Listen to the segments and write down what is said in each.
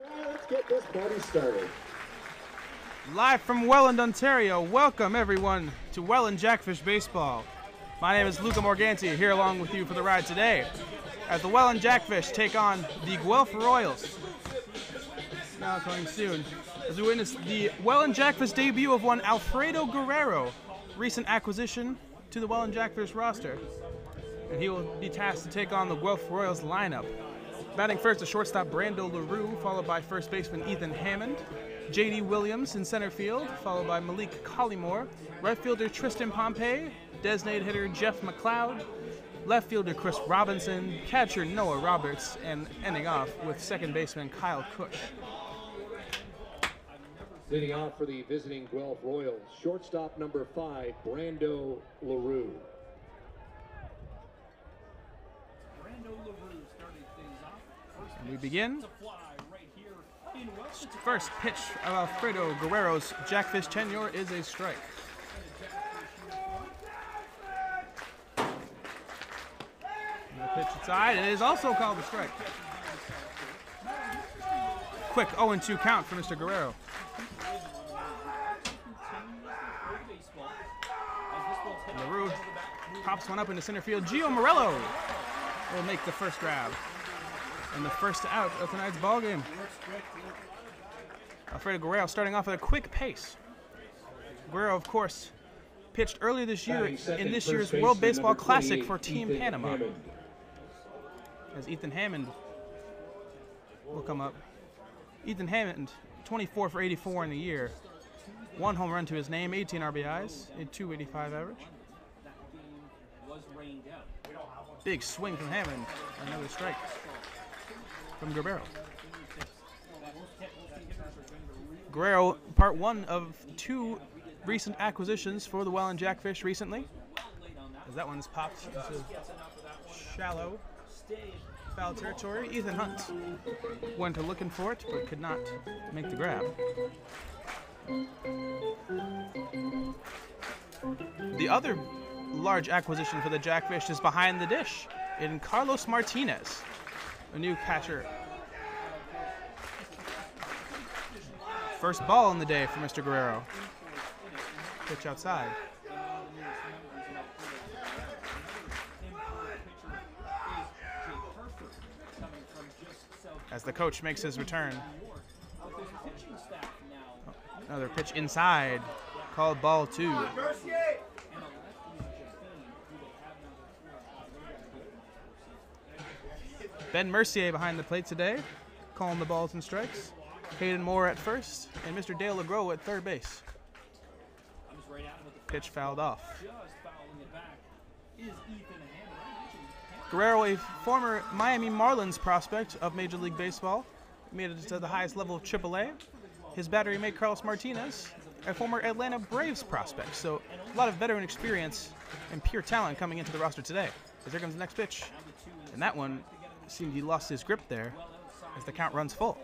Let's get this party started. Live from Welland, Ontario, welcome everyone to Welland Jackfish Baseball. My name is Luca Morganti, here along with you for the ride today, as the Welland Jackfish take on the Guelph Royals. Now coming soon, as we witness the Welland Jackfish debut of one Alfredo Guerrero, recent acquisition to the Welland Jackfish roster, and he will be tasked to take on the Guelph Royals lineup. Batting first, the shortstop Brando LaRue, followed by first baseman Ethan Hammond. J.D. Williams in center field, followed by Malik Collymore. Right fielder Tristan Pompey. Designated hitter Jeff McLeod. Left fielder Chris Robinson. Catcher Noah Roberts. And ending off with second baseman Kyle Cush. Leading off for the visiting Guelph Royals, shortstop number five, Brando LaRue. And we begin. First pitch of Alfredo Guerrero's Jackfish tenure is a strike. And the pitch inside, and it is also called a strike. Quick 0-2 count for Mr. Guerrero. LaRue pops one up into center field. Gio Morello will make the first grab. And the first out of tonight's ball game. Alfredo Guerrero starting off at a quick pace. Guerrero, of course, pitched earlier this year in this year's World Baseball Classic for Team Ethan Panama. Hammond. As Ethan Hammond will come up. Ethan Hammond, 24 for 84 in the year. One home run to his name, 18 RBIs, a 285 average. Big swing from Hammond. Another strike from Guerrero. Guerrero, part one of two recent acquisitions for the Welland Jackfish recently. As that one's popped into shallow foul territory. Ethan Hunt went to looking for it, but could not make the grab. The other large acquisition for the Jackfish is behind the dish in Carlos Martinez, a new catcher. First ball in the day for Mr. Guerrero. Pitch outside. As the coach makes his return. Another pitch inside. Called ball two. Ben Mercier behind the plate today, calling the balls and strikes. Hayden Moore at first, and Mr. Dale LeGros at third base. Pitch fouled off. Guerrero, a former Miami Marlins prospect of Major League Baseball, made it to the highest level of AAA. His battery mate Carlos Martinez, a former Atlanta Braves prospect. So a lot of veteran experience and pure talent coming into the roster today. As here comes the next pitch. And that one seemed he lost his grip there as the count runs full.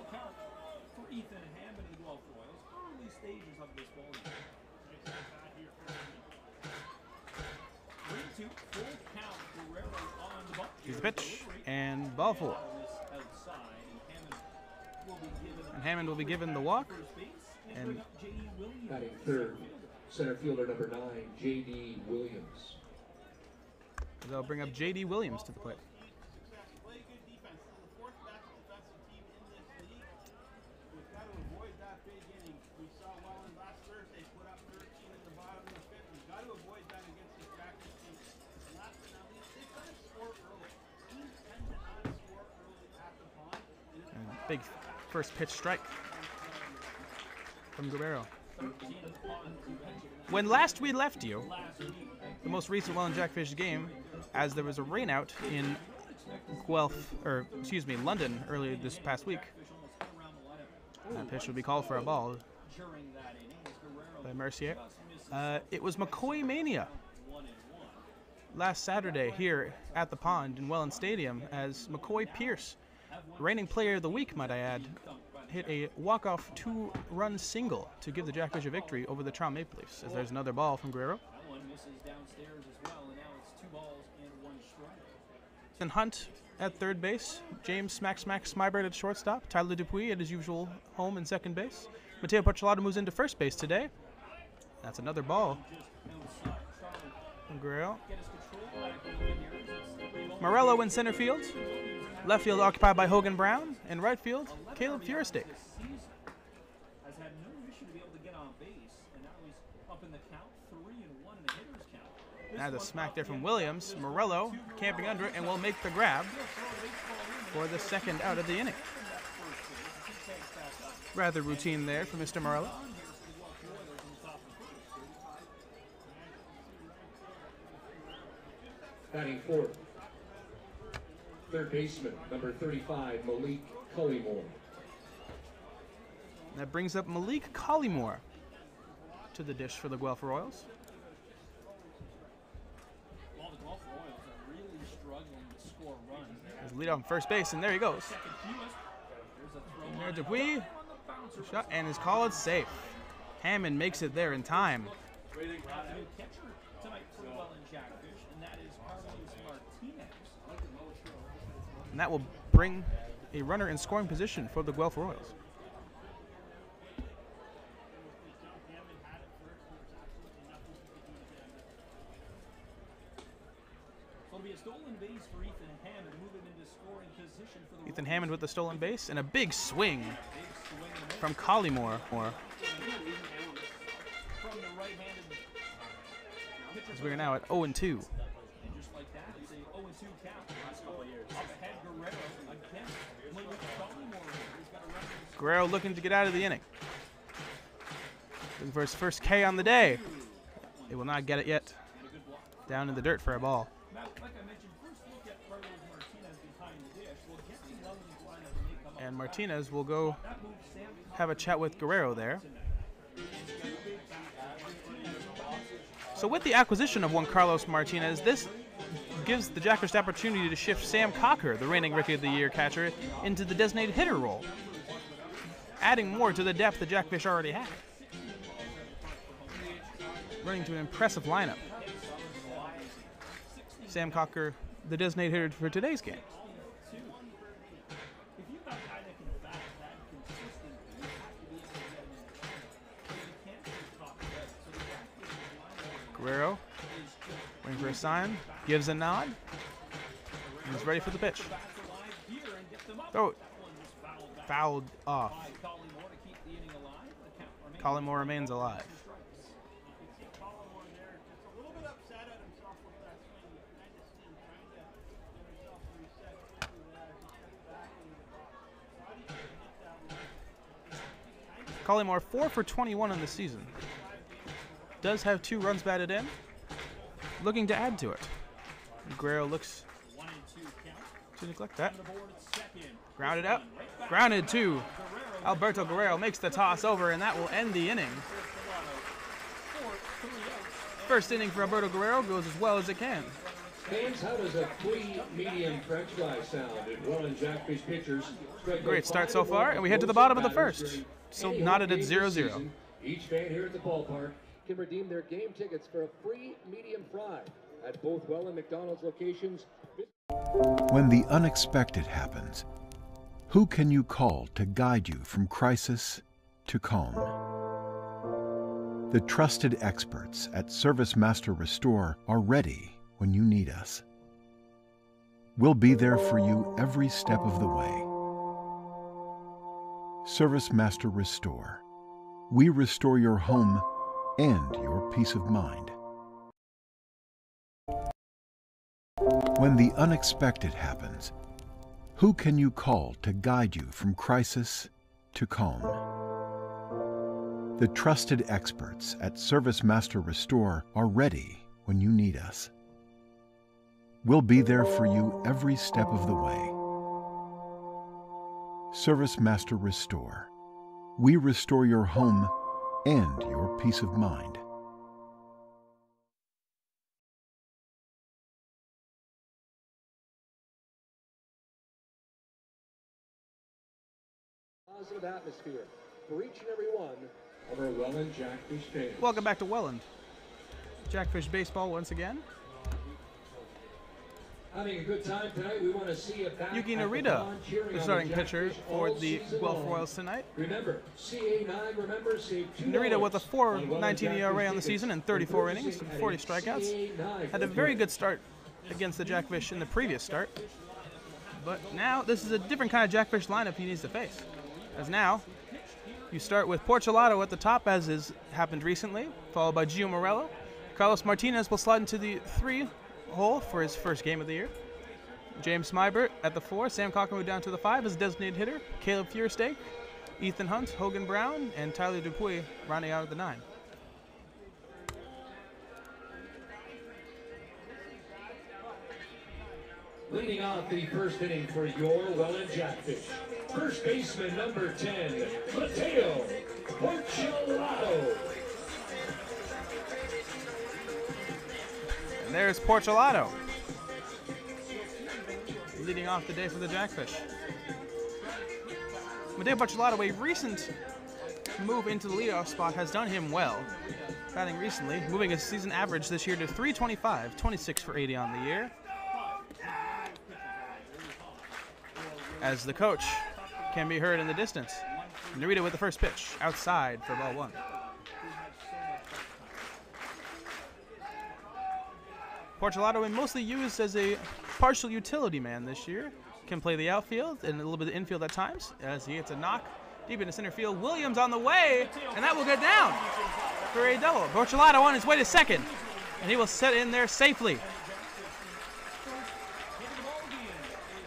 Here's the pitch and ball four. And Hammond will be given the walk. And Batting third, center fielder number nine, J.D. Williams. they'll bring up J.D. Williams to the plate. And big first pitch strike from Guerrero. When last we left you, the most recent Welland Jackfish game, as there was a rainout in Guelph, or excuse me, London earlier this past week. That pitch would be called for a ball by Mercier. Uh, it was McCoy Mania last Saturday here at the pond in Welland Stadium as McCoy Pierce, reigning player of the week, might I add, hit a walk-off two-run single to give the Jackfish a victory over the Toronto Maple Leafs. As there's another ball from Guerrero. And Hunt at third base. James Smack Smack Smybert at shortstop. Tyler Dupuis at his usual home in second base. Mateo Porcelado moves into first base today. That's another ball. Guerrero. Morello in center field. Left field occupied by Hogan Brown. And right field, Caleb Furestick. has had no issue to be able to get on base, and now he's up in the count, three and one in the hitter's count. This Now the smack there from. Williams. Morello camping under it and will make the grab for the second out of the inning. Rather routine there for Mr. Morello. Batting fourth. Third baseman, number 35, Malik Collymore. That brings up Malik Collymore to the dish for the Guelph Royals. Well, the Guelph Royals are really struggling to score runs. His lead on first base, and there he goes. Second fewest. There's a throw There Dupuis. on the bouncer. Shot and is called safe. Hammond makes it there in time. And that will bring a runner in scoring position for the Guelph Royals. So it'll be a stolen base for Ethan Hammond, moving into scoring position for the Ethan Hammond with the stolen base and a big swing Big swing and a miss from Collymore. More from the right-handed pitcher. as we are now at 0 and 2. And just like that, it's a 0-2 count. Last couple of years. Up ahead, Guerrero again. Malik Collymore. He's got a run in the Guerrero looking to get out of the inning. Looking for his first K on the day. He will not get it yet. Down in the dirt for a ball. And Martinez will go have a chat with Guerrero there. So with the acquisition of one Carlos Martinez, this gives the Jackers the opportunity to shift Sam Cocker, the reigning Rookie of the Year catcher, into the designated hitter role, adding more to the depth the Jackfish already had. Running to an impressive lineup. Sam Cocker, the designated hitter for today's game. Guerrero waiting for a sign, gives a nod, and ready for the pitch. Throw back Fouled off. by Collymore to keep the inning alive. The count remains Collymore remains alive. Collymore there, just a little bit upset at himself with that swing. You kind of see him trying to get himself reset to that. He stepped back in the box. Thought he could hit that one. Collymore 4 for 21 on the season. Does have two runs batted in. Looking to add to it. Guerrero looks to neglect that. Grounded out. Grounded two. Alberto Guerrero makes the toss over, and that will end the inning. Four, three outs. First inning for Alberto Guerrero goes as well as it can. Fans, how does a free medium French fry sound? And Welland Jackfish pitchers strike Great start so far, and we head to the bottom of the first. during Still knotted at game this 0-0. Each fan here at the ballpark can redeem their game tickets for a free medium fry at both Welland McDonald's locations. When the unexpected happens, who can you call to guide you from crisis to calm? The trusted experts at Service Master Restore are ready when you need us. We'll be there for you every step of the way. Service Master Restore. We restore your home and your peace of mind. When the unexpected happens, who can you call to guide you from crisis to calm? The trusted experts at Service Master Restore are ready when you need us. We'll be there for you every step of the way. Service Master Restore. We restore your home and your peace of mind. Positive atmosphere for each and every one of our Welland Jackfish fans. Welcome back to Welland. Jackfish baseball once again. Having a good time tonight. We want to see you back Yuki Narita, the starting Jackfish pitcher for the Guelph. Royals tonight. Remember, CA9, remember, save $2 Narita with a on Well 4.19 ERA on the season and 34 innings, purchasing 40 strikeouts. Had a very good start against the Jackfish in the previous start. But now this is a different kind of Jackfish lineup he needs to face. As now, you start with Porcelato at the top, as has happened recently, followed by Gio Morello. Carlos Martinez will slide into the three hole for his first game of the year. James Smybert at the four, Sam Cockamo down to the five as designated hitter, Caleb Fiersteak, Ethan Hunt, Hogan Brown, and Tyler Dupuis rounding out at the nine. Leading off the first inning for your Welland Jackfish. First baseman number 10, Mateo Porcelato. And there's Porcelato. Leading off the day for the Jackfish. Mateo Porcelato, a recent move into the leadoff spot, has done him well. Batting recently, moving his season average this year to 325, 26 for 80 on the year. As the coach can be heard in the distance. Narita with the first pitch, outside for ball one. Porcelato been mostly used as a partial utility man this year. Can play the outfield and a little bit of infield at times as he hits a knock deep into center field. Williams on the way, and that will get down for a double. Porcelato on his way to second, and he will set in there safely.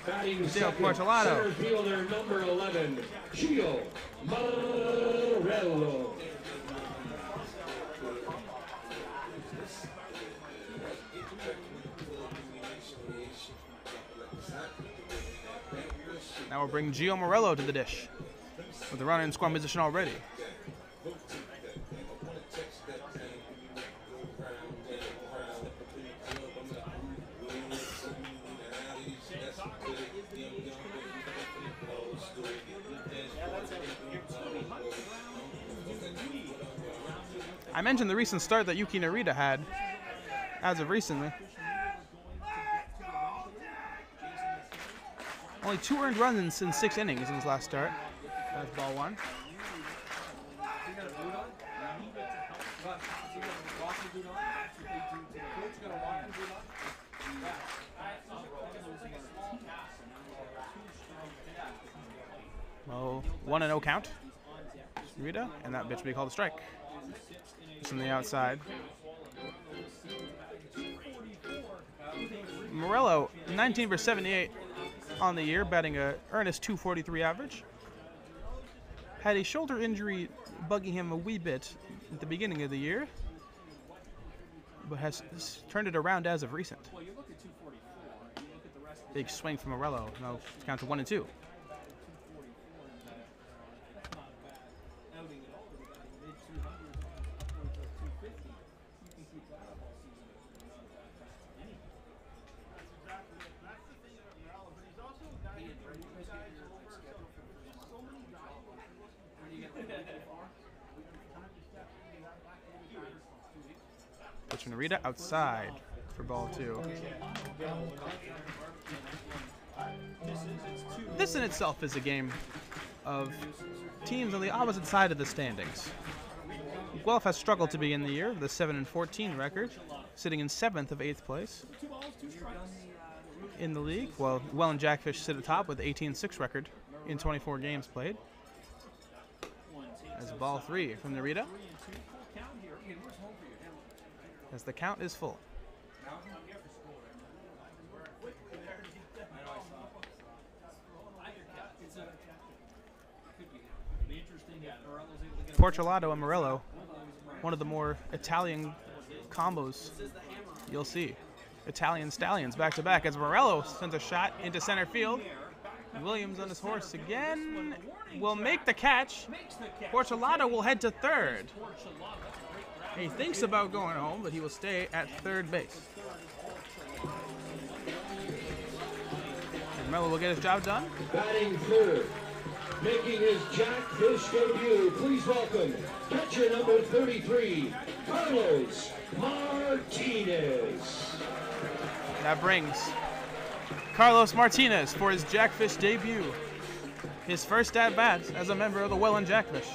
Batting Dale second, Porcelato. center fielder number 11, Gio Morello. Now we'll bring Gio Morello to the dish with the runner in scoring position already. I mentioned the recent start that Yuki Narita had as of recently. Only two earned runs in six innings in his last start. That's ball one. Well, one and no count. Rita, and that bitch will be called a strike. From the outside. Morello, 19 for 78 on the year, batting a earnest 243 average. Had a shoulder injury bugging him a wee bit at the beginning of the year, but has turned it around as of recent. Big swing from Morello. Now count to one and two. Narita outside for ball two. This in itself is a game of teams on the opposite side of the standings. Guelph has struggled to begin the year with a 7 and 14 record, sitting in seventh of eighth place in the league. While Welland Jackfish sit atop with 18-6 record in 24 games played. As ball three from Narita. As the count is full. Porcelato and Morello, one of the more Italian combos you'll see. Italian stallions back to back as Morello sends a shot into center field. Williams on his horse again will make the catch. Porcelato will head to third. He thinks about going home, but he will stay at third base. Mello will get his job done. Batting third, making his Jackfish debut. Please welcome catcher number 33, Carlos Martinez. That brings Carlos Martinez for his Jackfish debut. His first at bat as a member of the Welland Jackfish.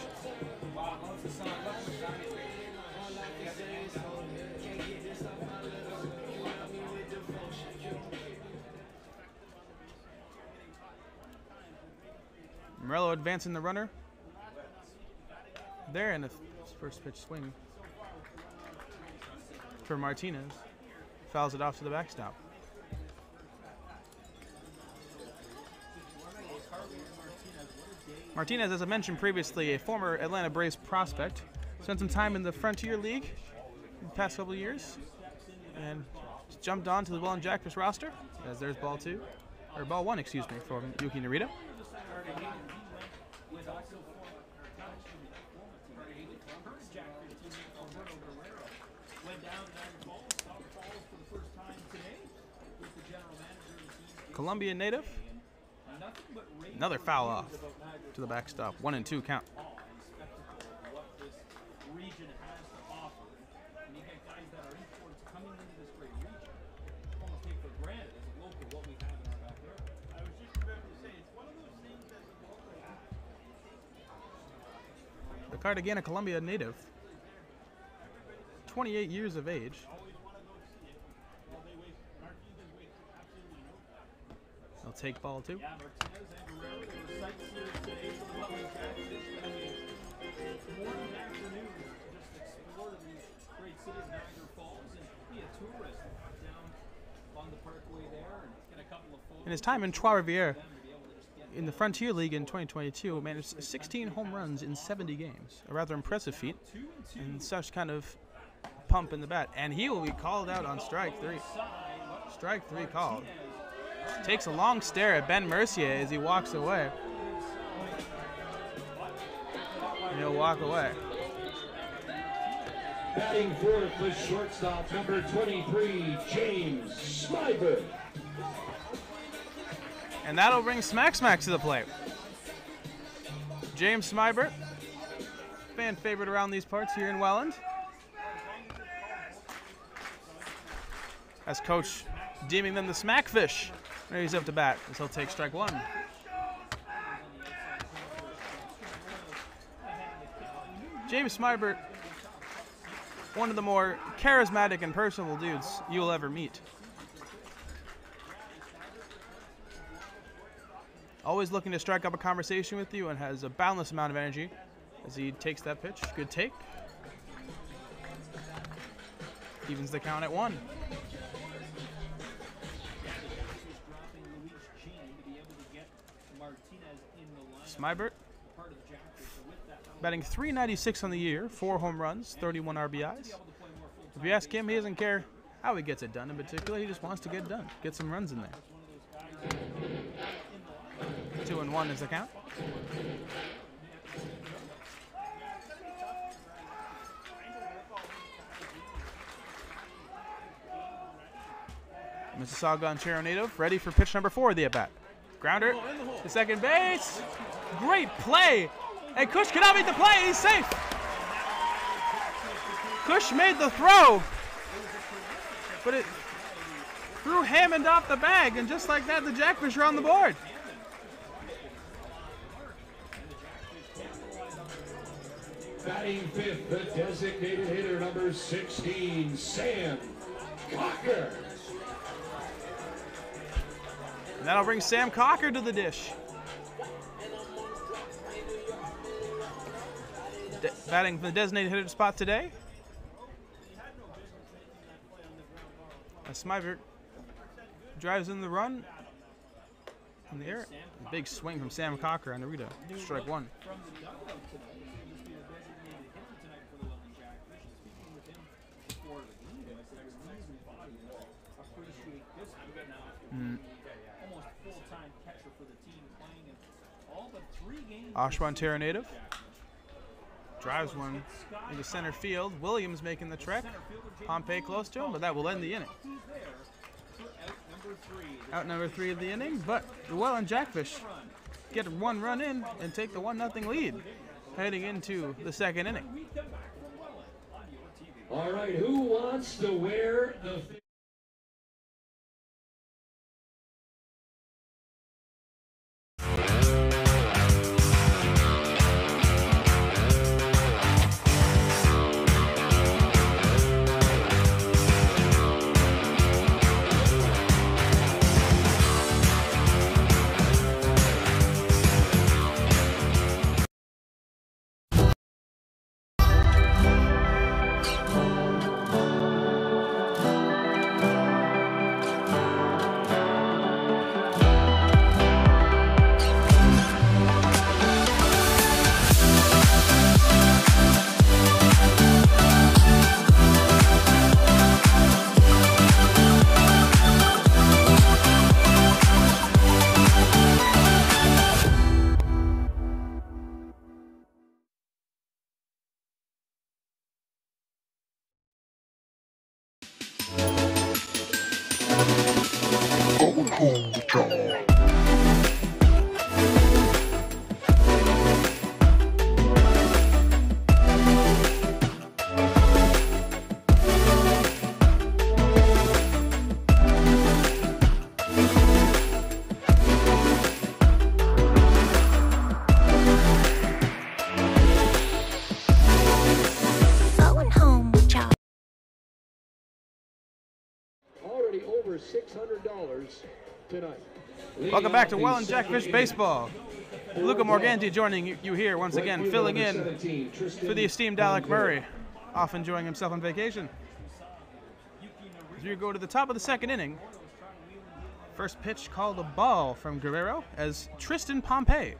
Morello advancing the runner. There in the first pitch swing for Martinez. Fouls it off to the backstop. Martinez, as I mentioned previously, a former Atlanta Braves prospect, spent some time in the Frontier League in the past couple of years, and jumped on to the Welland Jackfish roster. As there's ball two, or ball one, excuse me, for Yuki Narita. Went down nine balls, stopped balls for the first time today with the general manager and team. Colombian native, Nothing but rave another foul off to the backstop. One and two count. Cartagena, Colombia native, 28 years of age. They'll take ball two. And his time in Trois Rivières, in the Frontier League in 2022, managed 16 home runs in 70 games. A rather impressive feat, and such kind of pump in the bat. And he will be called out on strike three. Strike three called. Takes a long stare at Ben Mercier as he walks away. And he'll walk away. Batting fourth, the shortstop, number 23, James Smybert. And that'll bring Smack Smack to the plate. James Smybert, fan favorite around these parts here in Welland. As coach deeming them the Smackfish. There he's up to bat as he'll take strike one. James Smybert, one of the more charismatic and personable dudes you'll ever meet. Always looking to strike up a conversation with you and has a boundless amount of energy as he takes that pitch. Good take. Evens the count at one. Smybert batting 396 on the year, four home runs, 31 RBIs. If you ask him, he doesn't care how he gets it done in particular. He just wants to get it done, get some runs in there. Two and one is the count. Mississauga Ontario native ready for pitch number four of the at bat. Grounder to second base. Great play. And Cush cannot make the play. He's safe. Cush made the throw. But it threw Hammond off the bag. And just like that, the Jackfish are on the board. Batting fifth, the designated hitter, number 16, Sam Cocker. And that'll bring Sam Cocker to the dish. De- batting the designated hitter spot today. As Smybert drives in the run in the air. A big swing from Sam Cocker on Narita. Strike one. from the dugout tonight, he'll just be the designated hitter tonight for the Welland Jackfish. And speaking with him before the game, I said his knees and body appreciate this one now. Almost full-time catcher for the team playing in all but three games. Oshawa Ontario native. Drives one into center field. Williams making the trek. Pompey close to him, but that will end the inning. He's there for out number three. Out number three of the inning, but the Welland Jackfish get one run in and take the one nothing lead heading into the second inning. All right, who wants to wear the $600 tonight. Welcome back to Welland Jackfish Baseball. Luca Morganti joining you- here once again, filling in for the esteemed Alec Murray, off enjoying himself on vacation. As we go to the top of the second inning, first pitch called a ball from Guerrero as Tristan Pompey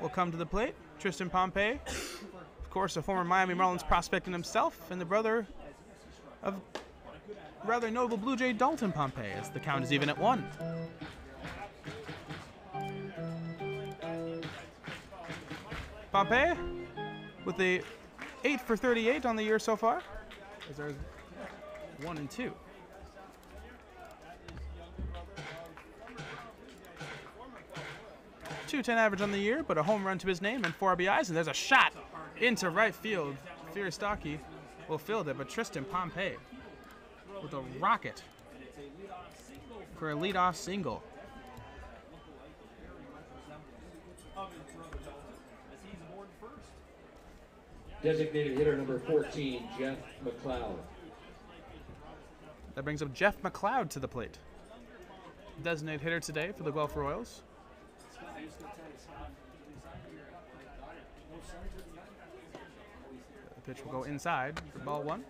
will come to the plate. Tristan Pompey, of course, a former Miami Marlins prospect in himself, and the brother of rather notable Blue Jay Dalton Pompey, as the count is even at one. Pompey with a 8 for 38 on the year so far. As there's 1 and 2. Two ten average on the year, but a home run to his name and four RBIs, and there's a shot into right field. Firistaki will field it, but Tristan Pompey with a rocket for a leadoff single. Designated hitter number 14, Jeff McLeod. That brings up Jeff McLeod to the plate. Designated hitter today for the Guelph Royals. The pitch will go inside for ball one.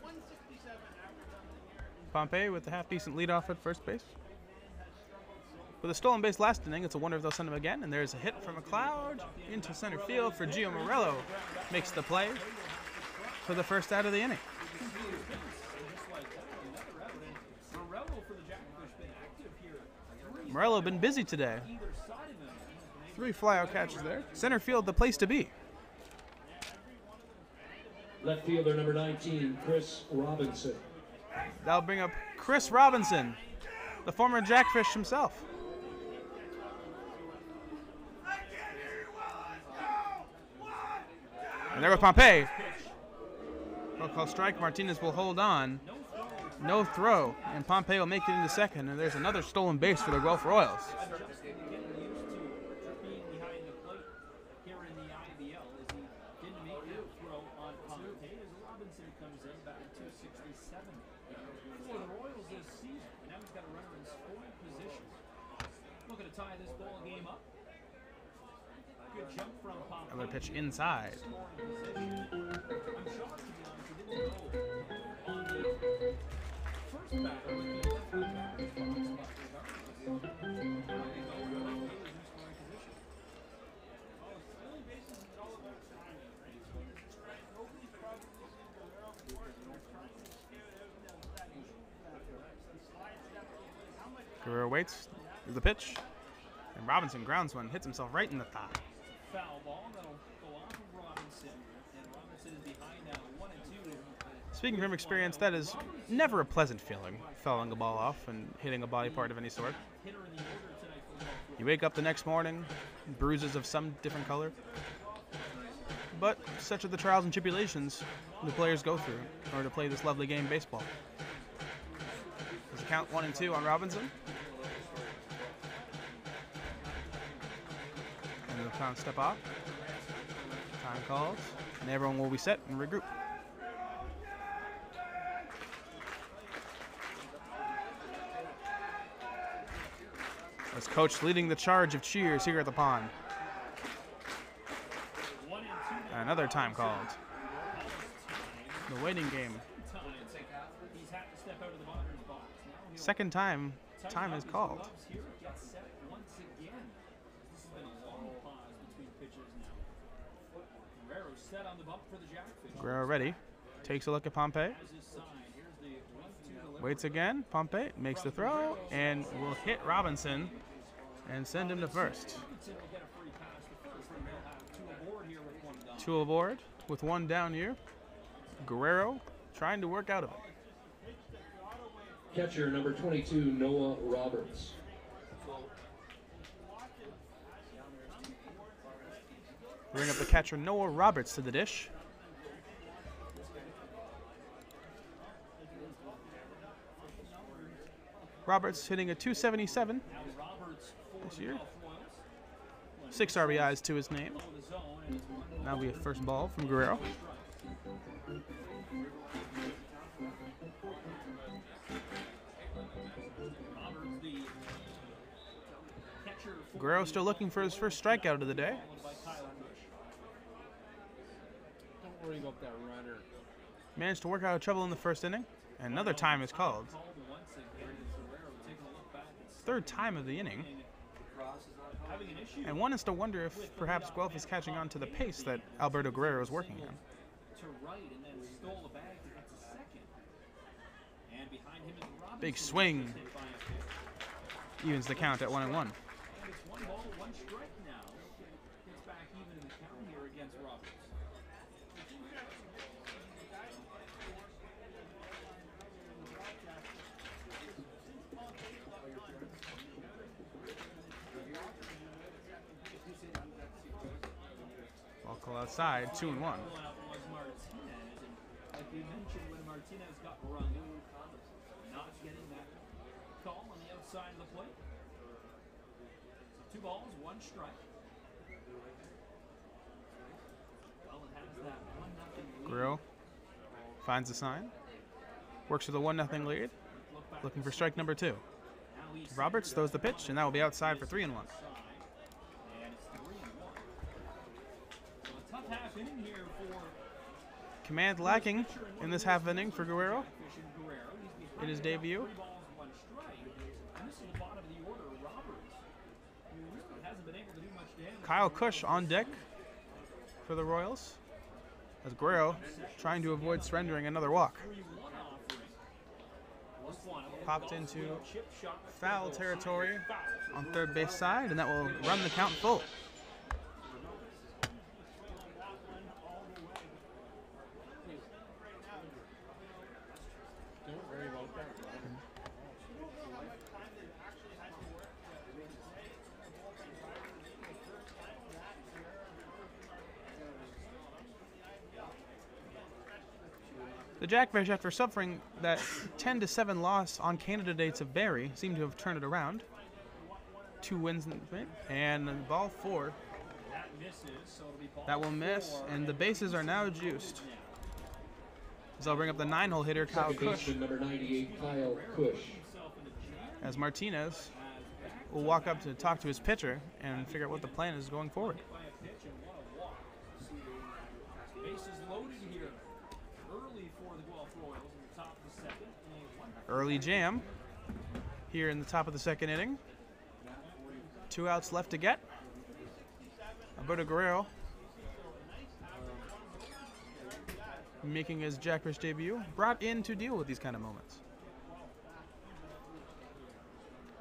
167 average on the year. Pompey with a half decent leadoff at first base. With a stolen base last inning, it's a wonder if they'll send him again. And there's a hit from McLeod into center field for Gio Morello. Makes the play for the first out of the inning. Morello for the Jackfish been active here. Three Morello been busy today. either side of him. Three flyout catches there. Center field, the place to be. Left fielder number 19, Chris Robinson. That'll bring up Chris Robinson, the former Jackfish himself. And there goes Pompey. Well called strike. Martinez will hold on. No throw. And Pompey will make it into second. And there's another stolen base for the Guelph Royals. Getting used to being behind the plate here in the IBL as he didn't make that throw on Pompey as Robinson comes in back at 267 for the Royals this season. Now he's got a runner in scoring position. Looking to tie this ball game up. Good jump from Pompey. Another pitch inside. Scoring position. I'm shocked to be honest. He didn't go on the first batter with the left hand batter's box, but inside. Guerrero waits. There's the pitch. And Robinson grounds one, hits himself right in the thigh. Foul ball that'll go Robinson. And Robinson is behind now, one and two. Speaking from experience, that is never a pleasant feeling, fouling a ball off and hitting a body part of any sort. You wake up the next morning, bruises of some different color. But such are the trials and tribulations the players go through in order to play this lovely game, baseball. Does count one and two on Robinson? Count step off. Time calls, and everyone will be set and regroup. As coach leading the charge of cheers here at the pond. Another time called. The waiting game. He'll Second time, time is called. Guerrero ready. Takes a look at Pompey. Waits again. Pompey makes the throw and will hit Robinson and send him to first. Two aboard with one down here. Guerrero trying to work out of it. Catcher number 22, Noah Roberts. Bring up the catcher Noah Roberts to the dish. Roberts hitting a 277 this year. Six RBIs to his name. That'll be a first ball from Guerrero. Guerrero still looking for his first strikeout of the day. About that runner. Managed to work out of trouble in the first inning. Another time is called. Third time of the inning. And one is to wonder if perhaps Guelph is catching on to the pace that Alberto Guerrero is working on. Big swing. Evens the count at one and one ball, one strike now. Gets back even in the count here against Roberts. Ball call outside, two and one. Pullout was Martinez, and like we mentioned, when Martinez got run, not getting that call on the outside of the plate. So two balls, one strike. Well, it has that one nothing lead. Guerrero finds the sign. Works with a one nothing lead. Looking for strike number two. Roberts throws the pitch, and that will be outside for three and one. side, and it's three and one. So a tough half inning here for Command lacking in this half inning for Guerrero. Fish and Guerrero. He's behind In his debut. Three balls, one strike. And this is the bottom of the order. Roberts, who really hasn't been able to do much damage. Kyle Cush on deck for the Royals. As Guerrero trying to avoid surrendering another walk. 3-1 offering. This one, a little Popped into swing, chip shot, foul territory on third base side, and that will run the count full. Jackfish, after suffering that 10 to 7 loss on Canada dates of Barrie, seem to have turned it around. Two wins in- and ball four. That misses, so it'll be ball That will miss, and the bases are now juiced. As I'll bring up the nine hole hitter, Kyle Cush, number 98, Kyle Cush. as Martinez will walk up to talk to his pitcher and figure out what the plan is going forward. by a pitch and what a walk. Bases loaded here early for the Guelph Royals in the top of the second. A one Early jam here in the top of the second inning. Two outs left to get. Alberto Guerrero making his Jackfish debut, brought in to deal with these kind of moments.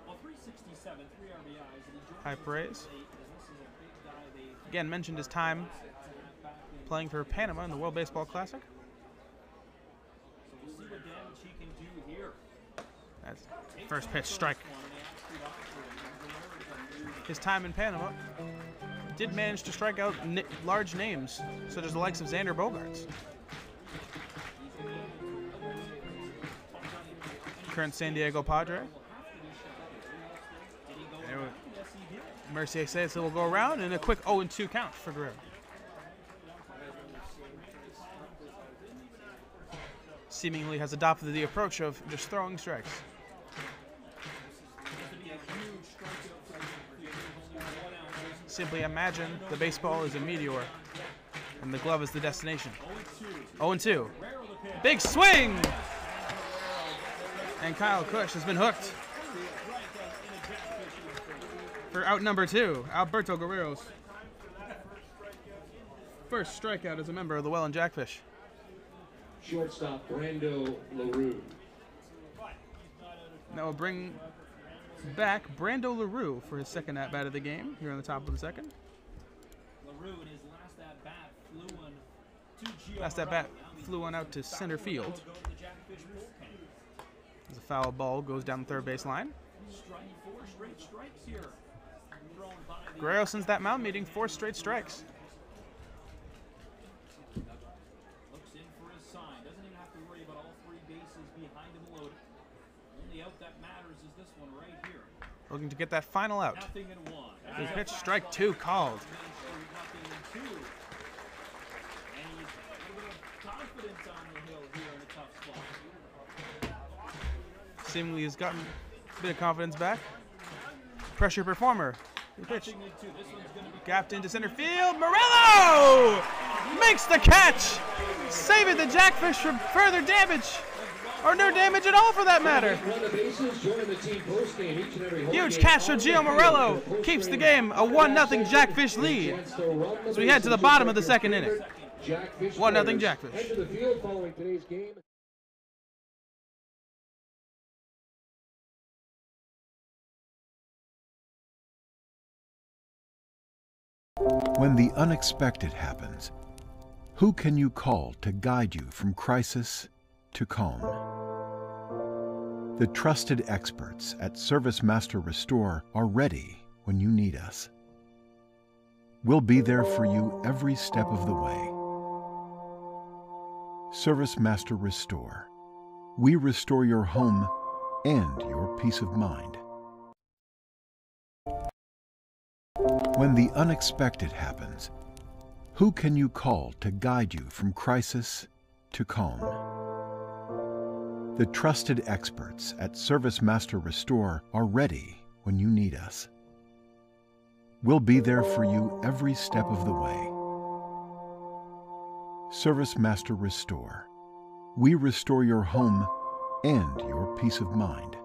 Well, 367, three RBIs, and he joins High praise. Again, mentioned his time playing for Panama in the World Baseball Classic. So we'll see what damage he can do here. That's first pitch strike. His time in Panama did manage to strike out n- large names, such as the likes of Xander Bogaerts. Current San Diego Padre. Mercier says it will go around and a quick 0 2 count for Guerrero. Seemingly has adopted the approach of just throwing strikes. Simply imagine the baseball is a meteor and the glove is the destination. 0 2. Big swing! And Kyle Cush has been hooked. For out number two, Alberto Guerrero's first strikeout as a member of the Welland Jackfish. shortstop Brando LaRue. Now we'll bring back Brando LaRue for his second at bat of the game here on the top of the second. LaRue in his last at bat flew one to Gio Last at bat flew one out to center field. Go to the Jackfish bullpen. As a foul ball goes down the third base line. Strike four straight strikes here. Thrown by the Guerrero since that mound meeting, four straight strikes. looks in for his sign. Doesn't even have to worry about all three bases behind him loaded. Only out that matters is this one right here. Looking to get that final out. Pitch, strike two called. Seemingly has gotten a bit of confidence back. Pressure performer. Pitch. Gapped into center field. Morello makes the catch, saving the Jackfish from further damage, or no damage at all for that matter. Run the bases, join the team postgame each and every home Huge catch from Gio Morello keeps the game a 1 0 Jackfish lead. Chance to run the So we head to the bottom of the second inning. 1-0. Jackfish. Head to the field following today's game. When the unexpected happens, who can you call to guide you from crisis to calm? The trusted experts at ServiceMaster Restore are ready when you need us. We'll be there for you every step of the way. ServiceMaster Restore. We restore your home and your peace of mind. When the unexpected happens, who can you call to guide you from crisis to calm? The trusted experts at ServiceMaster Restore are ready when you need us. We'll be there for you every step of the way. ServiceMaster Restore. We restore your home and your peace of mind.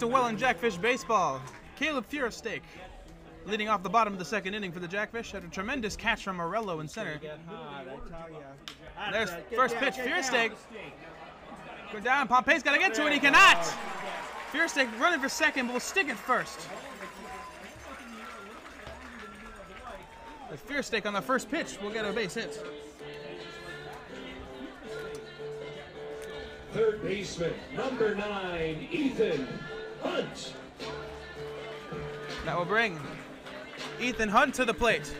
To Welland Jackfish Baseball. Caleb Furastake leading off the bottom of the second inning for the Jackfish had a tremendous catch from Morello in center. There's first pitch, Furastake. Go down, Pompey's got to get to it, he cannot! Furastake running for second, but will stick it first. But Furastake on the first pitch will get a base hit. Third baseman, number nine, Ethan Hunt. That will bring Ethan Hunt to the plate.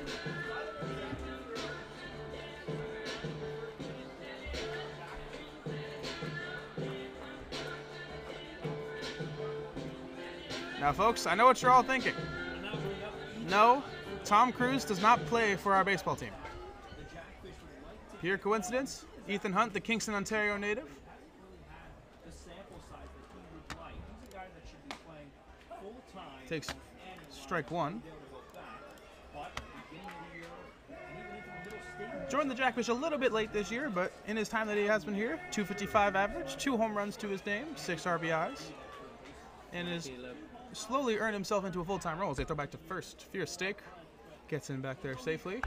Now, folks, I know what you're all thinking. No, Tom Cruise does not play for our baseball team. Pure coincidence? Ethan Hunt, the Kingston, Ontario native, the sample size that he would like. He's a guy that should be playing full time. Takes strike one. Joined the Jackfish a little bit late this year, but in his time that he has been here, 255 average, two home runs to his name, six RBIs, and has slowly earned himself into a full-time role. As they throw back to first, Fierce Steak gets him back there safely.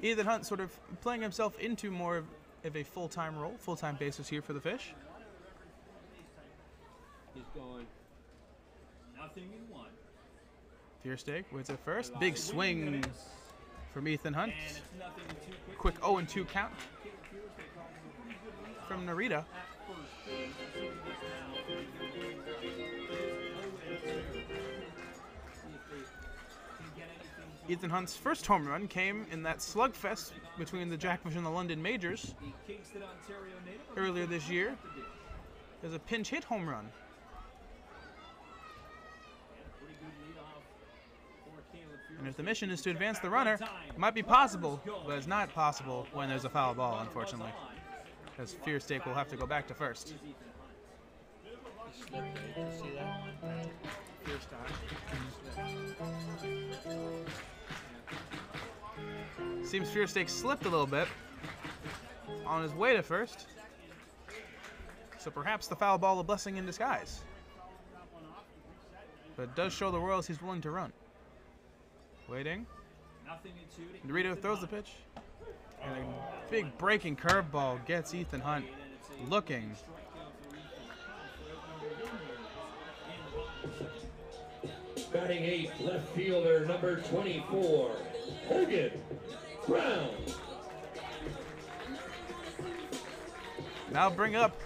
Ethan Hunt sort of playing himself into more of, of a full-time role, full-time basis here for the Fish. he's going nothing in one. Fierce Steak waits at first, big swing from Ethan Hunt. And it's nothing in two quick. Quick 0 2 count from Narita. See if they can get anything Ethan Hunt's first home run came in that slugfest between the Jackfish and the London Majors earlier this year. There's a pinch hit home run. And if the mission is to advance the runner, it might be possible, but it's not possible when there's a foul ball, unfortunately. Because Fear Stake will have to go back to? First Seems Fear Stake slipped a little bit on his way to first. So perhaps the foul ball a blessing in disguise. But does show the Royals he's willing to run. Waiting. Narita throws the pitch. And a big breaking curveball gets Ethan Hunt looking. Batting eighth, left fielder number 24, Hogan Brown. Now bring up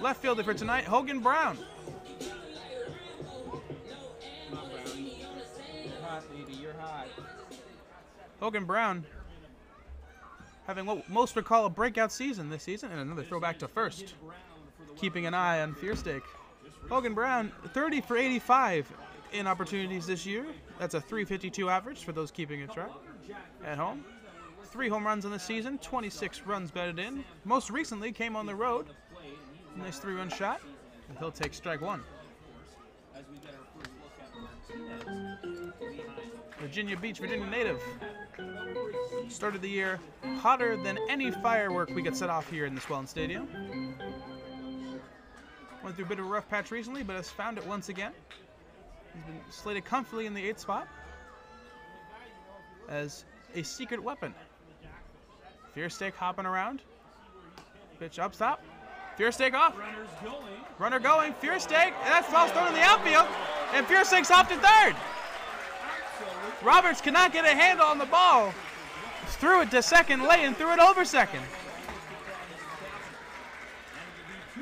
left fielder for tonight, Hogan Brown. Hogan Brown having what most would call a breakout season this season, and another throwback to first. Keeping an eye on Fear Stake. Hogan Brown, 30 for 85 in opportunities this year. That's a 352 average for those keeping a track at home. Three home runs in the season, 26 runs batted in. Most recently came on the road. Nice three run shot. And he'll take strike one. Virginia Beach, Virginia native. Started the year hotter than any firework we could set off here in the Swellen Stadium. Went through a bit of a rough patch recently, but has found it once again. He's been slated comfortably in the eighth spot as a secret weapon. Fear Stake hopping around. Pitch up, stop. Fear Stake off. Runner going. Fear Stake. And that's ball's thrown in the outfield. And Fear Stake's off to third. Roberts cannot get a handle on the ball. Threw it to second late and threw it over second.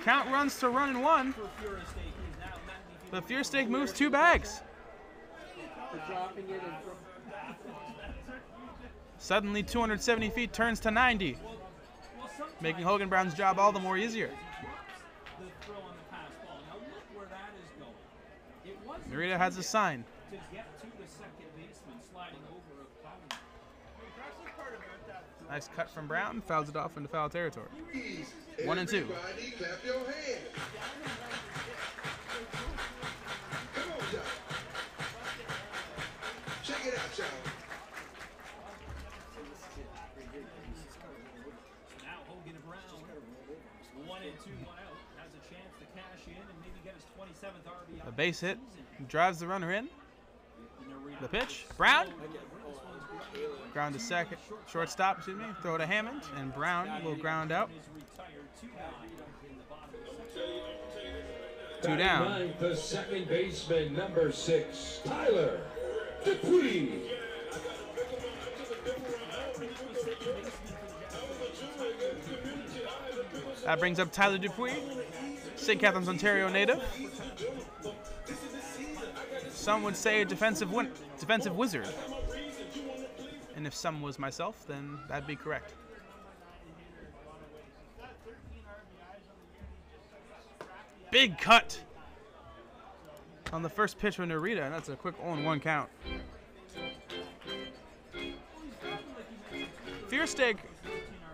Count runs to run and one, For Fura State, he's now 90 feet but Fear Stake moves two bags. For dropping it and Suddenly, 270 feet turns to 90, making Hogan Brown's job all the more easier. Narita has a sign. Nice cut from Brown, fouls it off into foul territory. One and two. A base hit drives the runner in. The pitch, Brown. Ground to second, shortstop, excuse me. Throw to Hammond, and Brown will ground out. two down the bottom of the Two Batting down. ninth, the second baseman number six, Tyler Dupuis. That brings up Tyler Dupuis, St. Catharines, Ontario native. Some would say a defensive win- defensive wizard. And if some was myself, then that'd be correct. Big cut on the first pitch from Narita, and that's a quick 0-1 count. Fear Stake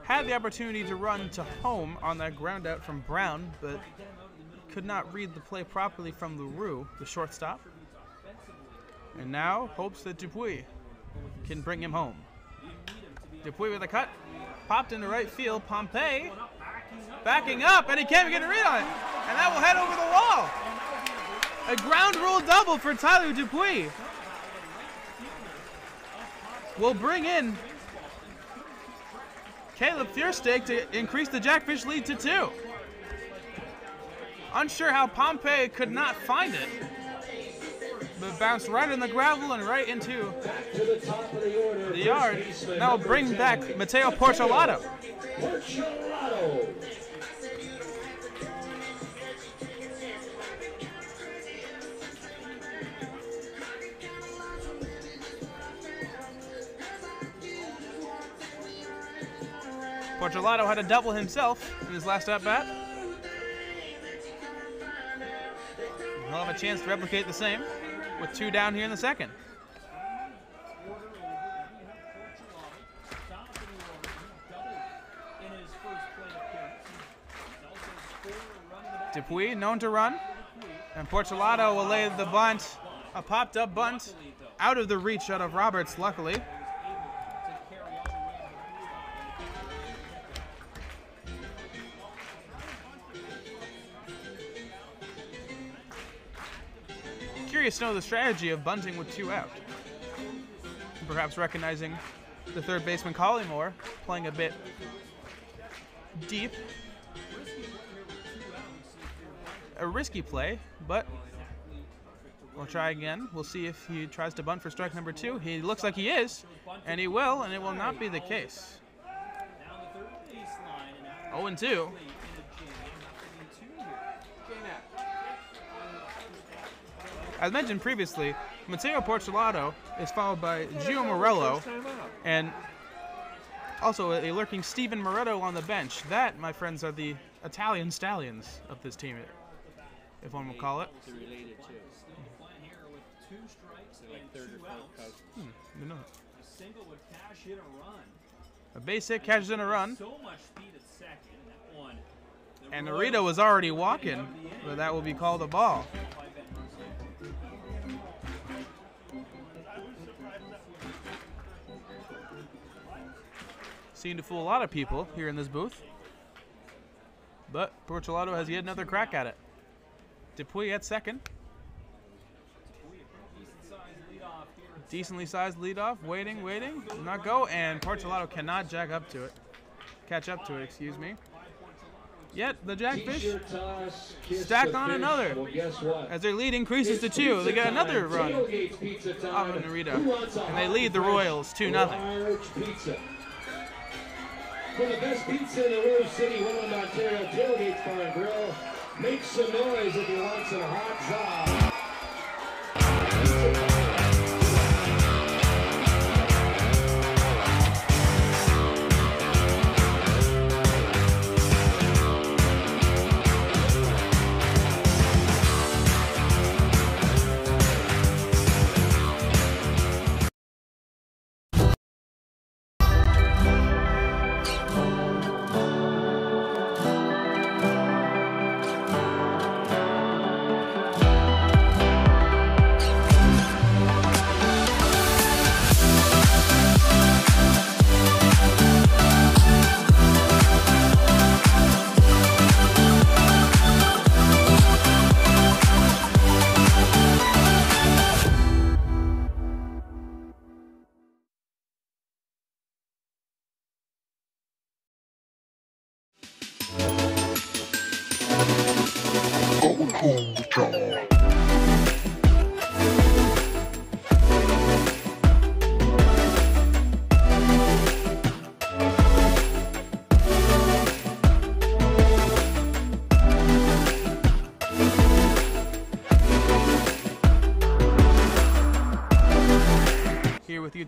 had the opportunity to run to home on that ground out from Brown, but could not read the play properly from LaRue, the shortstop. And now hopes that Dupuis can bring him home. Dupuis with a cut, popped into right field. Pompey backing up, and he can't even get a read on it. And that will head over the wall. A ground rule double for Tyler Dupuis. Will bring in Caleb Fearstake to increase the Jackfish lead to two unsure how Pompey could not find it. But bounced right in the gravel and right into the, yard. Now bring back Mateo Portolato. Portolato. Had a double himself in his last at bat. He'll have a chance to replicate the same with two down here in the second. Dupuis known to run. And Portolato will lay the bunt, a popped up bunt, out of the reach out of Roberts, luckily. Curious to know the strategy of bunting with two out. Perhaps recognizing the third baseman Collymore playing a bit deep. A risky play, but we'll try again. We'll see if he tries to bunt for strike number two. He looks like he is, and he will, and it will not be the case. 0 and 2. As mentioned previously, Matteo Portolato is followed by Gio Morello and also a lurking Steven Moretto on the bench. That, my friends, are the Italian stallions of this team, if one will call it. They're related too. They're like third or fourth cousins. You know, A single would cash in a base hit catches in a run, So much speed at second. That one. The and Narita was already walking, but that will be called a ball. Seem to fool a lot of people here in this booth. But Portolato has yet another crack at it. Dupuis at second. Decently sized leadoff, waiting, waiting, not go, and Portolato cannot jack up to it. Catch up to it, excuse me. Yet the jackfish stacked on another. As their lead increases to two, they get another run off of Narita. And they lead the Royals 2 0. For the best pizza in the Rose City, Welland, Ontario, Tailgates Bar and Grill. Make some noise if you want some hot sauce.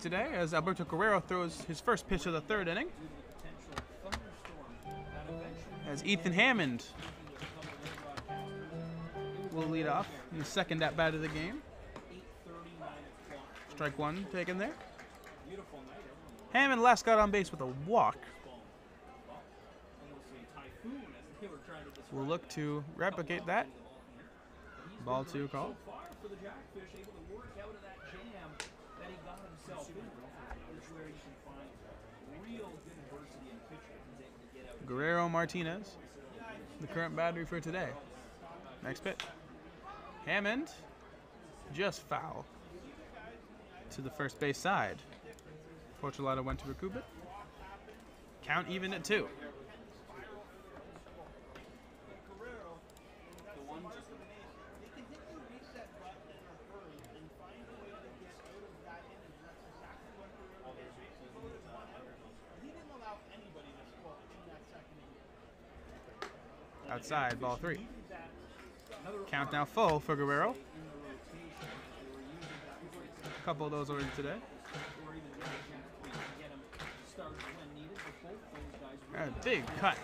Today as Alberto Guerrero throws his first pitch of the third inning. As Ethan Hammond will lead off in the second at bat of the game. Strike one taken there. Hammond last got on base with a walk. We'll look to replicate that. Ball two call. far for the Jackfish, able to work out of that jam that he got himself in. This is where you can find real good adversity in a pitcher. He's able to get out. Guerrero Martinez, the current battery for today. Next pitch. Hammond, just foul to the first base side. Portolato went to recoup it. Count even at two. They can hit the reset button in a hurry and find a way to get out of that inning. That's exactly what Guerrero did. He didn't allow anybody to score in that second inning. Outside, ball three. Count now full for Guerrero. A couple of those already today. A big cut.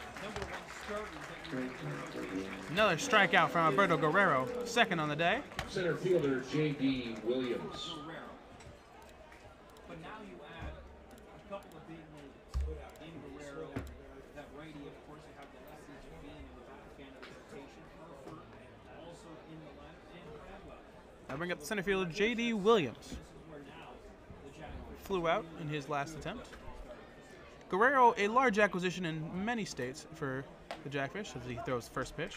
Another strikeout from Alberto Guerrero, second on the day. Center fielder J.D. Williams. Guerrero. But now you add a couple of big names in Guerrero. That righty, of course, you have the Leslie Javine in the back end of the rotation. Harford also in the left, and Bradwell. I bring up the center fielder J.D. Williams. Flew out in his last attempt. Guerrero, a large acquisition in many states for the Jackfish as he throws first pitch.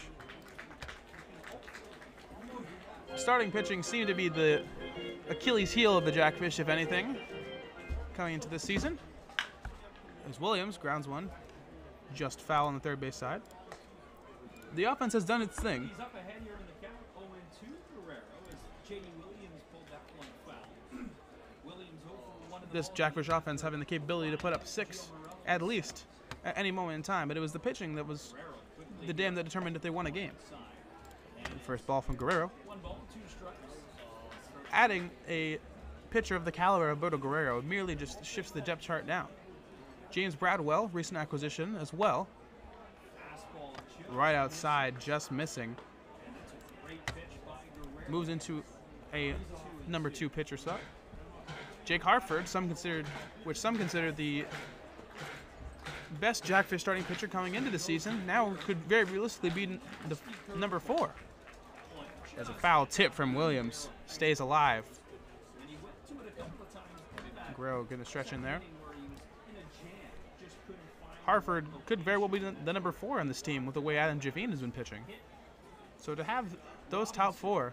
Starting pitching seemed to be the Achilles heel of the Jackfish, if anything, coming into this season. As Williams grounds one, just foul on the third base side. The offense has done its thing. He's up ahead here in the count, 0 2 Guerrero as J.D. Williams pulled that one foul. Williams over one of the This Jackfish offense having the capability to put up six at least at any moment in time, but it was the pitching that was the dam that determined if they won a game. First ball from Guerrero. Adding a pitcher of the caliber of Alberto Guerrero merely just shifts the depth chart down. James Bradwell, recent acquisition as well, right outside, just missing. Moves into a number two pitcher slot. Jake Harford, some considered, which some consider the best Jackfish starting pitcher coming into the season, now could very realistically be the number four. As a foul tip from Williams stays alive. Guerrero gonna stretch in there. Harford could very well be the number four on this team with the way Adam Javine has been pitching. So to have those top four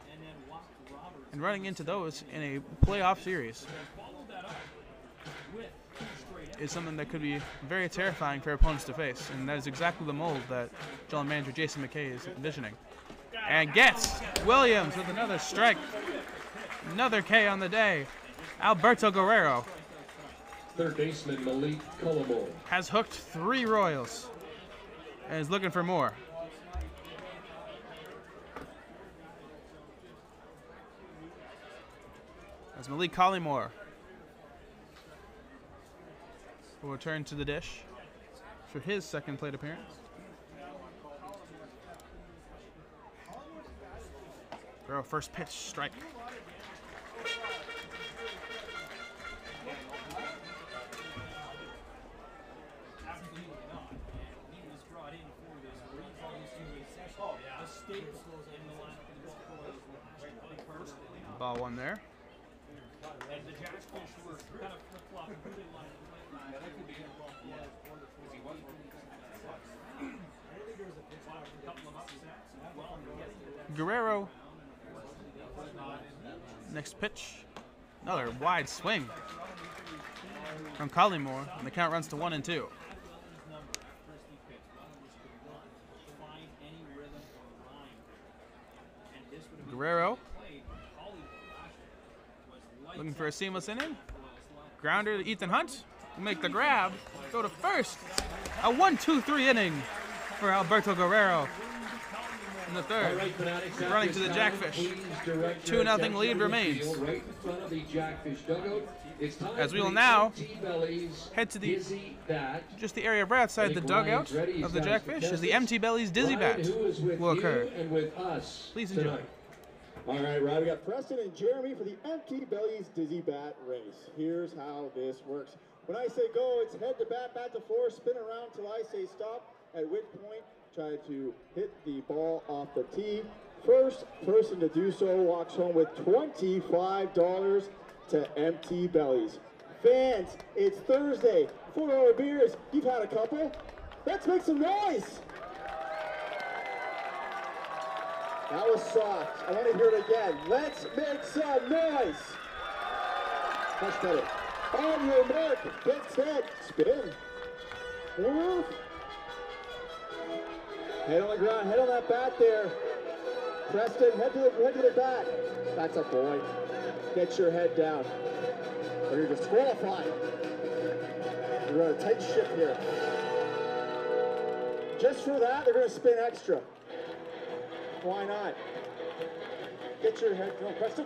and running into those in a playoff series Followed that up with two straight is something that could be very terrifying for opponents to face, and that is exactly the mold that general manager Jason McKay is envisioning. And gets Williams with another strike, another K on the day. Alberto Guerrero Third baseman Malik Collymore. has hooked three Royals and is looking for more. As Malik Collymore will return to the dish for his second plate appearance. Throw first pitch strike. Absolutely not. And he was brought in for this brief obviously session. A staple in the line for the Buffaloes last year. I personally not. Ball one there. And the Jackfish were kind of flip flopping who they wanted to play last year. That could be a couple of upsets. Well, getting to that Guerrero. Next pitch. Another wide swing from Collymore, and the count runs to one and two. Guerrero looking for a seamless inning. Grounder to Ethan Hunt. Will make the grab. Go to first. A one-two-three inning for Alberto Guerrero in the third. right, Running to the Jackfish. Two your nothing lead remains. Right in front of the Jackfish dugout. It's time As we will now head to the- Just the area right outside the dugout Ryan's ready. He's of the Jackfish as the empty bellies dizzy bat is will occur. and with us Please enjoy. All right, Ryan, we got Preston and Jeremy for the Empty Bellies Dizzy Bat Race. Here's how this works. When I say go, it's head to bat, bat to floor, spin around till I say stop, at which point try to hit the ball off the tee. First person to do so walks home with $25 to Empty Bellies. Fans, it's Thursday. Four hour beers. You've had a couple. Let's make some noise. That was soft. I want to hear it again. Let's make some noise. Much better. On your mark, get set, spin. Move. Head on the ground, head on that bat there. Preston, head to the head to the bat. That's a boy. Get your head down. Or you're disqualified. We're on a tight ship here. Just for that, they're gonna spin extra. Why not? Get your head, go, Preston.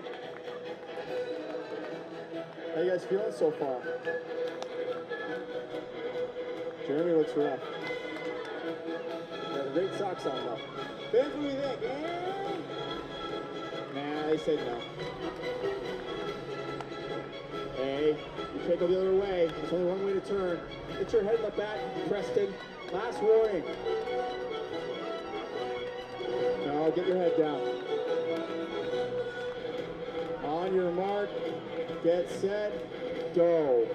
How you guys feeling so far? Jeremy looks rough. Great socks on though. Fans, what do you think? Nah, they said no. Hey, you can't go the other way. There's only one way to turn. Get your head in the back, Preston. Last warning. No, get your head down. On your mark, get set, go.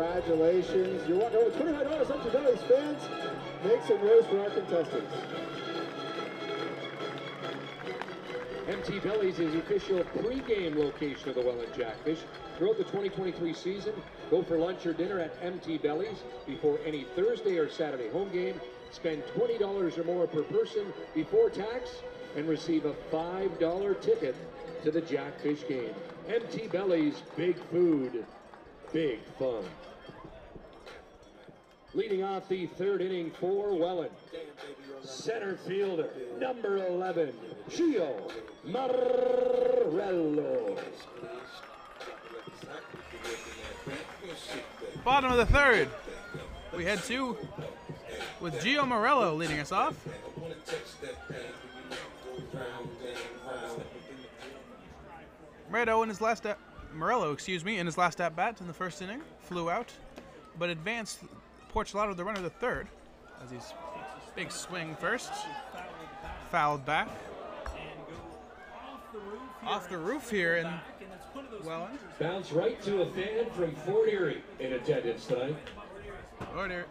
Congratulations. You're over $25 up to Valley's fans. Make some noise for our contestants. Empty Bellies is the official pre-game location of the Welland Jackfish. Throughout the 2023 season, go for lunch or dinner at Empty Bellies before any Thursday or Saturday home game. Spend $20 or more per person before tax and receive a $5 ticket to the Jackfish game. Empty Bellies, big food, big fun. Leading off the third inning for Welland. Center fielder, number 11, Gio Morello. Bottom of the third. We head to with Gio Morello leading us off. Morello in his last at Morello, excuse me, in his last at bat in the first inning, flew out, but advanced Porcelado the runner the third as he's big swing first, fouled back off the roof here in Welland. Bounce right to a fan from Fort Erie in attendance tonight. Order.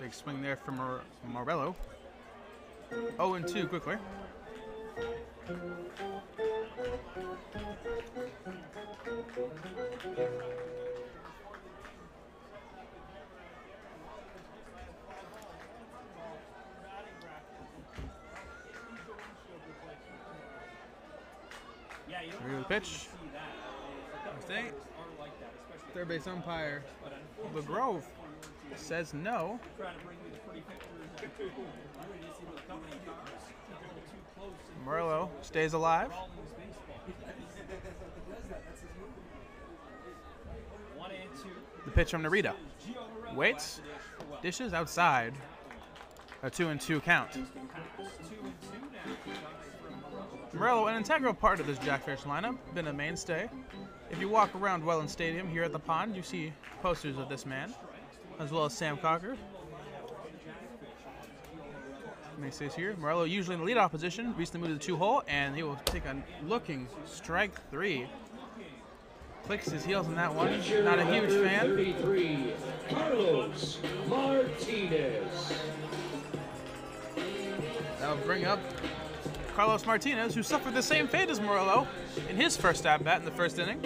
Big swing there from Mor- Morello. 0 and 2 quickly. Don't the pitch. Third base umpire LeGrove says no. Morello stays alive. The pitch from Narita. Waits. Dishes outside. A two and two count. Morello, an integral part of this Jackfish lineup, been a mainstay. If you walk around Welland Stadium here at the pond, you see posters of this man, as well as Sam Cocker. He says here, Morello usually in the leadoff position, recently moved to the two hole, and he will take a looking strike three. Clicks his heels on that one. Not a huge fan. 33, Carlos Martinez. That'll bring up Carlos Martinez, who suffered the same fate as Morello in his first at bat in the first inning.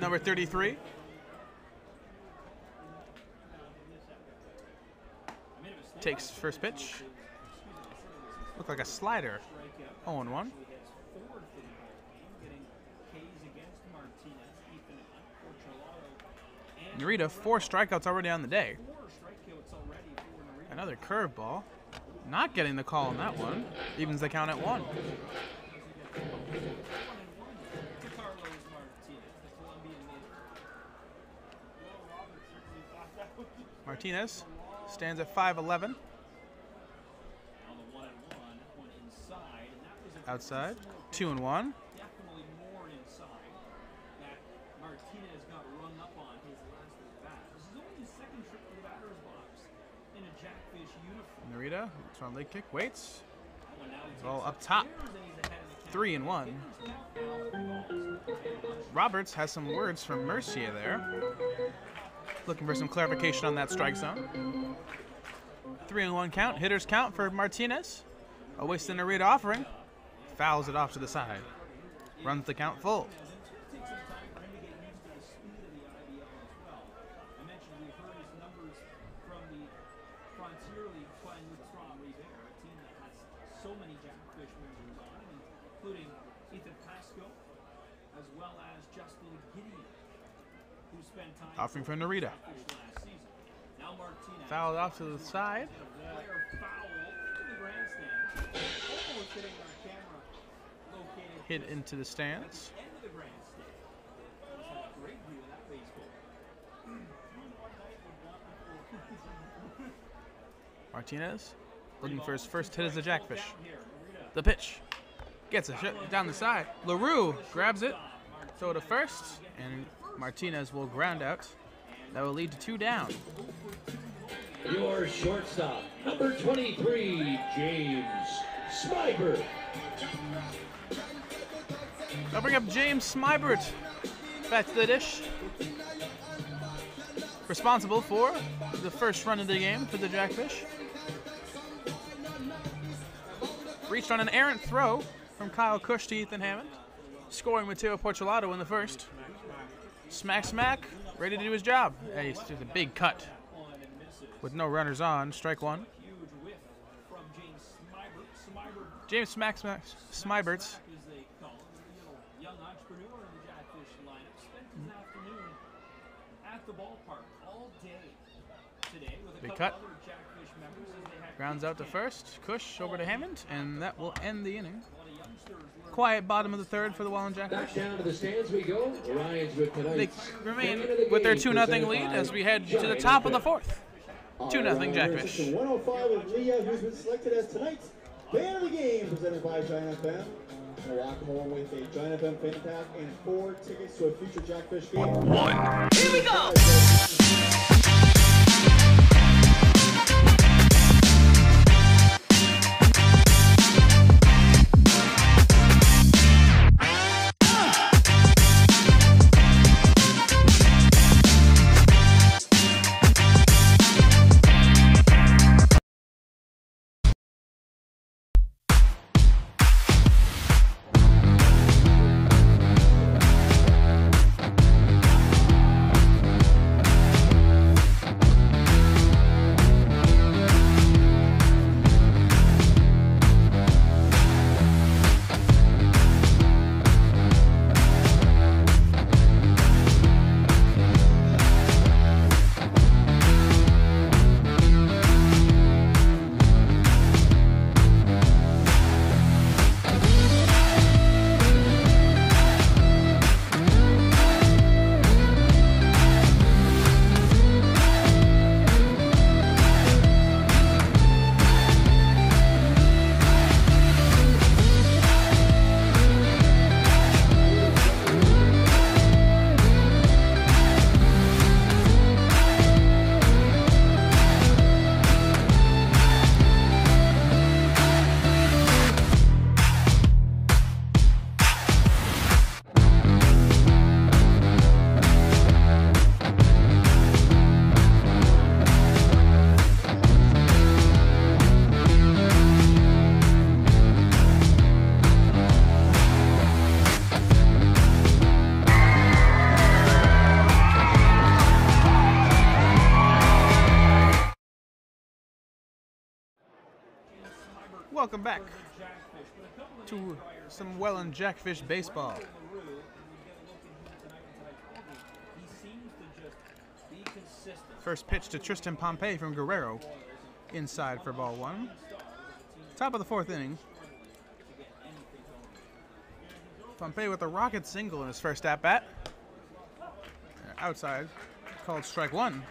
Number 33. Takes first pitch. Look like a slider. 0 1. Fourth in the ball game, getting K's against Martinez, Ethan Hunt, Porcelado, and Narita, four strikeouts already on the day. Another curveball. Not getting the call on that one. Evens the count at one. Martinez, the Colombian native. Martinez stands at 5'11. Now the one and one, one inside, and that was a Outside. 2 and 1. definitely more inside that Martinez got run up on his last at bat. This is only his second trip to the batter's box in a Jackfish uniform. Narita, looks on leg kick, waits. Well, It's all up top. upstairs and he's ahead of the count. Three and one. Roberts has some words from Mercier there. Looking for some clarification on that strike zone. Three and one count. Hitters count for Martinez. A waste in a read offering. Fouls it off to the side. Runs the count full. Take some time for him to get used to the speed of the IBL as well. I mentioned we've heard his numbers from the Frontier League playing with Trois-Rivières, a team that has so many Jackfish members on it, including Ethan Pasco, as well as Justin Gideon, who spent time Offering for Narita. Fouled off to the side. Hit into the stands. Martinez looking for his first hit as a jackfish. The pitch gets a shot down the side. LaRue grabs it, throw to first, and Martinez will ground out. That will lead to two down. Your shortstop, number 23, James Smybert. I'll bring up James Smybert back to the dish. Responsible for the first run of the game for the Jackfish. Reached on an errant throw from Kyle Cush to Ethan Hammond, scoring Matteo Porcelato in the first. Smack, smack, ready to do his job. He's just a big cut with no runners on. Strike one. James Smack, Smack Smybert's Big cut. grounds out to first. Cush over to Hammond, and that will end the inning. a lot of youngsters learn Quiet bottom of the third for the Welland Back Jackfish. down to the stands we go. The Lions with They remain the with their 2 0 lead as we head to the top of the fourth. 2 0 Jackfish. 105 with oh Leah, who's been selected as tonight's fan of the game, presented by Giant FM. We'll walk home with a Giant FM fan pack and four tickets to a future Jackfish game. One. Here we go. Welcome back to some Welland Jackfish baseball. First pitch to Tristan Pompey from Guerrero, inside for ball one. Top of the fourth inning. Pompey with a rocket single in his first at bat. Outside, called strike one.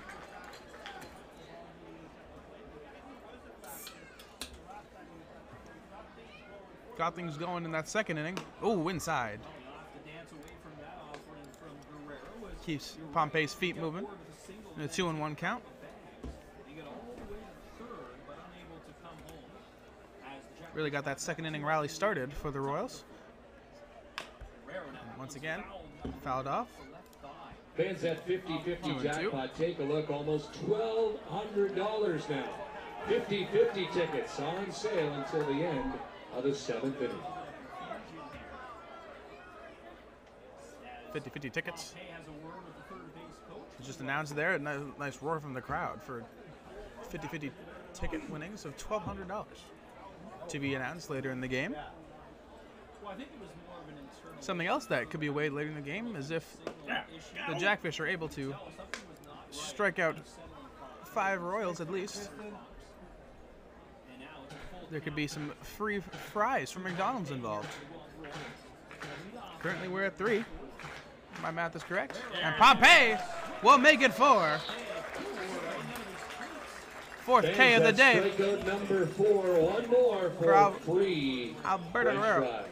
Got things going in that second inning. Oh, inside. To dance away from that offering from Guerrero was Keeps Pompey's feet moving. In a two and one count. he got all the way to third, but unable to come home. As the Jack Really got that second inning rally started for the Royals. Now Once again, fouled off. Fans at 50-50 Two and two. jackpot. Take a look. Almost $1,200 now. 50-50 tickets on sale until the end of the seventh inning. 50 50 tickets. Third. Just announced there. A nice roar from the crowd for 50 50 ticket winnings of $1,200 to be announced later in the game. Something else that could be weighed later in the game is if the Jackfish are able to strike out five Royals at least. There could be some free fries from McDonald's involved. Currently, we're at three. My math is correct. And Pompey will make it four. Fourth K of the day. number four. One more for, For Al- free. Alberto Guerrero.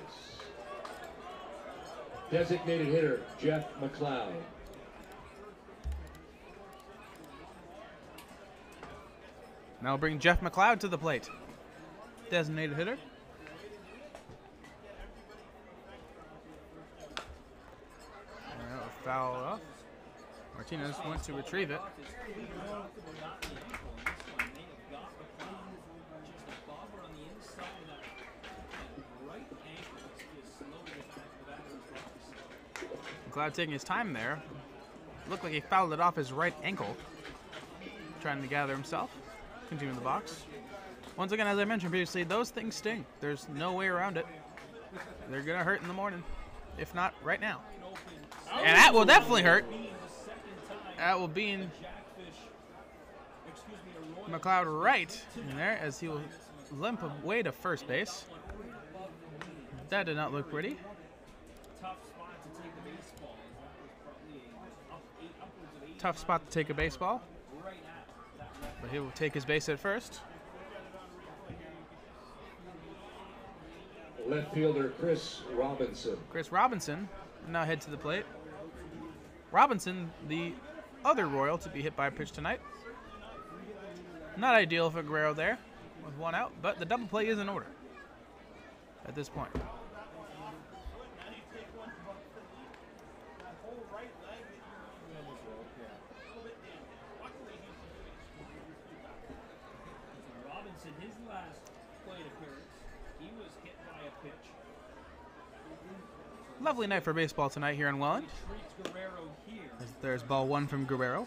Designated hitter Jeff McLeod. Now bring Jeff McLeod to the plate. Designated hitter. Foul off. Martinez went to retrieve it. McLeod taking his time there. Looked like he fouled it off his right ankle. Trying to gather himself. Continue in the box. Once again, as I mentioned previously, those things sting. There's no way around it. They're gonna hurt in the morning, if not right now. And that will definitely hurt. That will bean McLeod right in there as he will limp away to first base. That did not look pretty. Tough spot to take a baseball. But he will take his base at first. Left fielder Chris Robinson. Chris Robinson now head to the plate. Robinson, the other Royal to be hit by a pitch tonight. Not ideal for Guerrero there with one out, but the double play is in order at this point. Robinson, his last plate appearance, he was hit by a pitch. Lovely night for baseball tonight here in Welland. There's ball one from Guerrero.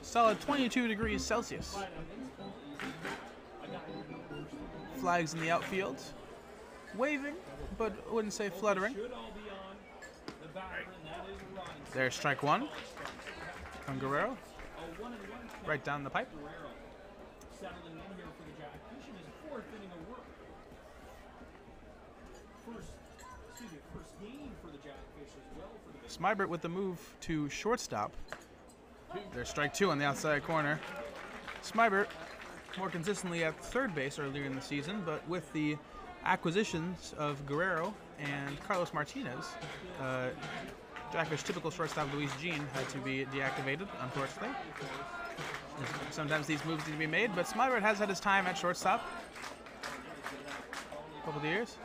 Solid 22 degrees Celsius. Flags in the outfield. Waving, but wouldn't say fluttering. There's strike one from Guerrero. Right down the pipe. Guerrero settling in here for the Jackfish in his fourth inning of work. First, excuse me, first game for the Jackfish as well for the Smybert with the move to shortstop. There's strike two on the outside corner. Smybert more consistently at third base earlier in the season, but with the acquisitions of Guerrero and Carlos Martinez, uh, Jackfish typical shortstop Luis Jean had to be deactivated, unfortunately. Sometimes these moves need to be made, but Smybert has had his time at shortstop. A couple of years.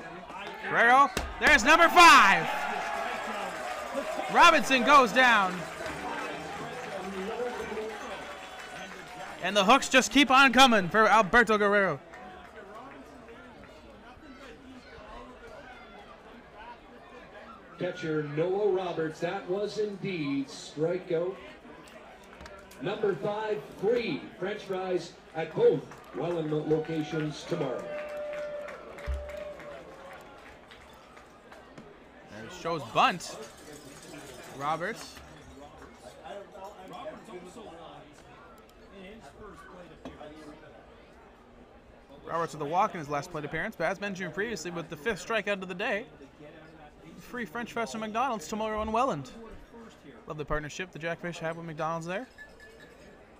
Guerrero, there's number five. Robinson goes down. And the hooks just keep on coming for Alberto Guerrero. Catcher Noah Roberts. That was indeed strikeout. Number five, free French fries at both Welland locations tomorrow. And shows bunt. Appearance. Roberts with a walk in his last plate appearance, but as mentioned previously, with the fifth strikeout of the day, free French fries from McDonald's tomorrow in Welland. Love the partnership the Jackfish have with McDonald's there.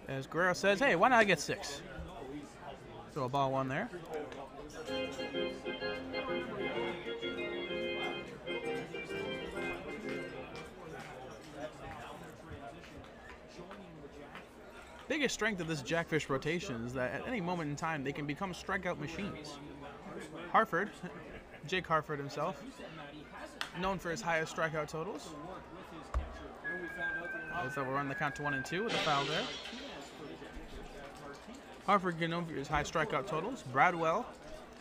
As Guerrero says, hey, why not get six? Throw a ball one there. Biggest strength of this Jackfish rotation is that at any moment in time they can become strikeout machines. Harford, Jake Harford himself, known for his highest strikeout totals. So we're on the count to one and two with a foul there. Harford known for his high strikeout totals. Bradwell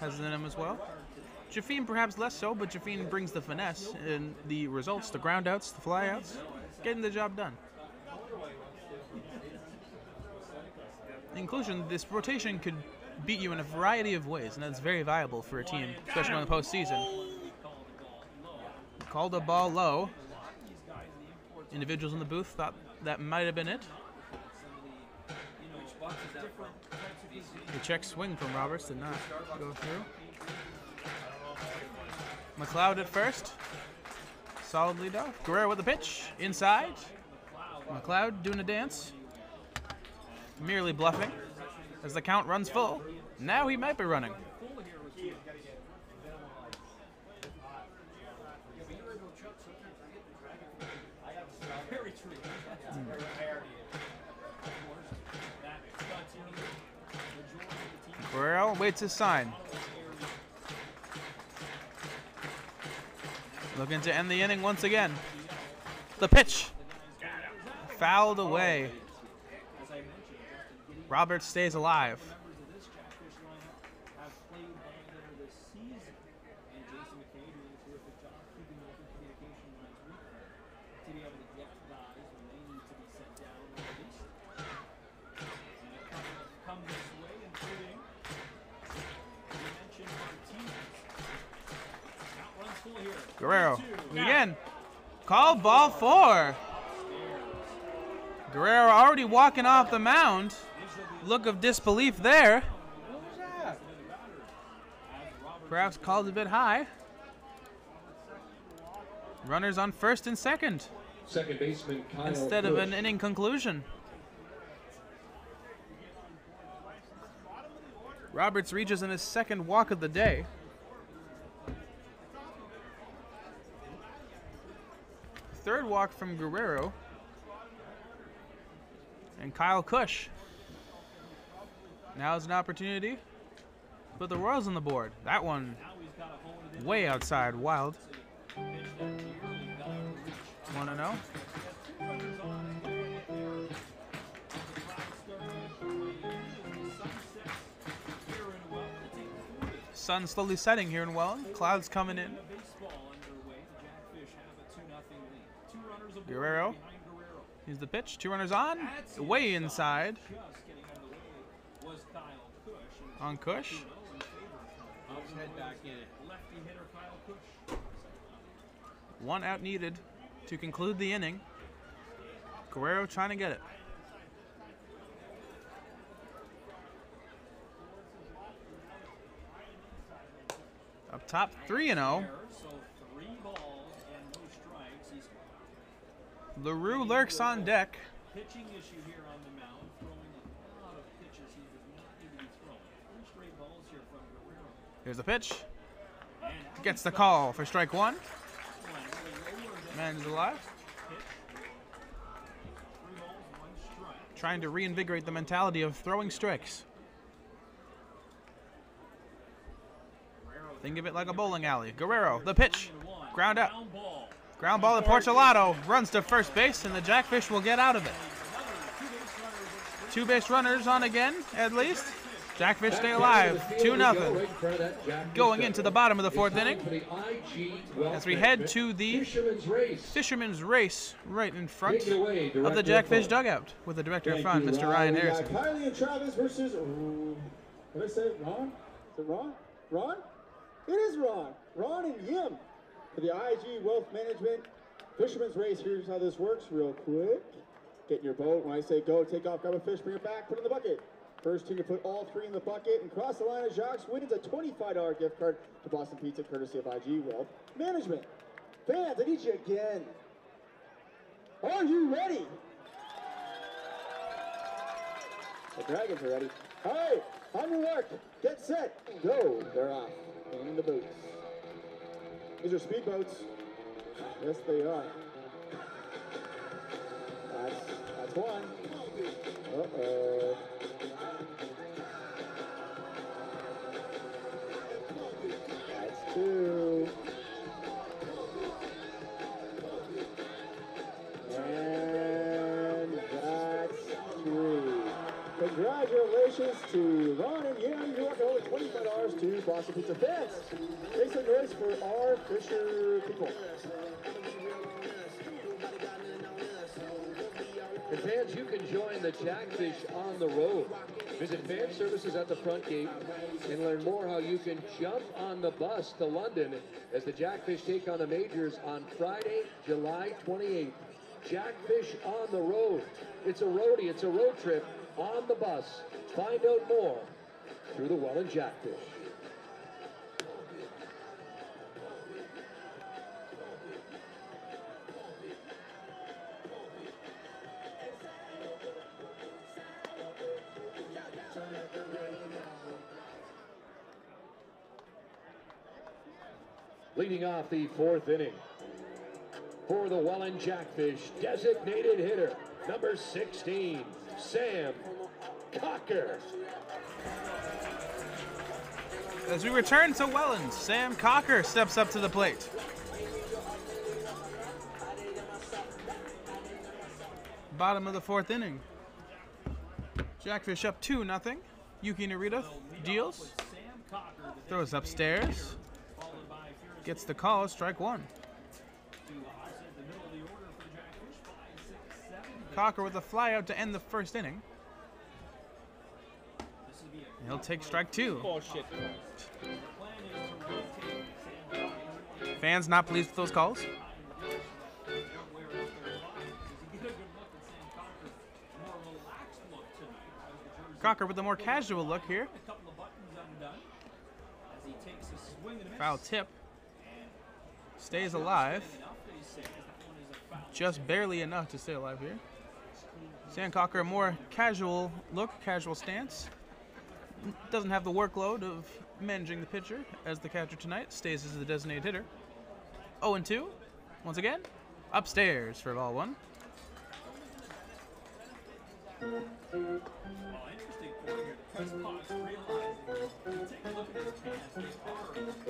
has it in him as well. Jafine perhaps less so, but Jafine brings the finesse in the results, the groundouts, the flyouts, getting the job done. In conclusion, this rotation could beat you in a variety of ways, and that's very viable for a team, especially in the postseason. Called a ball low. individuals in the booth thought that might have been it. The check swing from Roberts did not go through. McLeod at first. Solid lead off. Guerrero with the pitch. Inside. McLeod doing a dance. Merely bluffing. As the count runs full. Now he might be running. Guerrero waits his sign. Looking to end the inning once again. The pitch. Fouled away. Roberts stays alive. members of this Jackfish lineup have played longer this season. And Jason McKay doing a terrific job keeping open communication lines with them to be able to get guys when they need to be sent down or released. And a couple have come this way, including you mentioned Martinez. Count runs full here. Guerrero again. Call ball four. Guerrero already walking off the mound. Look of disbelief there. Perhaps called a bit high. Runners on first and second Second baseman Kyle instead of an inning conclusion. Roberts reaches in his second walk of the day. Third walk from Guerrero. And Kyle Cush. Now's an opportunity to put the Royals on the board. That one way outside wild. 1 0. Sun slowly setting here in Welland. Clouds coming in. Baseball underway. The Jackfish have a 2 0 lead. Two runners aboard Guerrero. behind Guerrero. Here's the pitch. Two runners on. Way inside Kyle Cush. One out needed to conclude the inning. Guerrero trying to get it. Up top, 3 0. So and no strikes. He's LaRue lurks on deck. pitching issue here on the mound, throwing a lot of pitches he does not need to be thrown. Three straight balls here from Guerrero. Here's the pitch. Gets the call for strike one. one really lower than Man is alive. Trying to reinvigorate the mentality of throwing strikes. Think of it like a bowling alley. Guerrero, the pitch. Ground up. Ground ball. To Portolato. Runs to first base, and the Jackfish will get out of it. Two base runners on again, at least. Jackfish stay alive. 2 0. Going into the bottom of the fourth inning. As we head to the Fisherman's Race. Right in front Take it away, of the Jackfish dugout with the director Thank front, Mr. Ryan Harrison. Kylie and Travis versus. Did I say Ron? Is it Ron? Ron? It is Ron. Ron and Yim for the IG Wealth Management Fisherman's Race. Here's how this works, real quick. Get in your boat. When I say go, take off, grab a fish, bring it back, put it in the bucket. First team to put all three in the bucket and cross the line of Jacques wins a $25 gift card to Boston Pizza, courtesy of IG Wealth Management. Fans, I need you again. Are you ready? The Dragons are ready. All right, on your mark, get set, go. They're off in the boots. These are speedboats. Yes, they are. That's that's one. Uh oh. That's two. And that's three. Congratulations to Ron and Yam. You're welcome over $25 to Boston Pizza fans. Make some noise for our Fisher people. And fans, you can join the Jackfish on the road. Visit fan services at the front gate and learn more how you can jump on the bus to London as the Jackfish take on the majors on Friday, July 28th. Jackfish on the road. It's a roadie, it's a road trip on the bus. Find out more through the Welland Jackfish. Leading off the fourth inning for the Welland Jackfish, designated hitter, number 16, Sam Cocker. As we return to Welland, Sam Cocker steps up to the plate. Bottom of the fourth inning. Jackfish up 2 nothing. Yuki Narita deals. Throws upstairs. Gets the call, strike one. Cocker with a fly out to end the first inning. He'll take strike two. Fans not pleased with those calls. Cocker with a more casual look here. Foul tip. Stays alive. Just barely enough to stay alive here. Sam Cocker, a more casual look, casual stance. Doesn't have the workload of managing the pitcher as the catcher tonight. Stays as the designated hitter. 0 and 2. Once again, upstairs for ball one.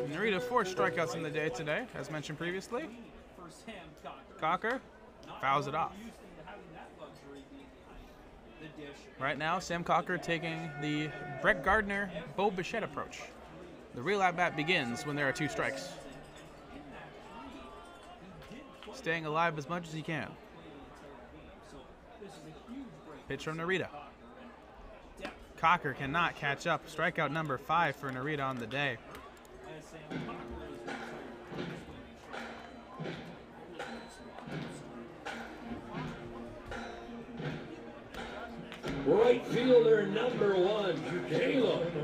Narita four strikeouts in the day today, as mentioned previously. Cocker fouls it off. Right now, Sam Cocker taking the Brett Gardner, Bo Bichette approach. The real at bat begins when there are two strikes. Staying alive as much as he can. Pitch from Narita. Cocker cannot catch up. Strikeout number five for Narita on the day. Right fielder number one, Caleb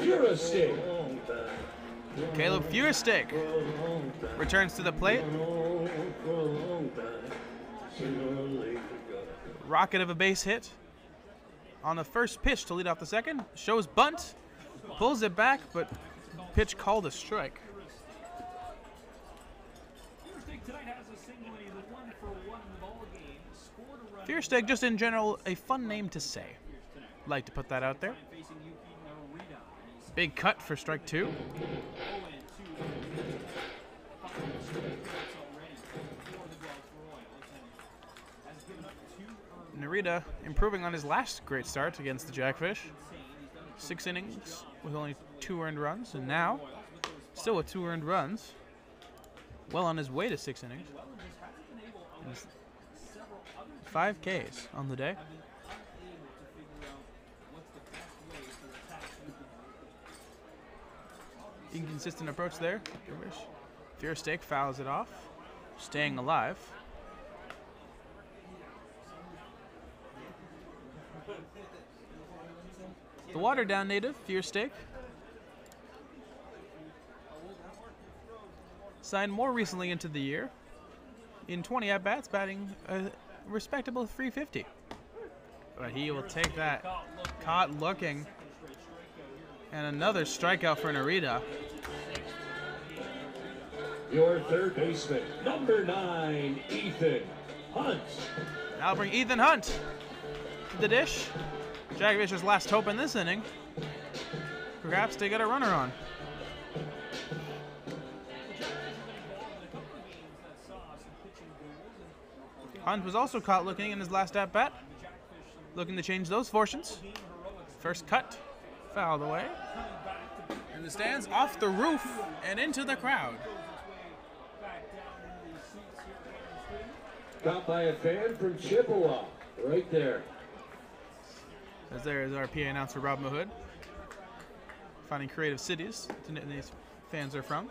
Furestick. Caleb Furestick returns to the plate. Rocket of a base hit on the first pitch to lead off the second. Shows bunt, pulls it back, but pitch called a strike. Fiersteg, just in general, a fun name to say. Like to put that out there. Big cut for strike two. Narita improving on his last great start against the Jackfish. Six innings with only two earned runs, and now, still with two earned runs, well on his way to six innings. And Five Ks on the day. Inconsistent approach there. Fear Stake fouls it off, staying alive. The Waterdown native, Fear Stake, signed more recently into the year in 20 at bats, batting a respectable 350. But he will take that. Caught looking. And another strikeout for Narita. Your third baseman, number nine, Ethan Hunt. Now bring Ethan Hunt to the dish. Jackfish's last hope in this inning. Perhaps they got a runner on. Hunt was also caught looking in his last at bat, looking to change those fortunes. First cut, fouled away. And the stands off the roof and into the crowd. Caught by a fan from Chippawa, right there. As there is our PA announcer Rob Mahood, finding creative cities these fans are from.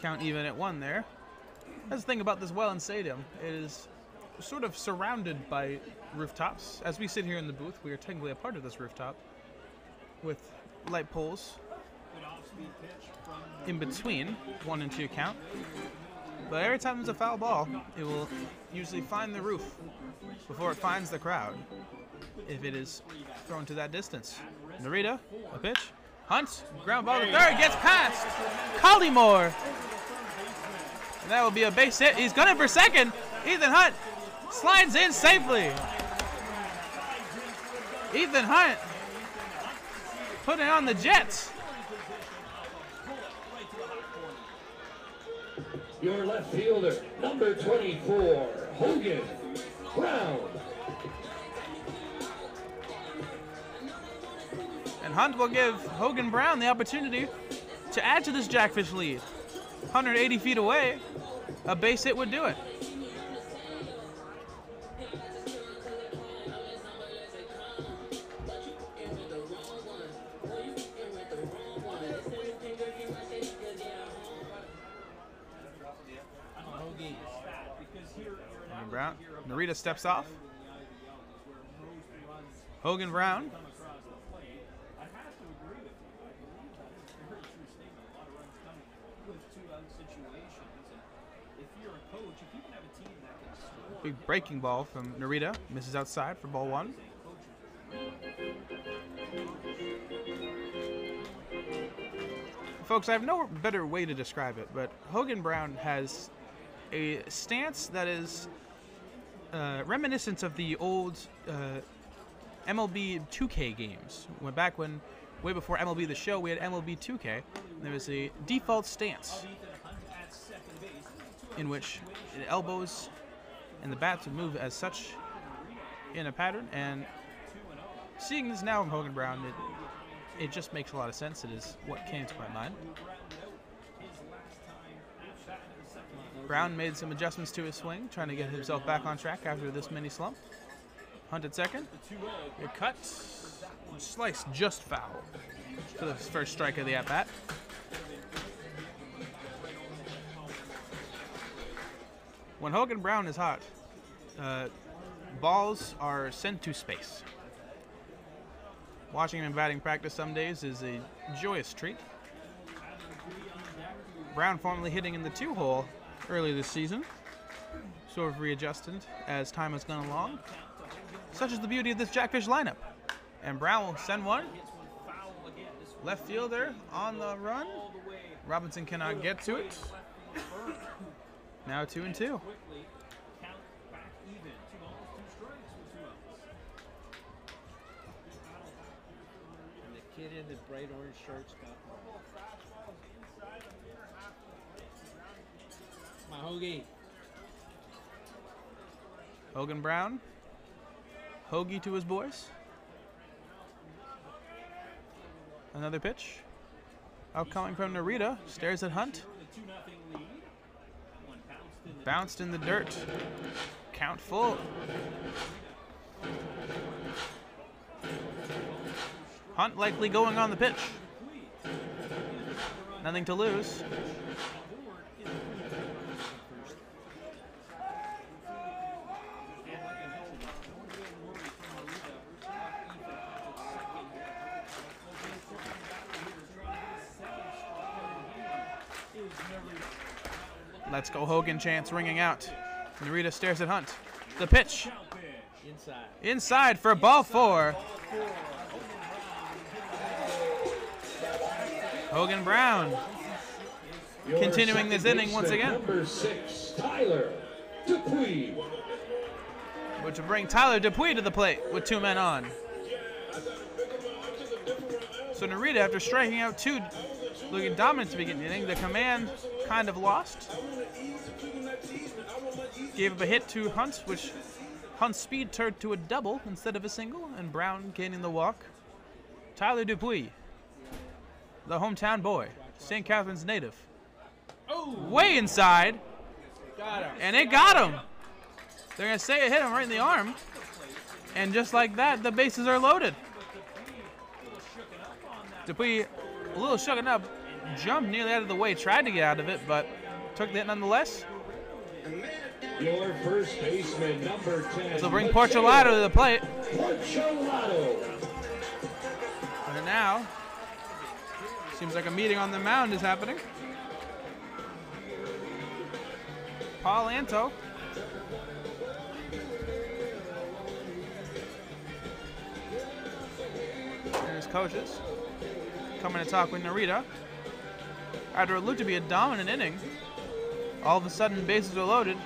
Count even at one there. That's the thing about this Welland Stadium. It is sort of surrounded by rooftops. As we sit here in the booth, we are technically a part of this rooftop with light poles in between one and two count. But every time there's a foul ball, it will usually find the roof before it finds the crowd if it is thrown to that distance. Narita, a pitch. Hunt, ground ball to third, gets past. Collymore. And that will be a base hit. He's gunning for second. Ethan Hunt slides in safely. Ethan Hunt putting on the Jets. Your left fielder, number 24, Hogan Brown. And Hunt will give Hogan Brown the opportunity to add to this Jackfish lead. 180 feet away, a base hit would do it. Brown. Narita steps off. Hogan Brown. I have to agree with you. I believe that is a very true statement. A lot of runs coming with two out situations. And if you're a coach, if you can have a team that can score, Breaking ball from Narita. Misses outside for ball one. Folks, I have no better way to describe it, but Hogan Brown has a stance that is uh, reminiscent of the old uh, MLB 2K games. When back when, way before MLB The Show, we had MLB 2K. There was a default stance in which the elbows and the bats would move as such in a pattern. And seeing this now from Hogan Brown, it, it just makes a lot of sense. It is what came to my mind. Brown made some adjustments to his swing, trying to get himself back on track after this mini slump. Hunted second. A cut. Slice just foul for the first strike of the at bat. When Hogan Brown is hot, uh, balls are sent to space. Watching him in batting practice some days is a joyous treat. Brown formerly hitting in the two hole early this season, sort of readjusted as time has gone along. Such is the beauty of this Jackfish lineup. And Brown will send one. Left fielder on the run. Robinson cannot get to it. Now two and two. count back even. Two balls, two strikes with two outs. And the kid in the bright orange shirts got my Mahogi. Hogan Brown. Hoagie to his boys. Another pitch. Outcoming from Narita. Stares at Hunt. The 2 nothing lead. One bounced in the dirt. Count full. Hunt likely going on the pitch. Nothing to lose. Let's go Hogan chants ringing out. Narita stares at Hunt. The pitch. Inside. Inside for ball four. Hogan Brown Continuing this inning once again. Number six, Tyler Dupuis. which will bring Tyler Dupuis to the plate with two men on. So Narita, after striking out two, looking dominant to begin the inning, the command kind of lost. Gave up a hit to Hunt, which Hunt's speed turned to a double instead of a single, and Brown gaining the walk. Tyler Dupuis, the hometown boy, St. Catharines native. Way inside, and it got him. They're gonna say it hit him right in the arm, and just like that, the bases are loaded. Dupuis, a little shooken up, jumped nearly out of the way, tried to get out of it, but took that nonetheless. Your first baseman, number 10. This will bring Mateo Portolato to the plate. Portolato. And now, seems like a meeting on the mound is happening. Paul Anto. And his coaches coming to talk with Narita. After what looked to be a dominant inning, all of a sudden bases are loaded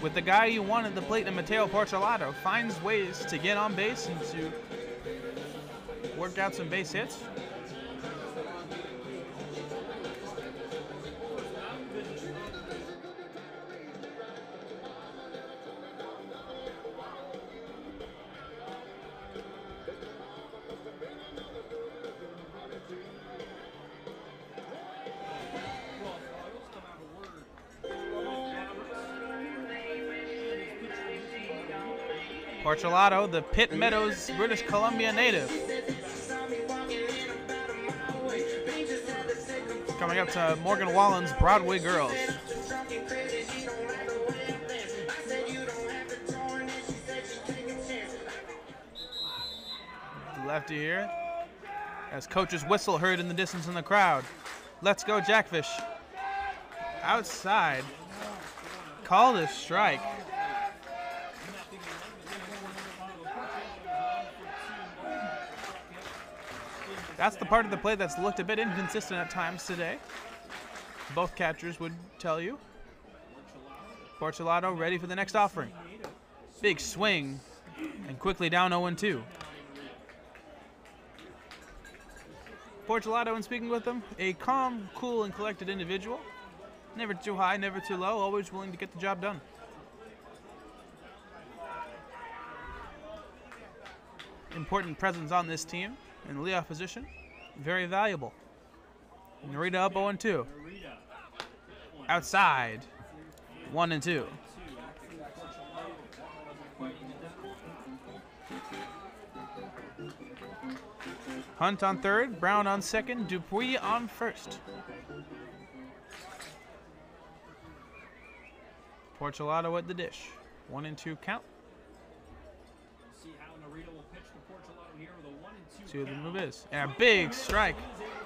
with the guy you want at the plate, and Mateo Portolato finds ways to get on base and to work out some base hits. Portolato, the Pitt Meadows, British Columbia native. Coming up to Morgan Wallen's Broadway Girls. Lefty here. As coach's whistle heard in the distance in the crowd. Let's go, Jackfish. Outside. Called a strike. That's the part of the play that's looked a bit inconsistent at times today. Both catchers would tell you. Portolato ready for the next offering. Big swing and quickly down 0 2. Portolato, in speaking with him, a calm, cool, and collected individual. Never too high, never too low, always willing to get the job done. Important presence on this team in the leadoff position. Very valuable. Narita up 0 2. Outside. 1 and 2. Hunt on third, Brown on second, Dupuis on first. Portolato at the dish. One and two count. See how Narita will pitch to Portolato here with a one and two. See what the move is. And a big strike.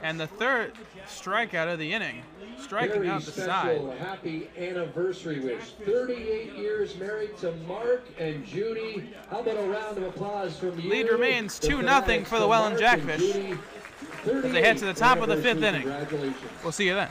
And the third strikeout of the inning. Striking Very out the special side. happy anniversary wish. 38 years married to Mark and Judy. How about a round of applause from you? Lead remains 2-0 for the Welland Jackfish as they head to the top of the fifth inning. Congratulations. We'll see you then.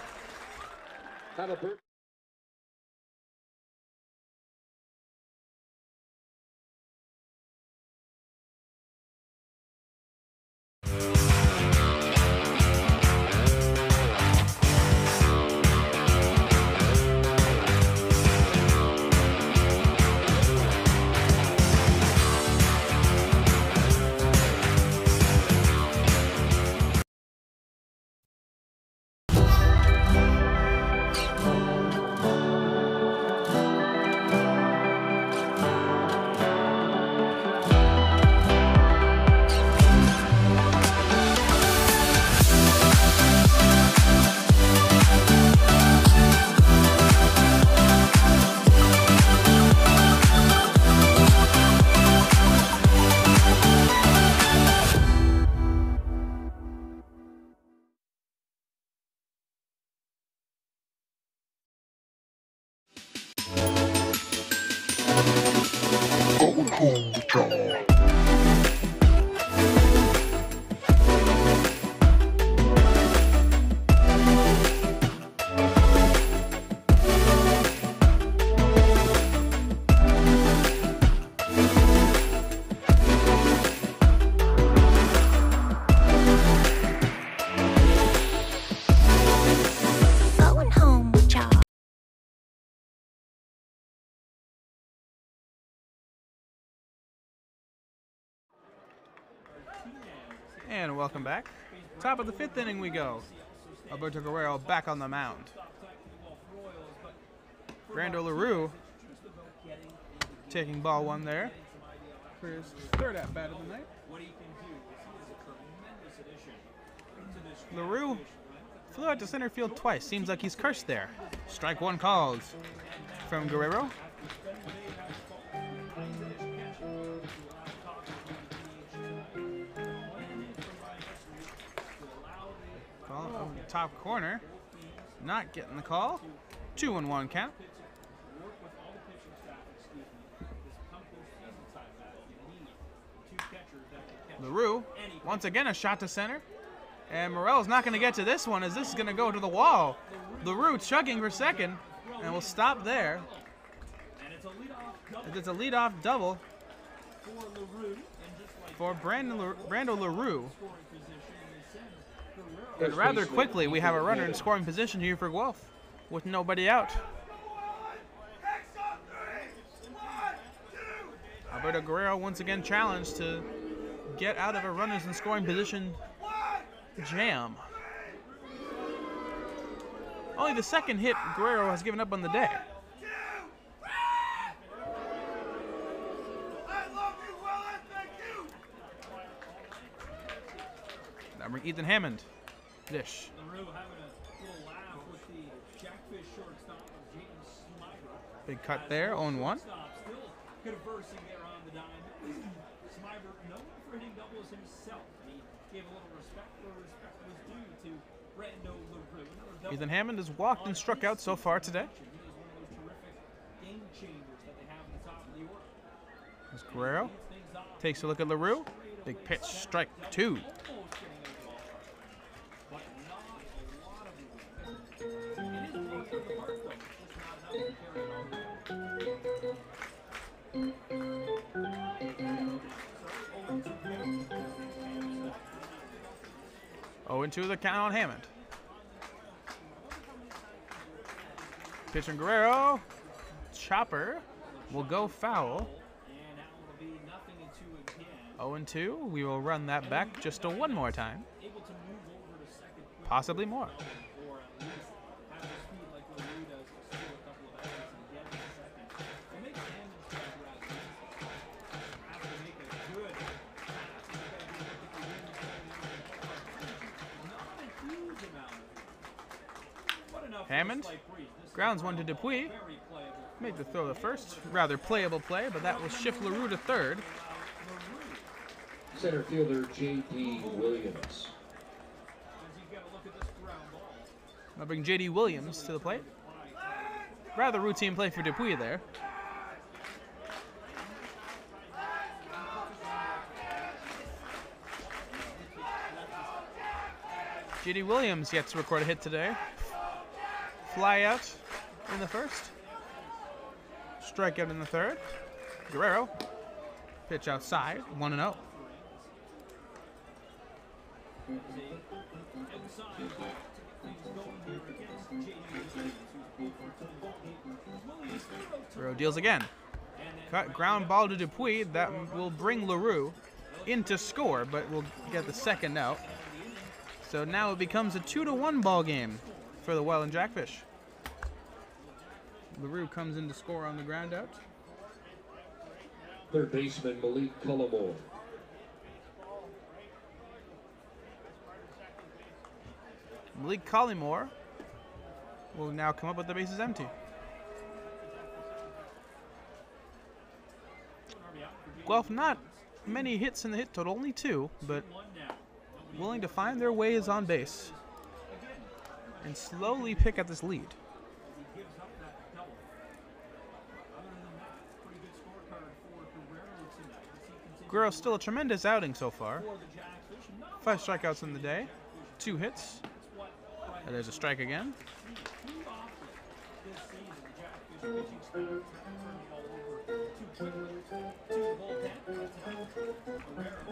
And welcome back. Top of the fifth inning we go. Alberto Guerrero back on the mound. Brando LaRue taking ball one there for his third at bat of the night. LaRue flew out to center field twice. Seems like he's cursed there. Strike one called from Guerrero. Top corner. Not getting the call. Two and one count. LaRue, once again, a shot to center. And Morello's not going to get to this one as this is going to go to the wall. LaRue chugging for second, and we'll stop there. And it's a leadoff double As It's a leadoff double for Brandon La- Brando LaRue. scoring position, they send Guerrero And rather quickly, we have a runner in scoring position here for Guelph with nobody out. Alberto Guerrero once again challenged to get out of a runners in scoring position jam. Only the second hit Guerrero has given up on the day. Number Ethan Hammond. Dish. LaRue having a little laugh with the Jackfish shortstop, James Smybert. Big cut there, 0 1. Shortstop still conversing there on the dime. Smybert, known for hitting doubles himself, and he gave a little respect where respect was due to Brando LaRue. Ethan Hammond has walked and struck out so far today. He is one of those terrific game changers that they have at the top of the order. As Guerrero Leads things off takes a look at LaRue. Big pitch, strike two. 0-2 the count on Hammond. Pitch Guerrero. Chopper will go foul. 0-2. We will run that back just a one more time. Possibly more. Hammond slight breeze. This is grounds one to Dupuis. Made the throw the first. Rather playable play, but that will shift LaRue to third. Center fielder J.D. Williams. As you got to look at this ground ball. I'll bring J.D. Williams to the plate. Rather routine play for Dupuis there. J.D. Williams yet to record a hit today. Fly out in the first. Strikeout in the third. Guerrero. Pitch outside. 1 0. Inside to get things going here against J.D. Williams, who's 0 for 2 in ball game. Williams threw out to Guerrero deals again. Cut ground ball to Dupuis. That will bring LaRue into score, but we'll get the second out. So now it becomes a two to one ball game for the Welland Jackfish. LaRue comes in to score on the ground out. Third baseman Malik Collymore. Malik Collymore will now come up with the bases empty. Guelph not many hits in the hit total, only two, but willing to find their ways on base and slowly pick at this lead. Guerrero still a tremendous outing so far. Five strikeouts in the day, two hits. And there's a strike again.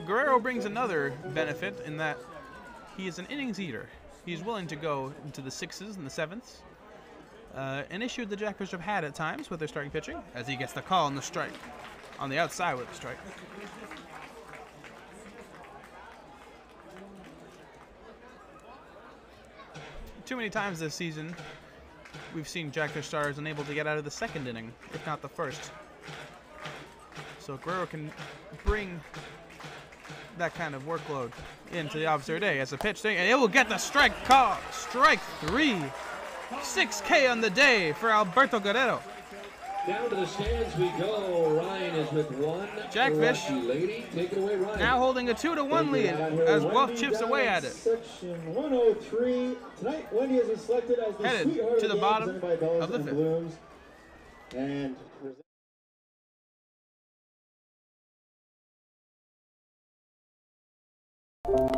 Guerrero brings another benefit in that he is an innings eater. He's willing to go into the sixes and the sevenths. Uh, an issue the Jackfish have had at times with their starting pitching, as he gets the call on the strike, on the outside with the strike. Too many times this season, we've seen Jackfish stars unable to get out of the second inning, if not the first. So Guerrero can bring that kind of workload into the officer day as a pitch thing, and it will get the strike call. Strike three. 6K on the day for Alberto Guerrero. Down to the stands we go. Ryan is with one. Jackfish. Lady. Take it away, Ryan. Now holding a 2 to 1 lead as Guelph chips away at it. Section 103. Tonight, Wendy been selected as the Headed sweetheart to the bottom by of the fifth. Blooms. And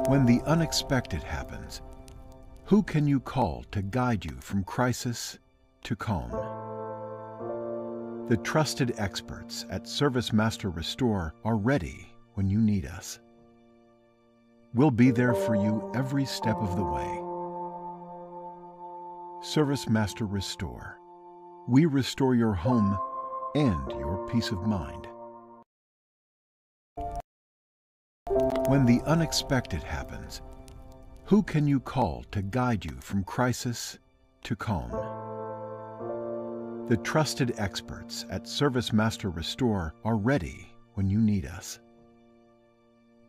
When the unexpected happens, who can you call to guide you from crisis to calm? The trusted experts at ServiceMaster Restore are ready when you need us. We'll be there for you every step of the way. ServiceMaster Restore. We restore your home and your peace of mind. When the unexpected happens, who can you call to guide you from crisis to calm? The trusted experts at ServiceMaster Restore are ready when you need us.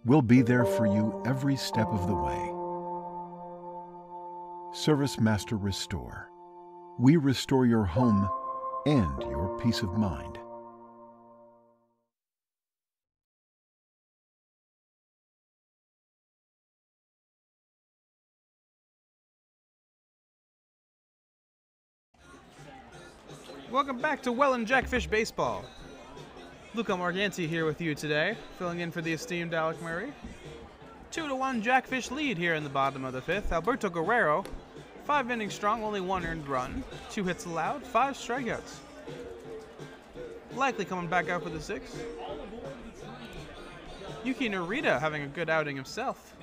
We'll be there for you every step of the way. ServiceMaster Restore. We restore your home and your peace of mind. Welcome back to Welland Jackfish Baseball. Luca Morganti here with you today, filling in for the esteemed Alec Murray. Two to one Jackfish lead here in the bottom of the fifth. Alberto Guerrero, five innings strong, only one earned run, two hits allowed, five strikeouts. Likely coming back out for the sixth. Yuki Narita having a good outing himself.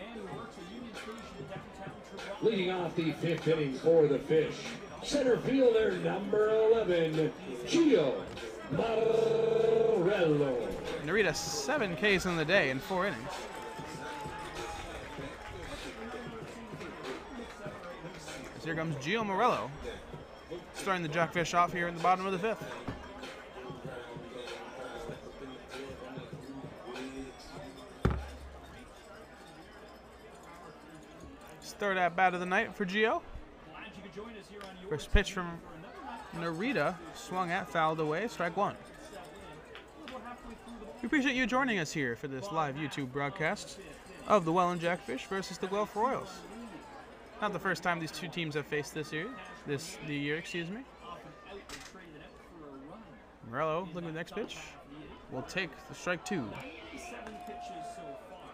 Leading off the fifth inning for the fish. Center fielder number 11, Gio Morello. Narita seven Ks in the day in four innings. As here comes Gio Morello, starting the Jackfish off here in the bottom of the fifth. Third at bat of the night for Gio. First pitch from Narita, swung at, fouled away, strike one. We appreciate you joining us here for this live YouTube broadcast of the Welland Jackfish versus the Guelph Royals. Not the first time these two teams have faced this year. This the year, excuse me. Morello looking at the next pitch. Will take the strike two. Seven pitches so far.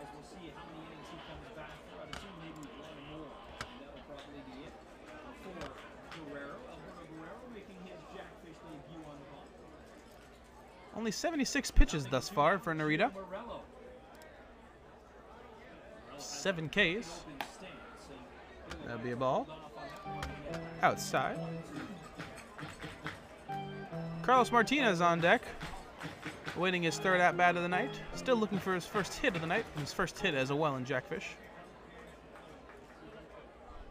As we'll see how many innings he comes back for. I'd assume maybe one more. And that will probably be it for Guerrero. Alberto Guerrero making his Jackfish debut on the ball. Only 76 pitches thus far for Narita. Seven Ks. in That'd be a ball. Outside. Carlos Martinez on deck. Awaiting his third at bat of the night. Still looking for his first hit of the night. His first hit as a Welland Jackfish.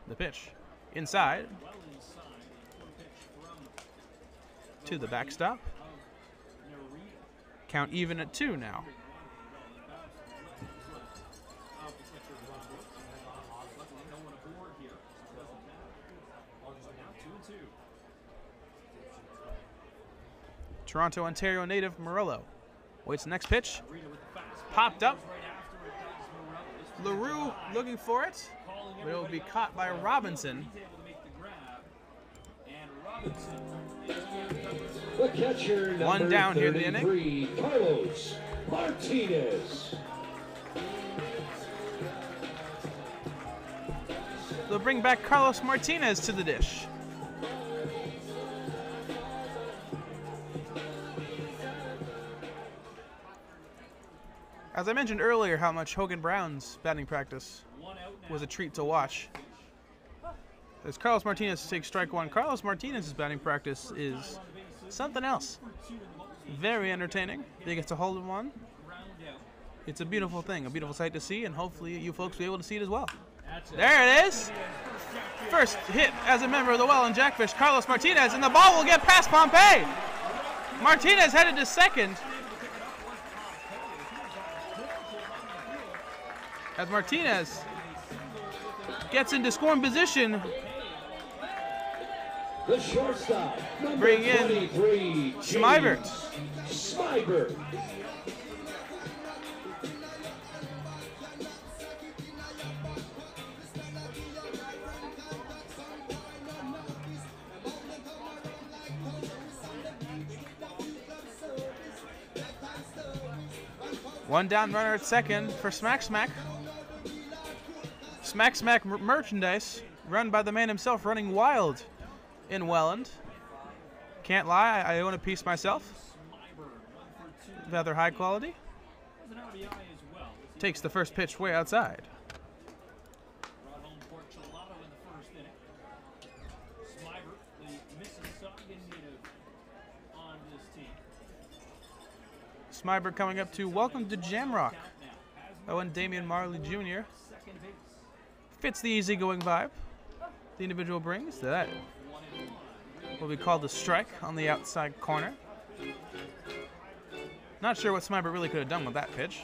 The pitch. Inside. To the backstop. Count even at two now. Toronto, Ontario native Morello. Waits the next pitch. Popped up. LaRue looking for it. But it will be caught by Robinson. Catcher One down here in the inning. 33, Carlos Martinez. They'll bring back Carlos Martinez to the dish. As I mentioned earlier, how much Hogan Brown's batting practice was a treat to watch. As Carlos Martinez takes strike one, Carlos Martinez's batting practice is something else. Very entertaining. They get to hold in one. It's a beautiful thing, a beautiful sight to see, and hopefully you folks will be able to see it as well. There it is. First hit as a member of the Welland Jackfish, Carlos Martinez, and the ball will get past Pompey. Martinez headed to second. As Martinez gets into scoring position, The shortstop, number Bring in 23, Smybert. James One down runner at second for Smack Smack. Smack Smack merchandise run by the man himself running wild in Welland. Can't lie, I own a piece myself. Rather high quality. Takes the first pitch way outside. Smybert coming up to welcome to Jamrock. Oh, and Damian Marley Jr. fits the easygoing vibe the individual brings. To that will be called a strike on the outside corner. Not sure what Smybert really could have done with that pitch.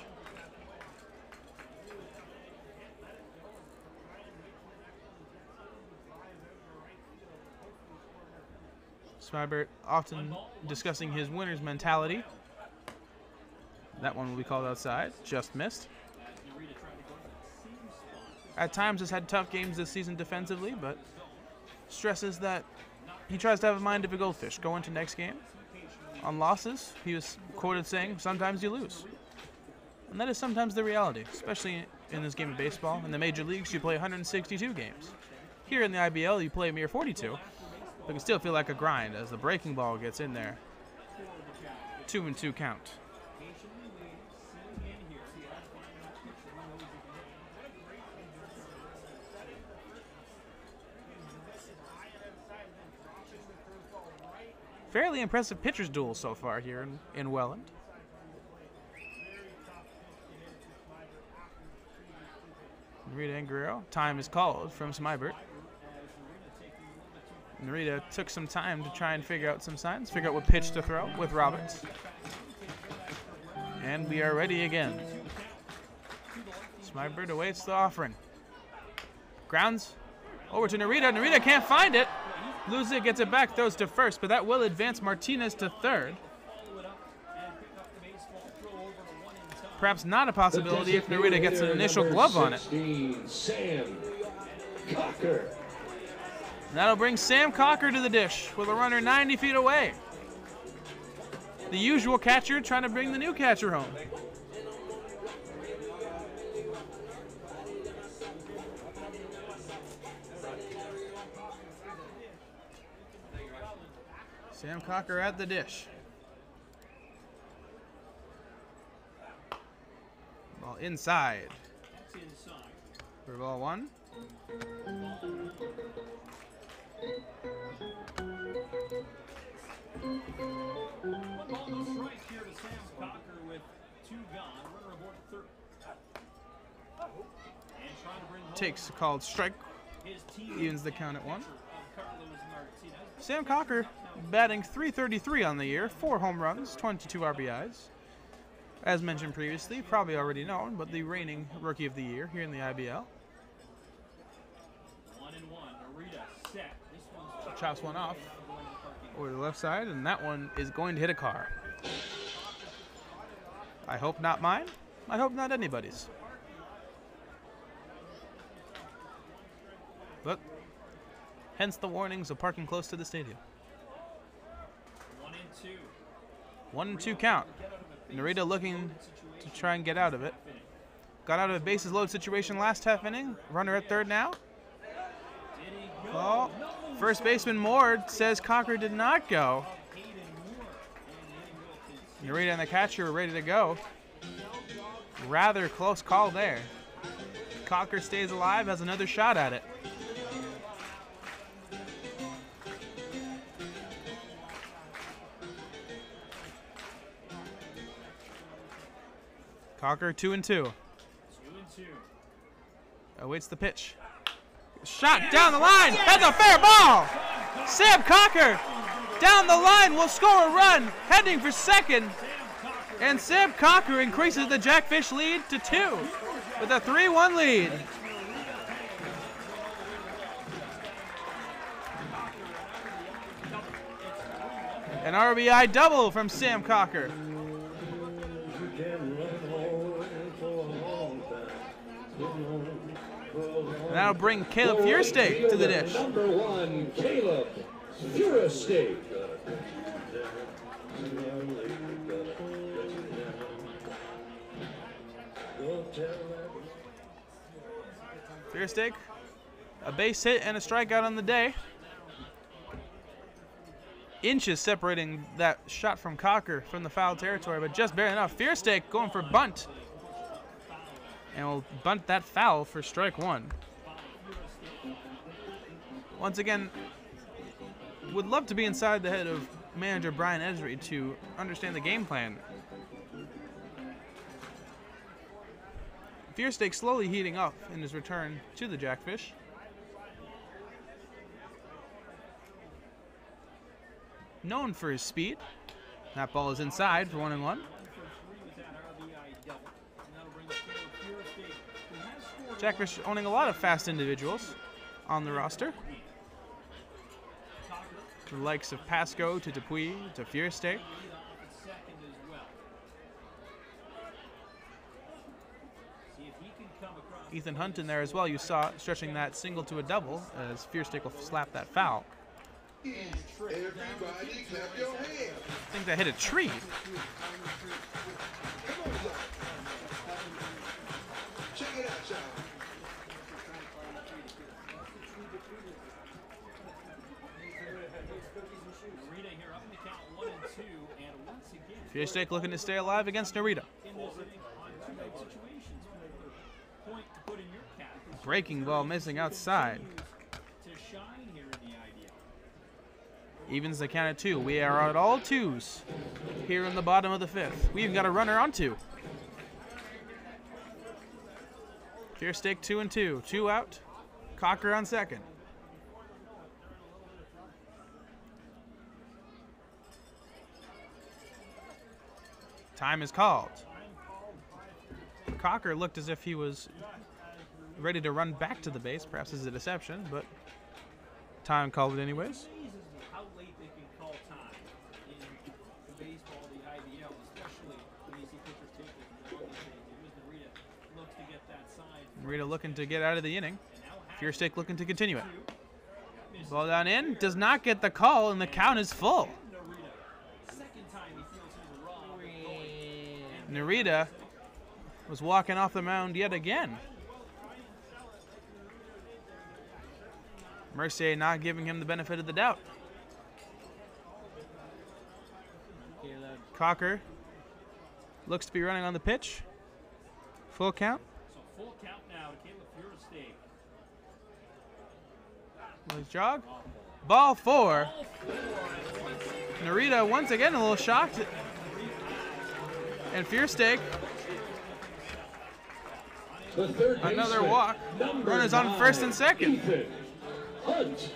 Smybert often discussing his winner's mentality. That one will be called outside. Just missed. At times has had tough games this season defensively, but stresses that he tries to have a mind of a goldfish. Go into next game. On losses, he was quoted saying, sometimes you lose. And that is sometimes the reality, especially in this game of baseball. In the major leagues, you play 162 games. Here in the IBL, you play a mere 42. But can still feel like a grind as the breaking ball gets in there. Two and two count. Fairly impressive pitcher's duel so far here in, in Welland. Narita and Guerrero. Time is called from Smybert. Narita took some time to try and figure out some signs, figure out what pitch to throw with Roberts. And we are ready again. Smybert awaits the offering. Grounds over to Narita. Narita can't find it. It, gets it back, throws to first, but that will advance Martinez to third. Perhaps not a possibility if Narita gets an initial glove on it. Sam. That'll bring Sam Cocker to the dish with a runner 90 feet away. The usual catcher trying to bring the new catcher home. Sam Cocker at the dish. Ball inside. For ball one. Takes a called strike. Evens the count at one. Sam Cocker batting 333 on the year, four home runs, 22 RBIs. As mentioned previously, probably already known, but the reigning rookie of the year here in the IBL. One and one. Set. This Chops one off over the left side, and that one is going to hit a car. I hope not mine. I hope not anybody's. But hence the warnings of parking close to the stadium. One and two. Count. Narita looking to try and get out of it. Got out of a bases load situation last half inning. Runner at third now. First baseman Moore says Cocker did not go. Narita and the catcher are ready to go. Rather close call there. Cocker stays alive, has another shot at it. Cocker two and two. Two and two. Awaits the pitch. Shot down the line. That's a fair ball. Sam Cocker down the line will score a run, heading for second. And Sam Cocker increases the Jackfish lead to two with a 3 1 lead. An RBI double from Sam Cocker. That'll bring Caleb Fiersteak to the dish. Number one, Caleb Fiersteak. Fiersteak, a base hit and a strikeout on the day. Inches separating that shot from Cocker from the foul territory, but just barely enough. Fiersteak going for bunt. And we'll bunt that foul for strike one. Once again, would love to be inside the head of manager Brian Esri to understand the game plan. Fiersteak slowly heating up in his return to the Jackfish. Known for his speed. That ball is inside for one and one. Jackfish owning a lot of fast individuals on the roster. The likes of Pasco to Dupuis to Fiersteak. Ethan Hunt in there as well. You saw stretching that single to a double as Fiersteak will slap that foul. I think that hit a tree. Come on, y'all. Check it out, y'all. Narita here up in the count one and two, and Fiersteak looking to stay alive against Narita. Breaking ball missing outside. Evens the count at two. We are at all twos here in the bottom of the fifth. We even got a runner on two. Fiersteak two and two. Two out. Cocker on second. Time is called. Cocker looked as if he was ready to run back to the base, perhaps as a deception, but time called it anyways. Amazes me how late they can call time in baseball, the IBL, especially when you see pitchers take as long as they do. As Narita looks to get that sign. Rita looking to get out of the inning. Has Fiersteak looking to continue it. Ball down in, does not get the call, and the count is full. Narita. Second time he feels he's robbed. Narita was walking off the mound yet again. Mercier not giving him the benefit of the doubt. Cocker looks to be running on the pitch. Full count. So full count now to Caleb Fiersteak. Nice jog. Ball four. Narita once again a little shocked. And The third another walk. Runners on first and second. Hunt.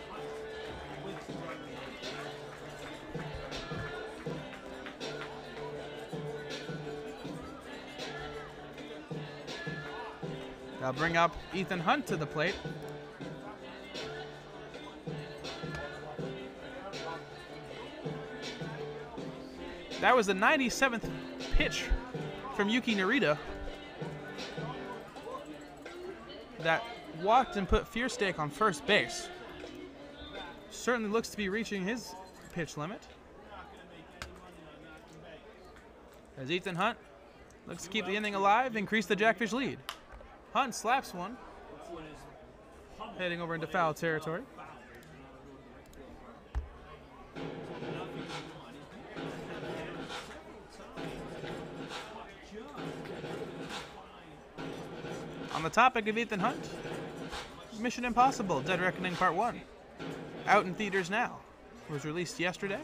They'll bring up Ethan Hunt to the plate. That was the 97th pitch from Yuki Narita that walked and put Fiersteak on first base. Certainly looks to be reaching his pitch limit. As Ethan Hunt looks to keep the inning alive, increase the Jackfish lead. Hunt slaps one, heading over into foul territory. On the topic of Ethan Hunt, Mission Impossible Dead Reckoning Part 1, out in theaters now, was released yesterday.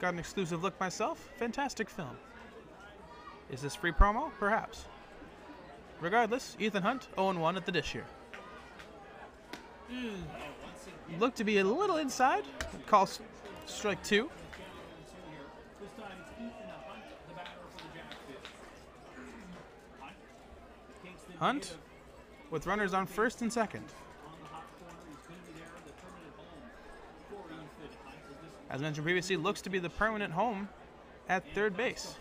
Got an exclusive look myself. Fantastic film. Is this free promo? Perhaps. Regardless, Ethan Hunt 0 1 at the dish here. Hmm. Look to be a little inside. Call strike two. This time it's Ethan Hunt, the batter for the Jackfish. Hunt. Kingston Hunt with runners on first and second. on the hot corner. He's going to be there. The permanent home as mentioned previously, looks to be the permanent home at third base.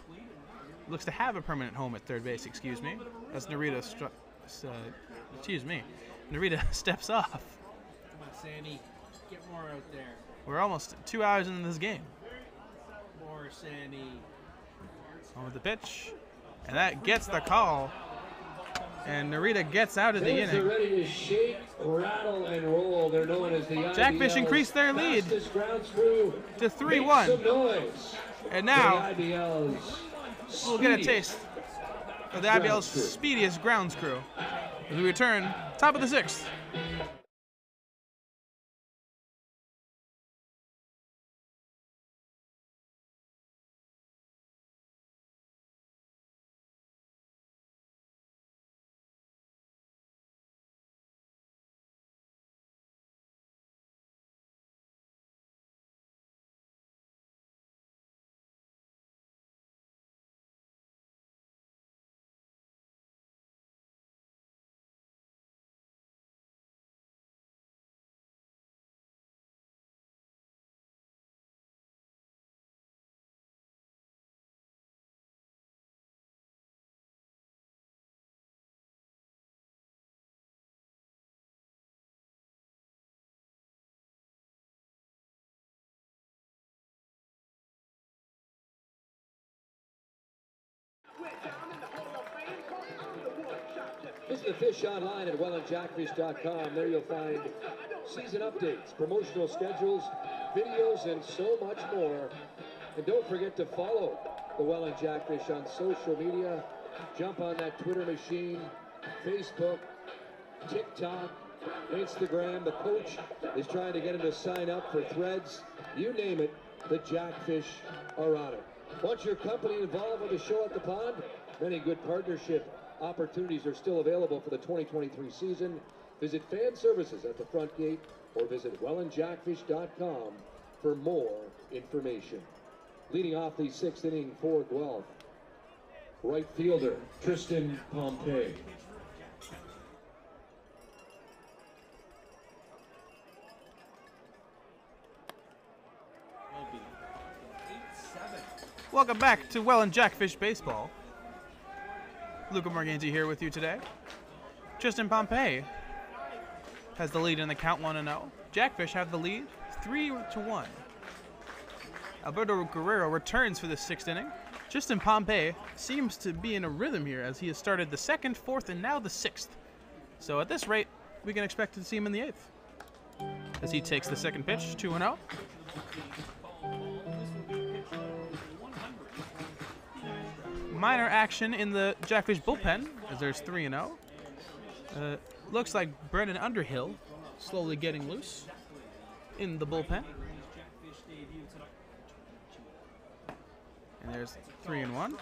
Looks to have a permanent home at third base, excuse me, as Narita, stru- uh, excuse me, Narita steps off. Come on, Sandy. Get more out there. We're almost two hours into this game. More, Sandy. On with the pitch, and that gets the call. And Narita gets out of the inning. ready to shake, rattle, and roll. They're known as the Jackfish IBL's increased their lead fastest ground crew. to 3-1. And now we'll get a taste of the IBL's speediest grounds crew as we return top of the sixth. The fish online at wellandjackfish.com. There you'll find season updates, promotional schedules, videos, and so much more. And don't forget to follow the Welland Jackfish on social media. Jump on that Twitter machine, Facebook, TikTok, Instagram. The coach is trying to get him to sign up for threads. You name it, the Jackfish are on it. Want your company involved with the show at the pond? Many good partnership opportunities are still available for the 2023 season. Visit fan services at the front gate or visit wellandjackfish.com for more information. Leading off the sixth inning for Guelph, right fielder Tristan Pompey. Will be 8-7. Welcome back to Welland Jackfish Baseball. Luca Morganti here with you today. Tristan Pompey has the lead in the count 1 0. Jackfish have the lead 3 to 1. Alberto Guerrero returns for the sixth inning. Tristan Pompey seems to be in a rhythm here as he has started the second, fourth, and now the sixth. So at this rate, we can expect to see him in the eighth. As he takes the second pitch, 2 0. Minor action in the Jackfish bullpen as there's 3 and 0. Uh, looks like Brendan Underhill slowly getting loose in the bullpen. And there's 3 and 1.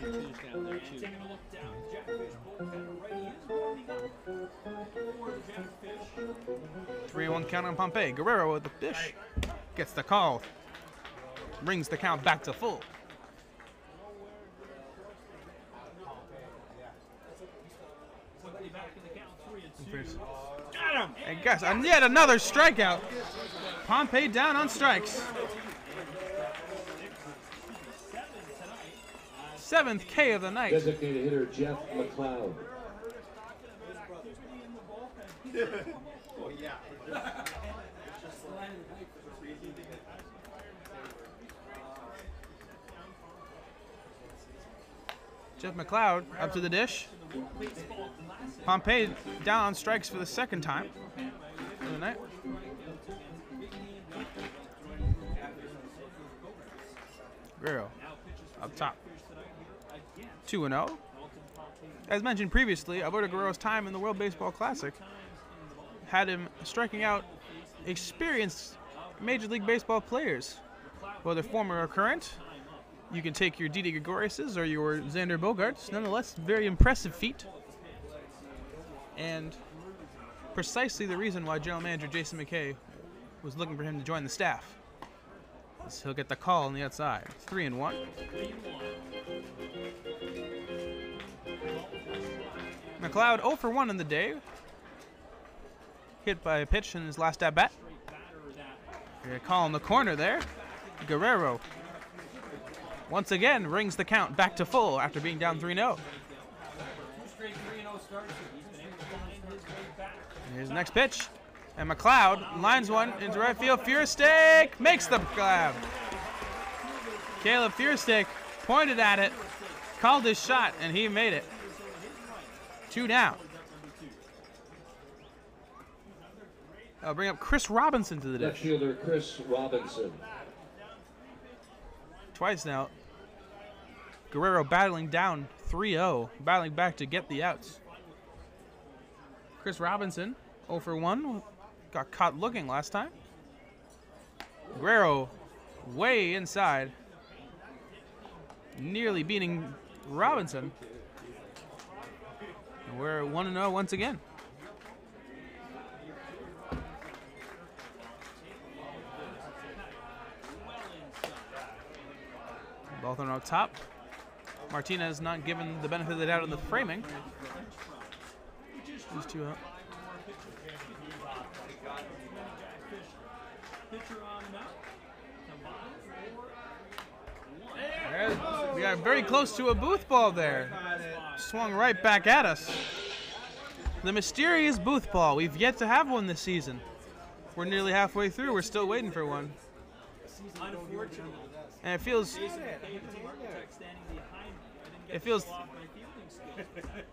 Two's down there, too. Taking a look down, Jackfish bullpen, righty is warming up for the Jackfish. 3 1 count on Pompey. Guerrero with the dish gets the call. Brings the count back to full. Quickly back in the count, three and two. Got him! And guess, and yet another strikeout. Pompey down on strikes. Seventh K of the night. Designated hitter Jeff McLeod. Jeff McLeod up to the dish. Pompey down on strikes for the second time of the night. Guerrero up top. 2 0. As mentioned previously, Alberto Guerrero's time in the World Baseball Classic had him striking out experienced Major League Baseball players, whether former or current. You can take your Didi Gregoriuses or your Xander Bogaerts. Nonetheless, very impressive feat. And precisely the reason why General Manager Jason McKay was looking for him to join the staff. As he'll get the call on the outside. Three and one. McLeod 0 for 1 in the day. Hit by a pitch in his last at bat. Good call in the corner there. Guerrero once again rings the count back to full after being down 3 0. Straight 3-0 starts. He's been able to find his way back. Here's the next pitch. And McLeod lines one into right field. Fierstick makes the grab. Caleb Fierstick pointed at it, called his shot, and he made it. Two down. I'll bring up Chris Robinson to the Left dish. fielder Chris Robinson. Twice now. Guerrero battling down 3 0, battling back to get the outs. Chris Robinson, 0 for 1, got caught looking last time. Guerrero way inside, nearly beating Robinson. And we're 1 0 once again. Both are out top. Martinez not given the benefit of the doubt in the framing. These two up. We are very close to a booth ball there. Swung right back at us. The mysterious booth ball. We've yet to have one this season. We're nearly halfway through. We're still waiting for one. And it feels standing behind me. I didn't get it feels off my fielding skills.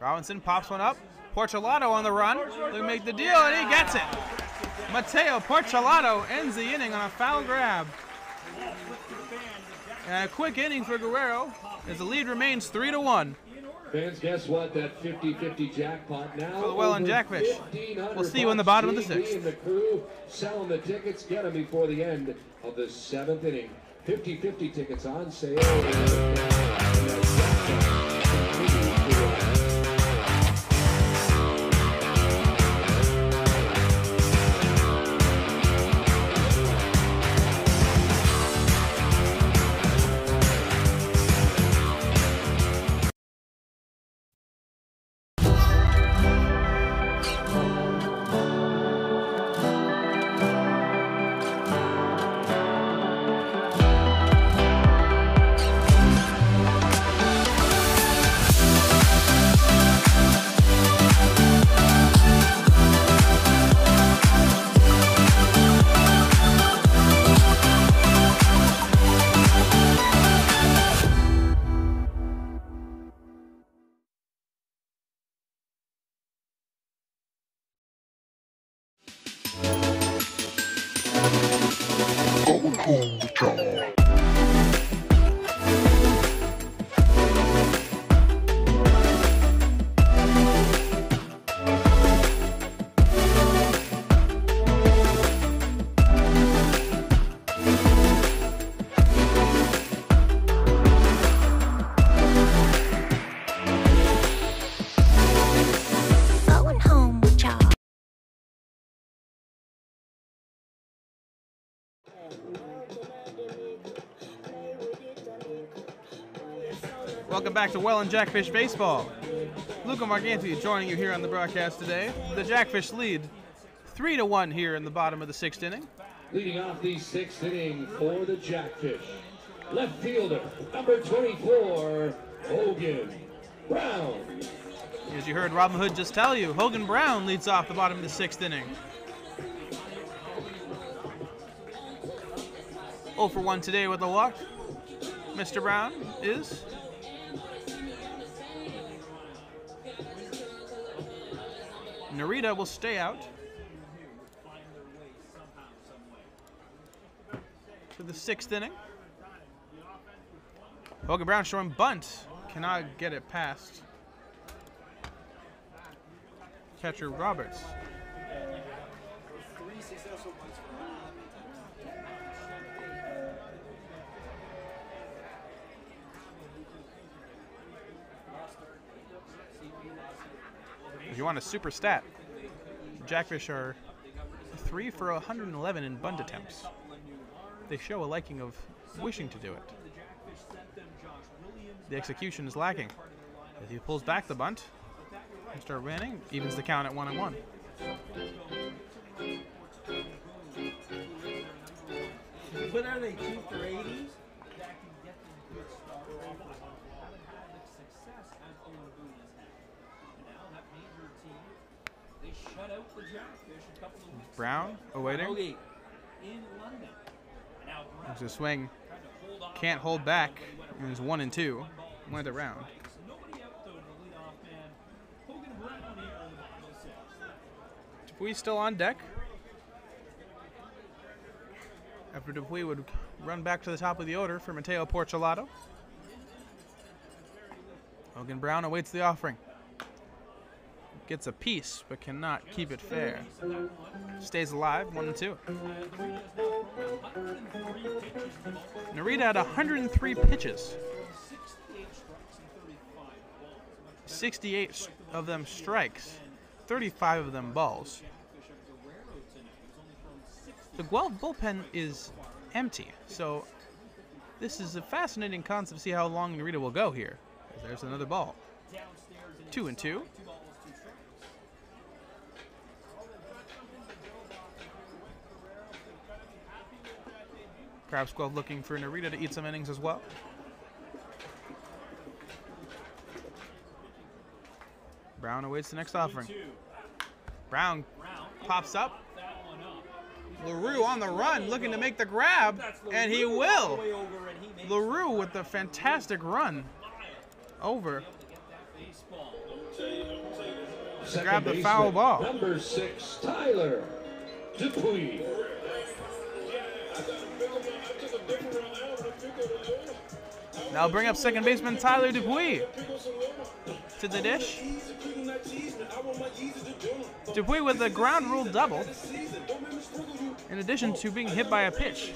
Robinson pops one up. Portolato on the run. They make the deal, and he gets it. Mateo Portolato ends the inning on a foul grab. And a quick inning for Guerrero as the lead remains 3 to 1. Fans, guess what? That 50-50 jackpot now. For the Welland over Jackfish. We'll see you in the bottom of the sixth. And the crew selling the tickets. Get them before the end of the seventh inning. 50-50 tickets on sale. Going Welcome back to Welland Jackfish Baseball. Luca Morganti joining you here on the broadcast today. The Jackfish lead 3 to 1 here in the bottom of the sixth inning. Leading off the sixth inning for the Jackfish. Left fielder, number 24, Hogan Brown. As you heard Robin Hood just tell you, Hogan Brown leads off the bottom of the sixth inning. 0 for 1 today with a walk. Mr. Brown is. Narita will stay out. To the sixth inning. Hogan Brown showing bunt. Cannot get it past catcher Roberts. If you want a super stat, Jackfish are three for 111 in bunt attempts. They show a liking of wishing to do it. The execution is lacking. As he pulls back the bunt, Mr. Manning evens the count at one and one. What are they cheap for 80s? that can get them good start off the one haven't had the success as Owen Boone has had. And now that major team, they shut out the Jackfish a couple of weeks Brown oh, awaiting. Brown There's a swing. Can't hold back. It was one and two. One to the sixth. Dupuis still on deck. After Dupuis would run back to the top of the order for Mateo Portolato. Hogan Brown awaits the offering. Gets a piece, but cannot keep it fair. Stays alive, one and two. Narita had 103 pitches, 68 strikes and 35 balls. Much 68 s- of them strikes, 35 of them balls. Jackfish of Guerrero tonight. He's only thrown 60 The Guelph bullpen is empty, so this is a fascinating concept to see how long Narita will go here. There's another ball. Two and two Perhaps Guelph looking for Narita to eat some innings as well. Brown awaits the next offering. Brown pops up. that one up. LaRue on the run looking to make the grab, and he will. Way over and he makes LaRue with the fantastic run over. to get that baseball. Second Grab the foul ball. Number six, Tyler Dupuis. Now bring up second baseman Tyler Dupuis to the dish. Dupuis with a ground rule double, in addition to being hit by a pitch.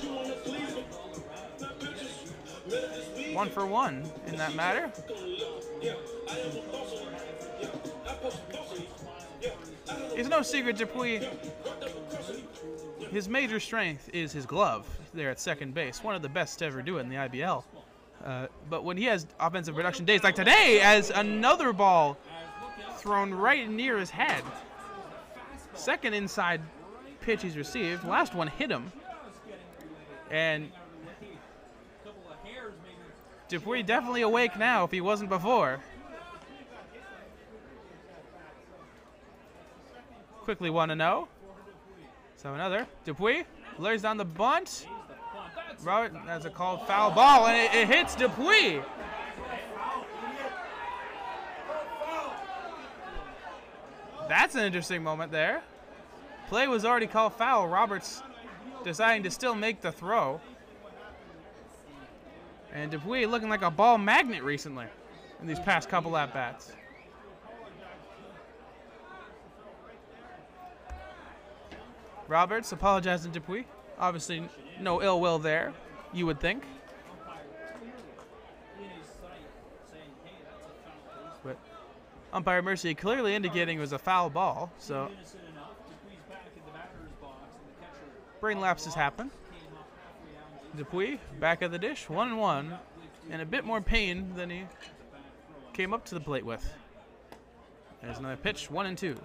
One for one in that matter. It's no secret Dupuis. His major strength is his glove there at second base, one of the best to ever do it in the IBL. Uh, but when he has offensive production days like today, as another ball thrown right near his head, second inside pitch he's received, last one hit him, and Dupuis definitely awake now if he wasn't before. Quickly 1 0. So another. Dupuis lays down the bunt. Robert, that's a called foul ball, and it, it hits Dupuis. That's an interesting moment there. Play was already called foul. Roberts deciding to still make the throw. And Dupuis looking like a ball magnet recently in these past couple at Roberts apologizing to Dupuis. Obviously, no ill will there, you would think. But umpire Mercy clearly indicating it was a foul ball, so brain lapses happen. Dupuis back of the dish, one and one, and a bit more pain than he came up to the plate with. There's another pitch, one and two.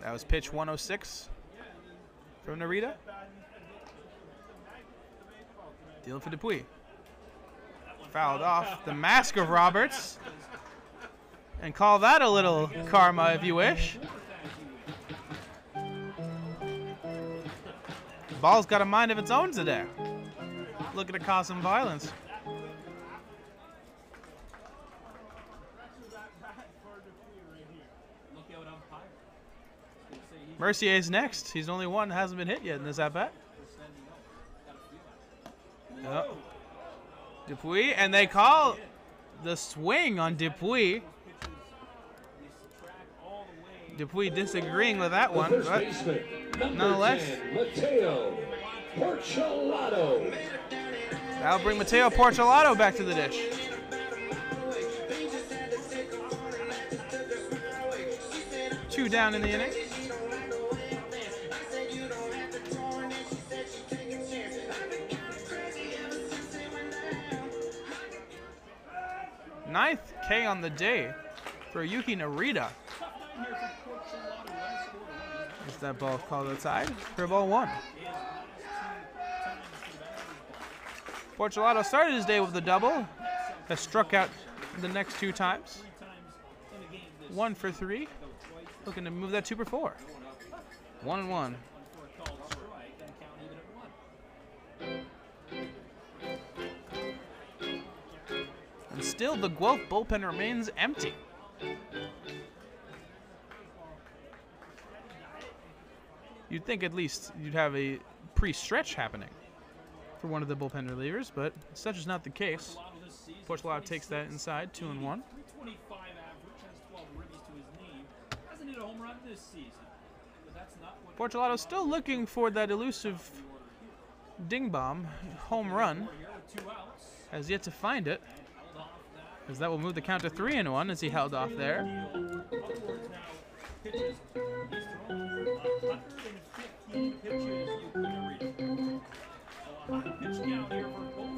That was pitch 106 from Narita. Dealing for Dupuis. Fouled off the mask of Roberts. And call that a little karma if you wish. Ball's got a mind of its own today. Looking to cause some violence. He's Mercier's next. He's the only one hasn't been hit yet in this at bat. Yep. Dupuis, and they call the swing on way. Dupuis disagreeing with that one, but nonetheless. Mateo. That'll bring Mateo Portolato back to the dish. Two down in the inning. Ninth K on the day for Yuki Narita. Is that ball called outside? For ball one. Portolato started his day with a double. Has struck out the next two times. One for three. Looking to move that two for four. One and one. And still the Guelph bullpen remains empty. You'd think at least you'd have a pre-stretch happening for one of the bullpen relievers, but such is not the case. Portolato takes that inside, two and one. 325 average, has 12 ribbies to his name. Hasn't hit a home run this season. But that's not what Portolato still looking for that elusive ding bomb home run. Has yet to find it. As that will move the count to three and one as he held off there.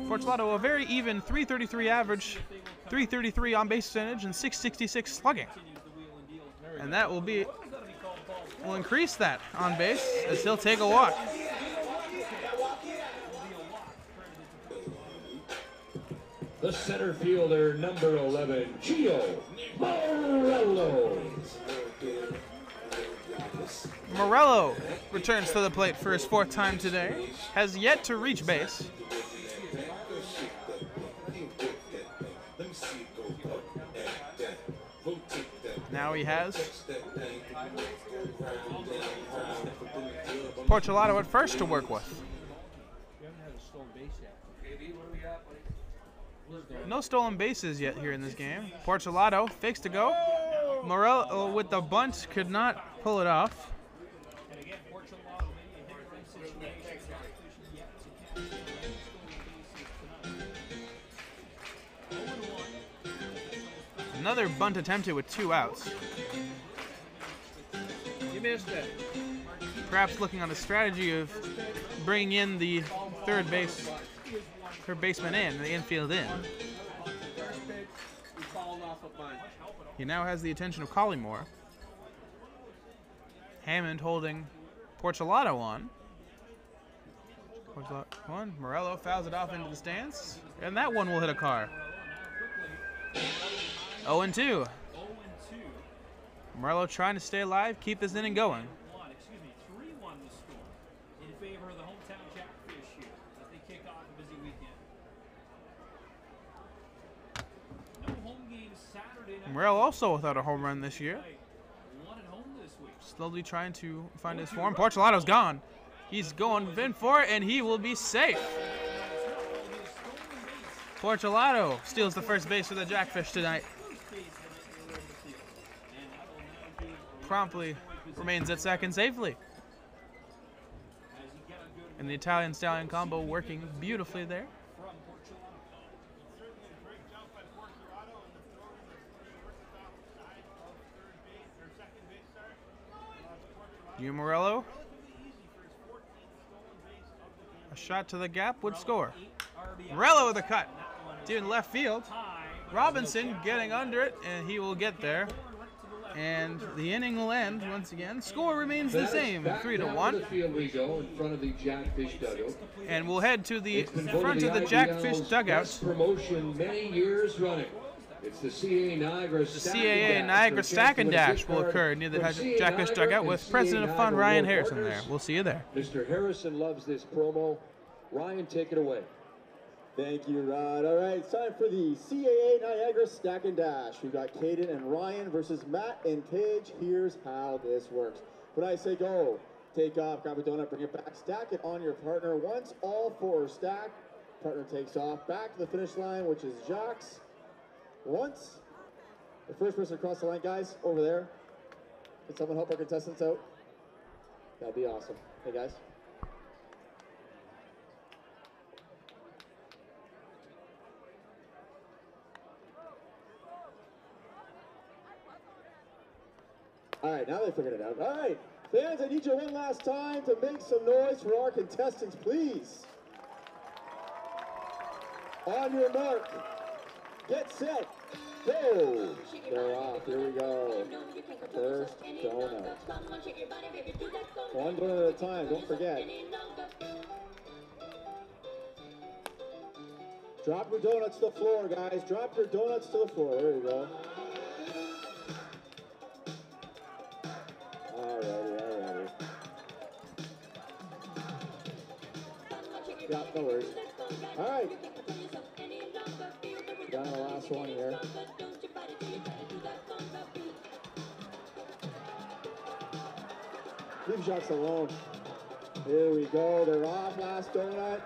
Portolato, a very even 333 average, 333 on base percentage, and 666 slugging. And that will be will increase that on base as he'll take a walk. The center fielder, number 11, Gio Morello. Morello returns to the plate for his fourth time today. Has yet to reach base. Now he has Portolato at first to work with. No stolen bases yet here in this game. Portolato fakes to go. Morello uh, with the bunt could not pull it off. And again, Portolato maybe a hit run situation. Yet to catch the bases tonight. Another bunt attempted with two outs. You missed it. Perhaps looking on a strategy of bringing in the third base, third baseman in, the infield in. He now has the attention of Collymore. Hammond holding Portolato on. Portolato one. Morello fouls it off into the stands, and that one will hit a car. 0 and 2. 0 and 2. Morello trying to stay alive, keep this inning going. One, excuse me, 3 1 the score in favor of the hometown Jackfish here as they kick off a busy weekend. No home games Saturday also without a home run this year. One at home this week. Slowly trying to find his form. Portolato's gone. He's going in for it, and he will be safe. Portulato steals the first base for the Jackfish tonight. Promptly remains at second safely. And the Italian Stallion combo working beautifully there. Certainly a great jump by Portolato and the throw to the shortstop side of third base or second base, sorry. Uh, Portolato Gio Morello, relatively easy for his 14th stolen base of the game. a shot to the gap would score. Morello with a cut. To in left field. Robinson getting under it, and he will get there. And the inning will end once again. Score remains the same, three to one. the field we go in front of the Jackfish dugout. And we'll head to the It's front of the Jackfish dugout. promotion many years running. It's the CAA Niagara The CAA Niagara Stack and Dash will occur near the Jackfish dugout with President of Fun Ryan Harrison there. We'll see you there. Mr. Harrison loves this promo. Ryan, take it away. Thank you, Rod. All right, it's time for the CAA Niagara Stack and Dash. We've got Caden and Ryan versus Matt and Tage. Here's how this works. When I say go, take off, grab a donut, bring it back, stack it on your partner. Once all four are stacked, partner takes off back to the finish line, which is Jacques. Once the first person across the line, guys, over there. Can someone help our contestants out? That'd be awesome. Hey, guys. All right, now they figured it out. All right, fans, I need you one last time to make some noise for our contestants, please. On your mark, get set, Whoa! They're off. Here we go. First donut. One donut at a time. Don't forget. Drop your donuts to the floor, guys. Drop your donuts to the floor. There you go. Alrighty, alrighty. Yeah, no worries. The last one here. Leave shots alone. Here we go. They're off. Last donut.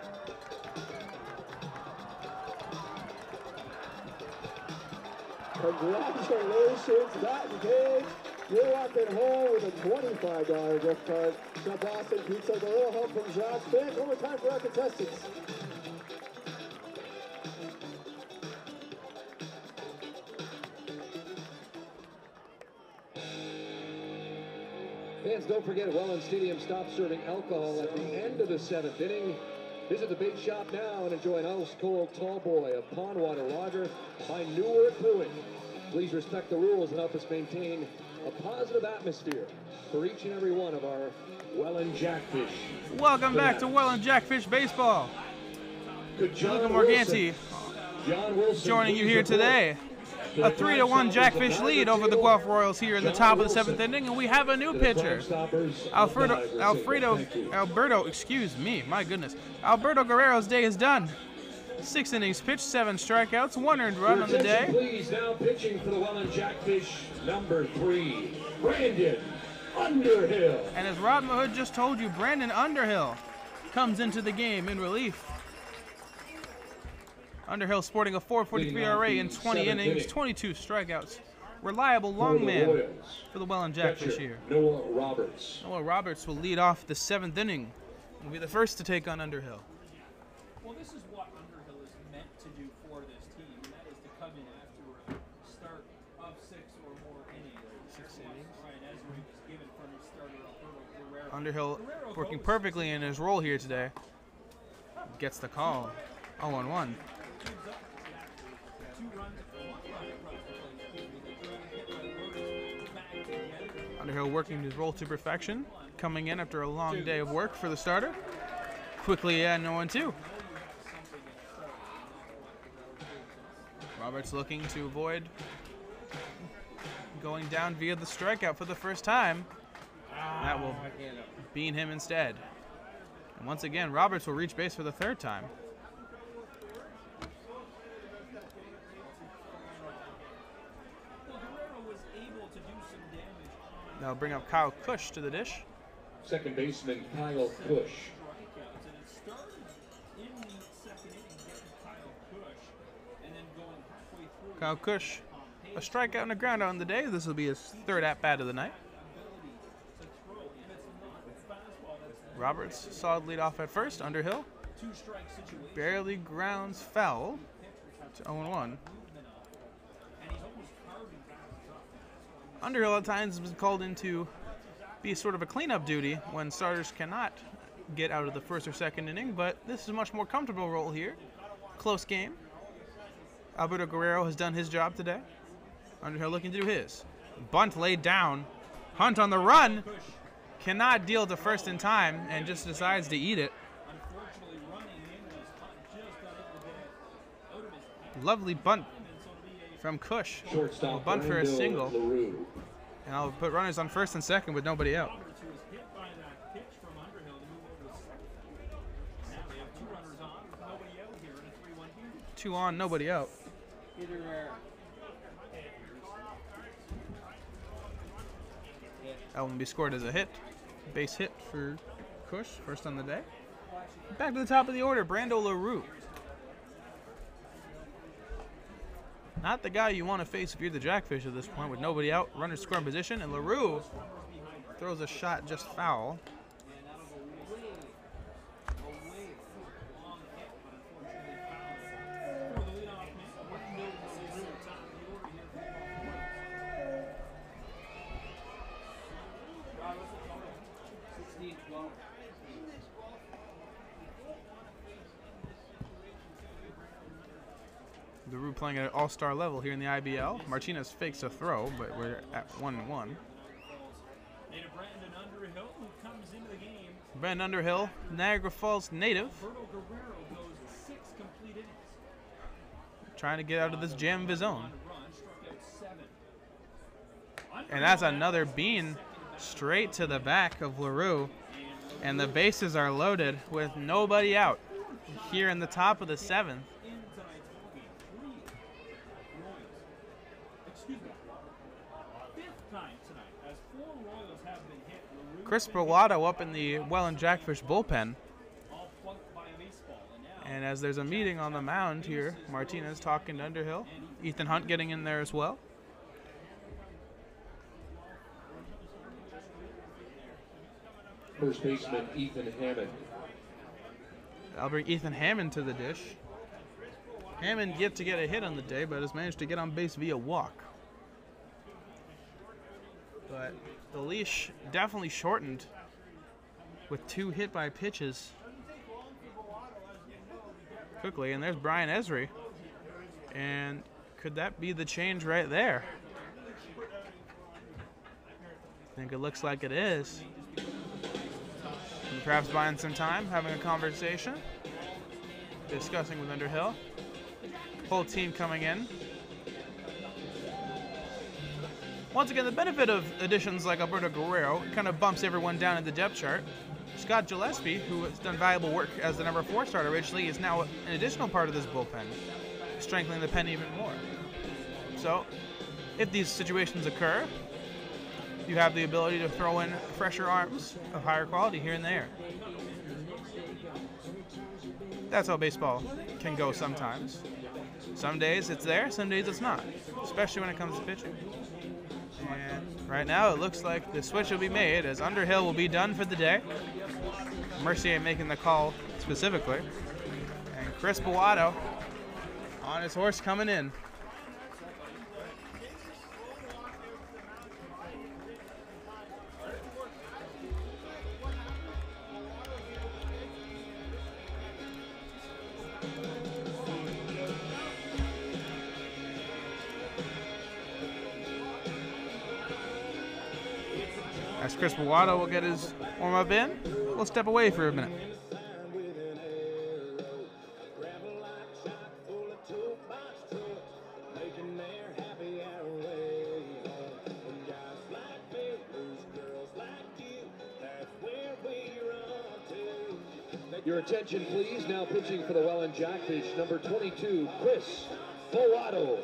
Congratulations, Matt Gage. You're walking home with a $25 gift card to Boston Pizza. A little help from Josh. Fans, one more time for our contestants. Fans, don't forget, Welland Stadium stopped serving alcohol at the end of the seventh inning. Visit the bait shop now and enjoy an ice cold tall boy of pond water lager by Newark Brewing. Please respect the rules and help us maintain a positive atmosphere for each and every one of our Welland Jackfish. Welcome back to Welland Jackfish Baseball. Good John Morganti John Wilson joining you here today. A 3 to 1 Jackfish lead over the Guelph Royals here in the top of the seventh inning, and we have a new pitcher. Crime Stoppers of Alfredo, Alfredo, Alberto, excuse me, my goodness. Alberto Guerrero's day is done. Six innings pitched, seven strikeouts, one earned run on the day. Please, now pitching for the Welland Jackfish, number three, Brandon Underhill. And as Rob Hood just told you, Brandon Underhill comes into the game in relief. Underhill sporting a 4.43 Leading off ERA in 20 innings, 22 strikeouts. Reliable long the man Royals, for the Welland Jackfish catcher, here. Noah Roberts. Noah Roberts will lead off the seventh inning. Will be the first to take on Underhill. Well, this is what Underhill is meant to do for this team, and that is to come in after a start of six or more innings. Six innings. Ryan Esri was given from his starter Alberto Guerrero. Underhill Guerrero working perfectly in his role here today. Gets the call. 0 on 1. Underhill working his roll to perfection. Coming in after a long day of work for the starter. Quickly, yeah, no one two. Roberts looking to avoid going down via the strikeout for the first time. That will bean him instead. And once again, Roberts will reach base for the third time. Well, Guerrero was able to do some damage on That'll bring up Kyle Cush to the dish. Second baseman Kyle Cush. and it started in the second inning Kyle Cush, and then going halfway through. Kyle Cush, a strikeout and a groundout on the day. This will be his third at bat of the night. ability to throw, and it's not fastball. That's Roberts solid lead off at first. Underhill two strike situation. barely grounds foul to 0 1. And he's almost carving back up. Underhill at times been called into be sort of a cleanup duty when starters cannot get out of the first or second inning, but this is a much more comfortable role here. Close game. Alberto Guerrero has done his job today. Underhill looking to do his. Bunt laid down. Hunt on the run. Cannot deal to first in time and just decides to eat it. In was to Lovely bunt and so it'll be a from Cush. Shortstop bunt for a single. LaRue. And I'll put runners on first and second with nobody out. Roberts who was hit by that pitch from Underhill to move over to second. Now they have two on, nobody out here in a 3-1 game. Two on, nobody out. Either rare. That one will be scored as a hit. Base hit for Cush, first on the day. Back to the top of the order, Brando LaRue. Not the guy you want to face if you're the Jackfish at this point, with nobody out, runners score in position, and LaRue throws a shot just foul. LaRue playing at an all-star level here in the IBL. Martinez fakes a throw, but we're at 1-1. And a Brandon Underhill Niagara Falls native, trying to get out of this jam of his own. And that's another bean straight to the back of LaRue. And the bases are loaded with nobody out here in the top of the seventh. in tonight's ballgame. Three Royals. Excuse me. Fifth time tonight, as four Royals have been hit. LaRue Chris has been hit, Bravado up in the Welland Jackfish bullpen. all plunked by a baseball. And And as there's a meeting on the mound here, Martinez talking to Underhill. Ethan Hunt getting in there as well. First baseman Ethan Hammond. I'll bring Ethan Hammond to the dish. Hammond yet to get a hit on the day, but has managed to get on base via walk. But the leash definitely shortened with two hit by pitches quickly. And there's Brian Esri. And could that be the change right there? I think it looks like it is. And perhaps buying some time, having a conversation, discussing with Underhill. Whole team coming in. Once again, the benefit of additions like Alberto Guerrero kind of bumps everyone down in the depth chart. Scott Gillespie, who has done valuable work as the number four starter originally, is now an additional part of this bullpen, strengthening the pen even more. So, if these situations occur, you have the ability to throw in fresher arms of higher quality here and there. That's how baseball can go sometimes. Some days it's there, some days it's not, especially when it comes to pitching. And right now it looks like the switch will be made as Underhill will be done for the day. Mercier making the call specifically. And Chris Boato on his horse coming in. Chris Boato will get his warm up in, we'll step away for a minute. Your attention, please. Now pitching for the Welland Jackfish, number 22, Chris Boato.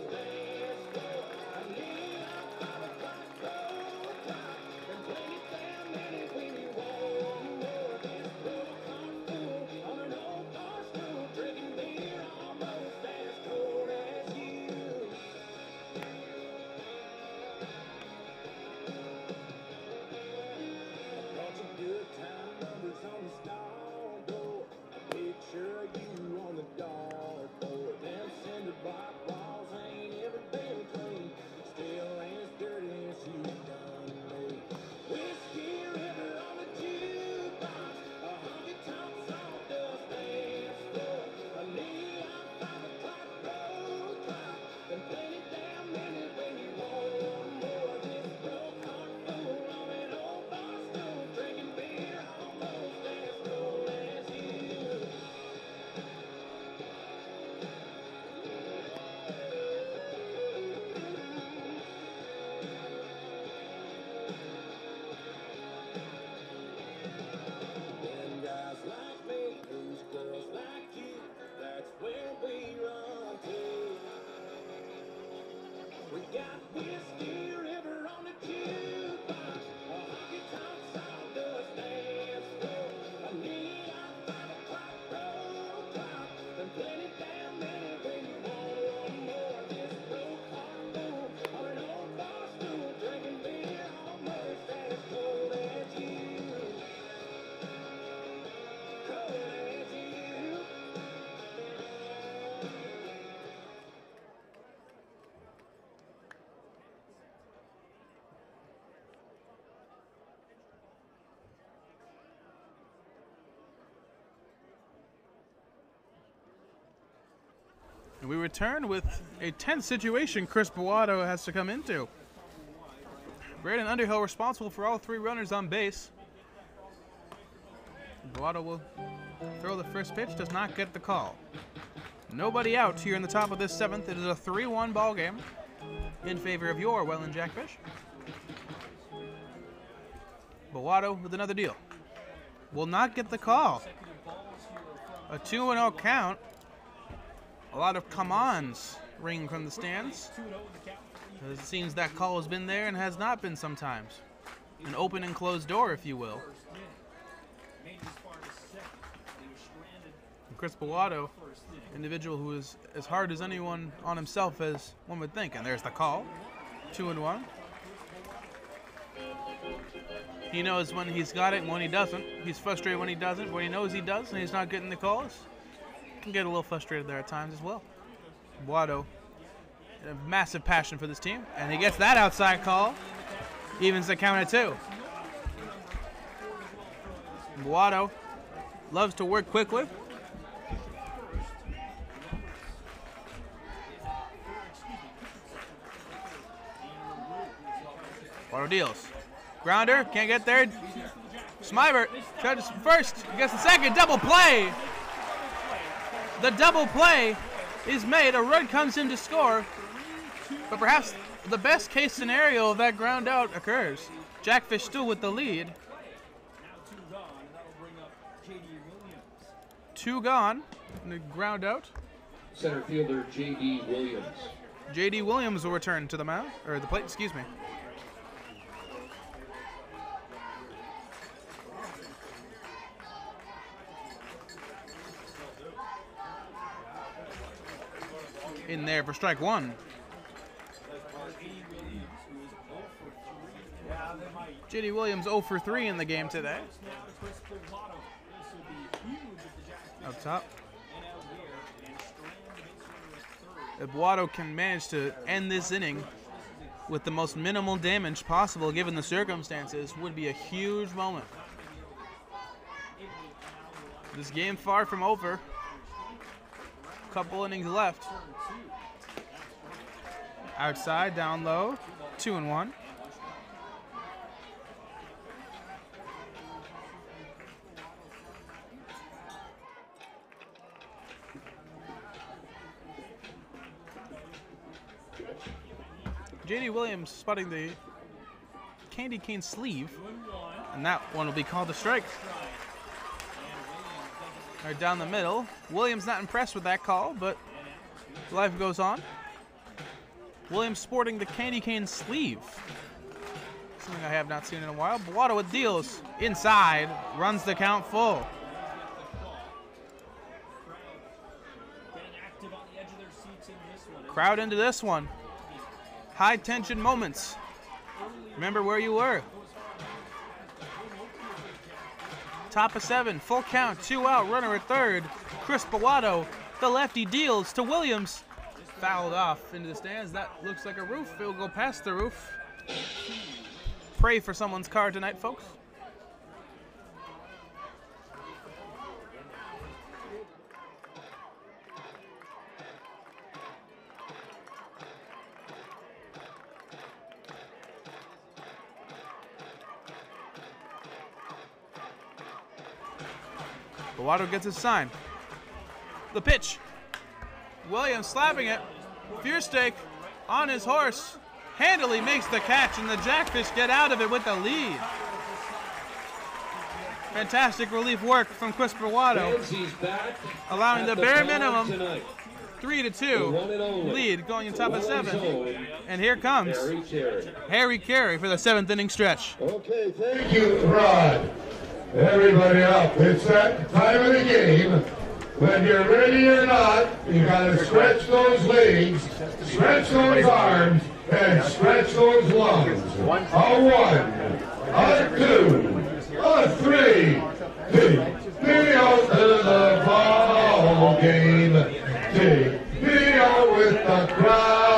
And we return with a tense situation Chris Boato has to come into. Brandon Underhill responsible for all three runners on base. Boato will throw the first pitch, does not get the call. Nobody out here in the top of this seventh. It is a 3-1 ball game in favor of your Welland Jackfish. Boato with another deal. Will not get the call. A 2-0 count. A lot of come-ons ring from the stands. It seems that call has been there and has not been sometimes. An open and closed door, if you will. Chris Bellato, individual who is as hard as anyone on himself as one would think. And there's the call. Two and one. He knows when he's got it and when he doesn't. He's frustrated when he doesn't. When he knows he does and he's not getting the calls, can get a little frustrated there at times as well. Boato, a massive passion for this team, and he gets that outside call. Evens the count at two. Boato loves to work quickly. Boato deals. Grounder, can't get there. Smybert first, gets the second, double play. The double play is made, a run comes in to score, but perhaps the best case scenario of that ground out occurs. Jackfish still with the lead. Two gone, and the ground out. Center fielder J.D. Williams. J.D. Williams will return to the mound, or the plate, excuse me. In there for strike one. JD Williams 0 for 3 in the game today. Up top. If can manage to end this inning with the most minimal damage possible given the circumstances would be a huge moment. This game far from over. Couple innings left. Outside, down low, two and one. JD Williams spotting the candy cane sleeve, and that one will be called a strike. Right down the middle. Williams not impressed with that call, but life goes on. Williams sporting the candy cane sleeve. Something I have not seen in a while. Boato with deals inside, runs the count full. Crowd into this one. High tension moments. Remember where you were. Top of seven, full count, two out, runner at third. Chris Boato, the lefty deals to Williams. Fouled off into the stands. That looks like a roof. It will go past the roof. Pray for someone's car tonight, folks. Boato gets his sign. The pitch. Williams slapping it. Fierstake on his horse. Handily makes the catch, and the Jackfish get out of it with the lead. Fantastic relief work from Chris Boato, allowing the bare minimum three to two lead going in top of seven. And here comes Harry Caray for the seventh inning stretch. Okay, thank you, Rod. Everybody up. It's that time of the game. When you're ready or not, you gotta stretch those legs, stretch those arms, and stretch those lungs. A one, a two, a three. Take me out to the ball game. Take me out with the crowd.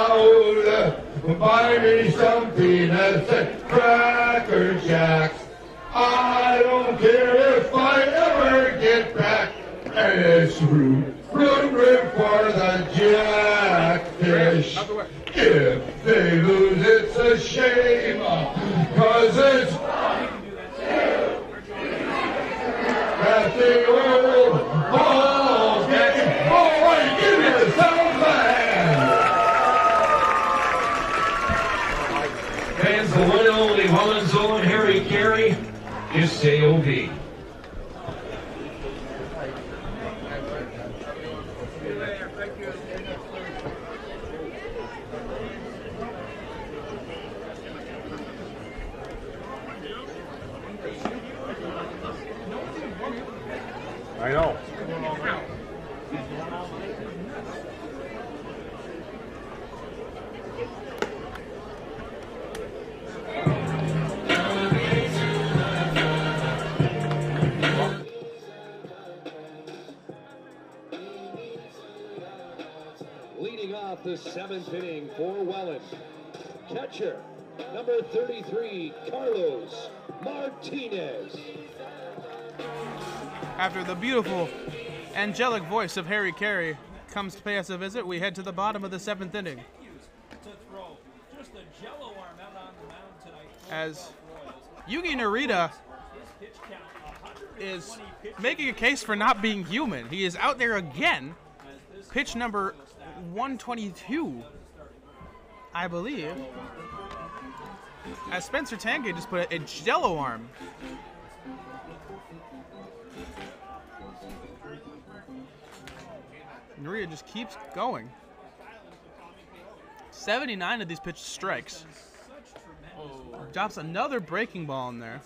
Buy me some peanuts and cracker jacks. I don't care if I ever get back. And it's room, for the jackfish. If they lose, it's a shame, cause it's one, two, three, That's the old is say OB. The seventh inning for Welland. Catcher, number 33, Carlos Martinez. After the beautiful, angelic voice of Harry Caray comes to pay us a visit, we head to the bottom of the seventh inning as Yuki Narita His pitch count, 120 is making a case for not being human. He is out there again. Pitch number 122, I believe. As Spencer Tangay just put it, a jello arm. Narita just keeps going. 79 of these pitch strikes. Drops another breaking ball in there.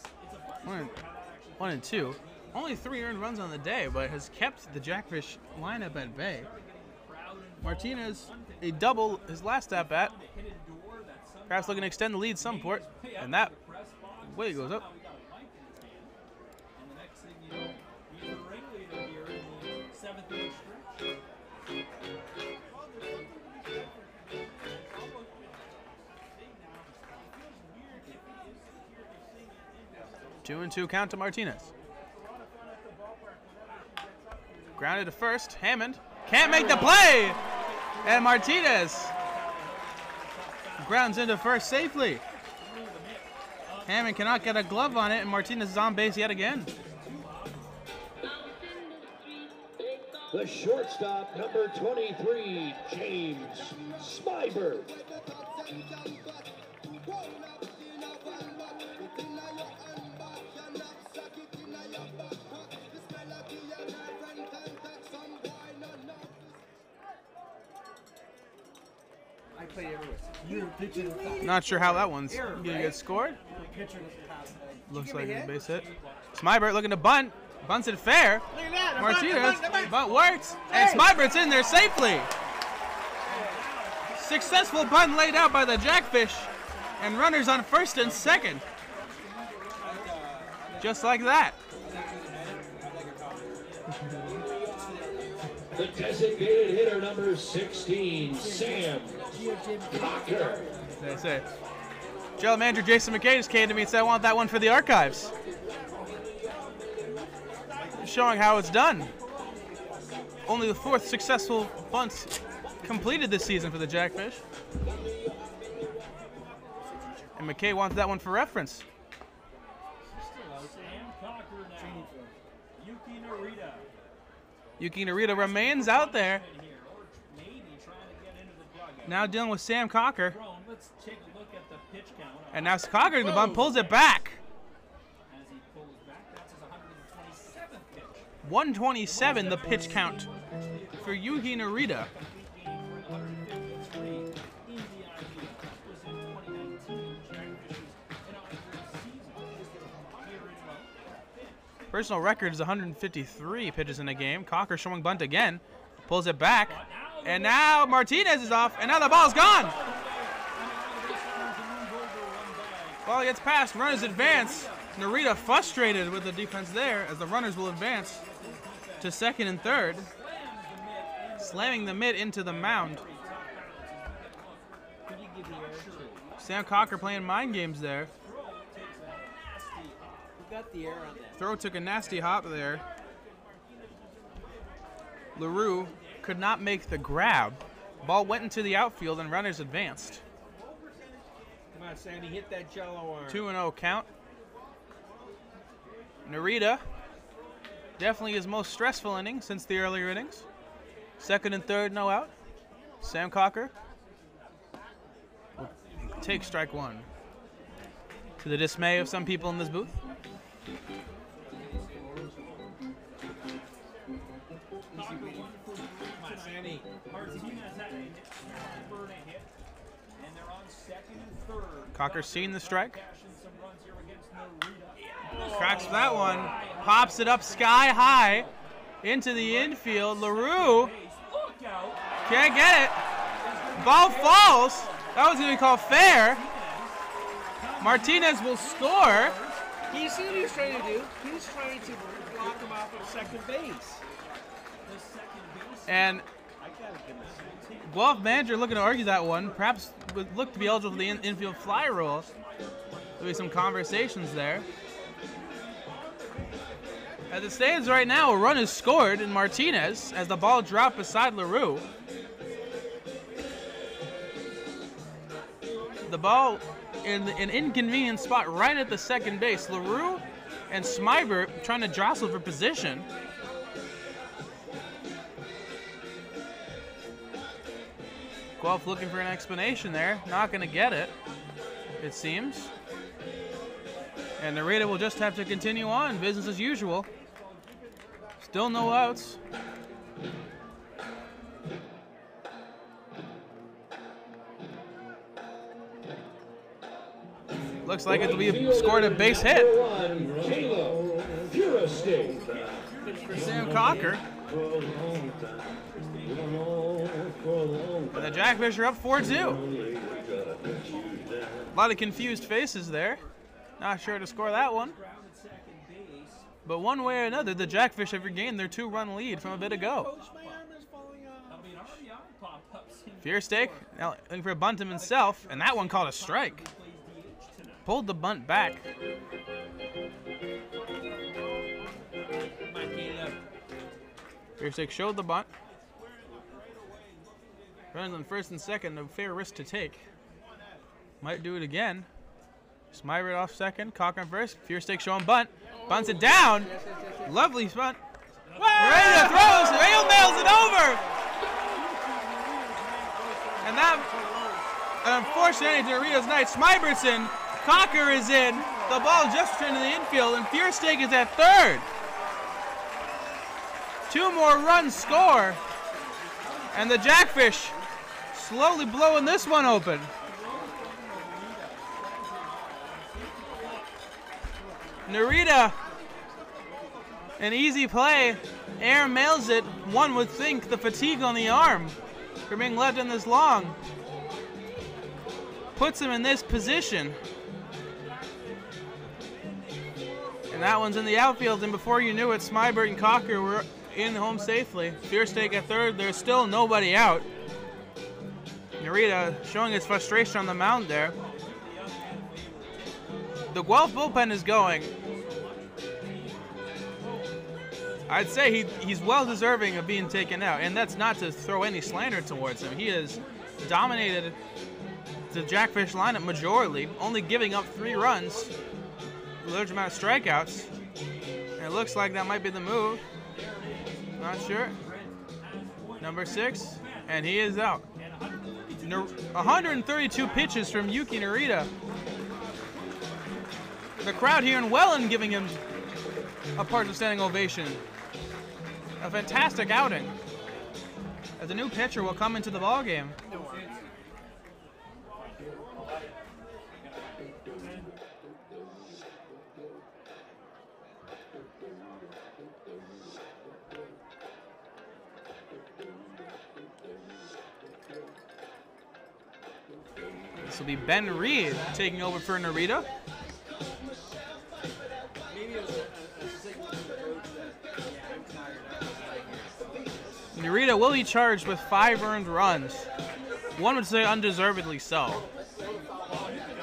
One and, one and two. Only three earned runs on the day, but has kept the Jackfish lineup at bay. Martinez, a double his last at bat. Perhaps looking to extend the lead some port. And that way goes up. Two and two count to Martinez. Grounded to first. Hammond can't make the play. And Martinez grounds into first safely. Hammond cannot get a glove on it, and Martinez is on base yet again. The shortstop, number 23, James Smybert. Play everywhere. You're pitching. Not sure how that one's gonna get scored. Pitcher doesn't pass it. Looks like a base hit. Smybert looking to bunt. Bunts it fair. Look at that. Martinez, The bunt, bunt. bunt works, and Smybert's in there safely. Successful bunt laid out by the Jackfish, and runners on first and second. Just like that. The designated hitter, number 16, Sam Cocker. They say. General Manager Jason McKay just came to me and said, I want that one for the archives. Showing how it's done. Only the fourth successful bunt completed this season for the Jackfish. And McKay wants that one for reference. Sam Cocker now. Yuki Narita Yuki Narita remains out there. Now dealing with Sam Cocker. And now Cocker, in the bunt, pulls it back. As he pulls back, that's his 127th pitch. 127 the pitch count for Yuki Narita. Personal record is 153 pitches in a game. Cocker showing bunt again. Pulls it back. And now Martinez is off. And now the ball's gone. Ball gets past. Runners advance. Narita frustrated with the defense there as the runners will advance to second and third. Slamming the mid into the mound. Sam Cocker playing mind games there. Got the air on that? Throw took a nasty hop there. LaRue could not make the grab. Ball went into the outfield and runners advanced. Come on, Sandy, hit that jello arm. 2 0 count. Narita, definitely his most stressful inning since the earlier innings. Second and third, no out. Sam Cocker will take strike one. To the dismay of some people in this booth. Cocker seeing the strike. Cracks that one. Pops it up sky high into the infield. LaRue can't get it. Ball falls. That was going to be called fair. Martinez will score. You see what he was trying to do? He was trying to block him off of second base. And Guelph manager looking to argue that one. Perhaps would look to be eligible for the in- infield fly rule. There'll be some conversations there. As it stands right now, a run is scored in Martinez as the ball dropped beside LaRue. The ball in an inconvenient spot right at the second base. LaRue and Smybert trying to jostle for position. Guelph looking for an explanation there. Not going to get it, it seems. And Narita will just have to continue on, business as usual. Still no outs. Looks like it'll be scored a base hit for Sam Cocker. And the Jackfish are up 4 2. A lot of confused faces there. Not sure to score that one. But one way or another, the Jackfish have regained their two run lead from a bit ago. Fear Steak now looking for a bunt himself, and that one called a strike. Pulled the bunt back. Steak showed the bunt. Runs on first and second, a fair risk to take. Might do it again. Smybert off second, Cock on first. Fear Steak showing bunt. Bunts it down. Lovely bunt. Moreno throws. Rail mails it over. And that, an unfortunate to Doritos night. Smybertson, Cocker is in. The ball just returned to the infield, and Fear Steak is at third. Two more runs score. And the Jackfish slowly blowing this one open. Narita, an easy play. Air mails it. One would think the fatigue on the arm for being left in this long puts him in this position. And that one's in the outfield, and before you knew it, Smybert and Cocker were in home safely. Fear Steak at third, there's still nobody out. Narita showing his frustration on the mound there. The Guelph bullpen is going. I'd say he, he's well deserving of being taken out, and that's not to throw any slander towards him. He has dominated the Jackfish lineup majorly, only giving up three runs, large amount of strikeouts. It looks like that might be the move. Not sure. Number six, and he is out. 132 pitches from Yuki Narita. The crowd here in Welland giving him a partial standing ovation. A fantastic outing. As a new pitcher will come into the ballgame. Will be Ben Reed taking over for Narita. Narita will be charged with five earned runs. One would say undeservedly so.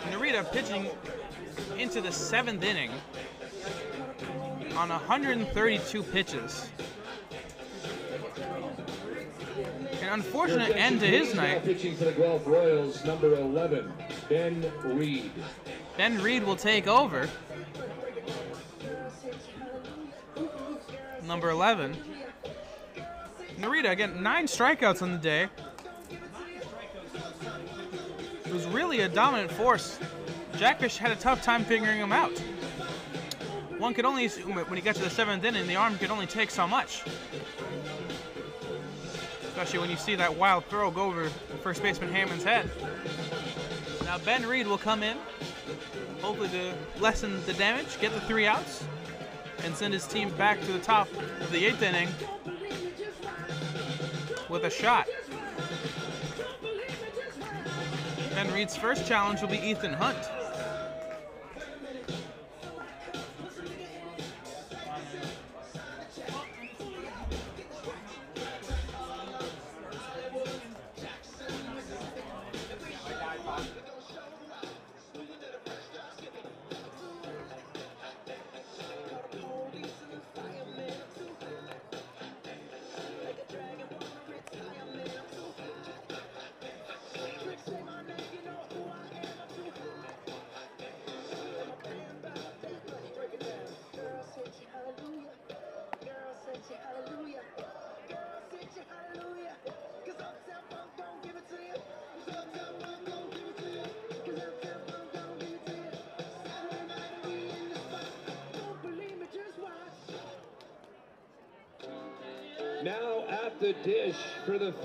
Narita pitching into the seventh inning on 132 pitches. An unfortunate end to his night. Pitching for the Guelph Royals, number 11, Ben Reed. Ben Reed will take over. Number 11. Narita, again, nine strikeouts on the day. It was really a dominant force. Jackfish had a tough time figuring him out. One could only, when he got to the seventh inning, the arm could only take so much. Especially when you see that wild throw go over first baseman Hammond's head. Now Ben Reed will come in, hopefully to lessen the damage, get the three outs, and send his team back to the top of the eighth inning with a shot. Ben Reed's first challenge will be Ethan Hunt.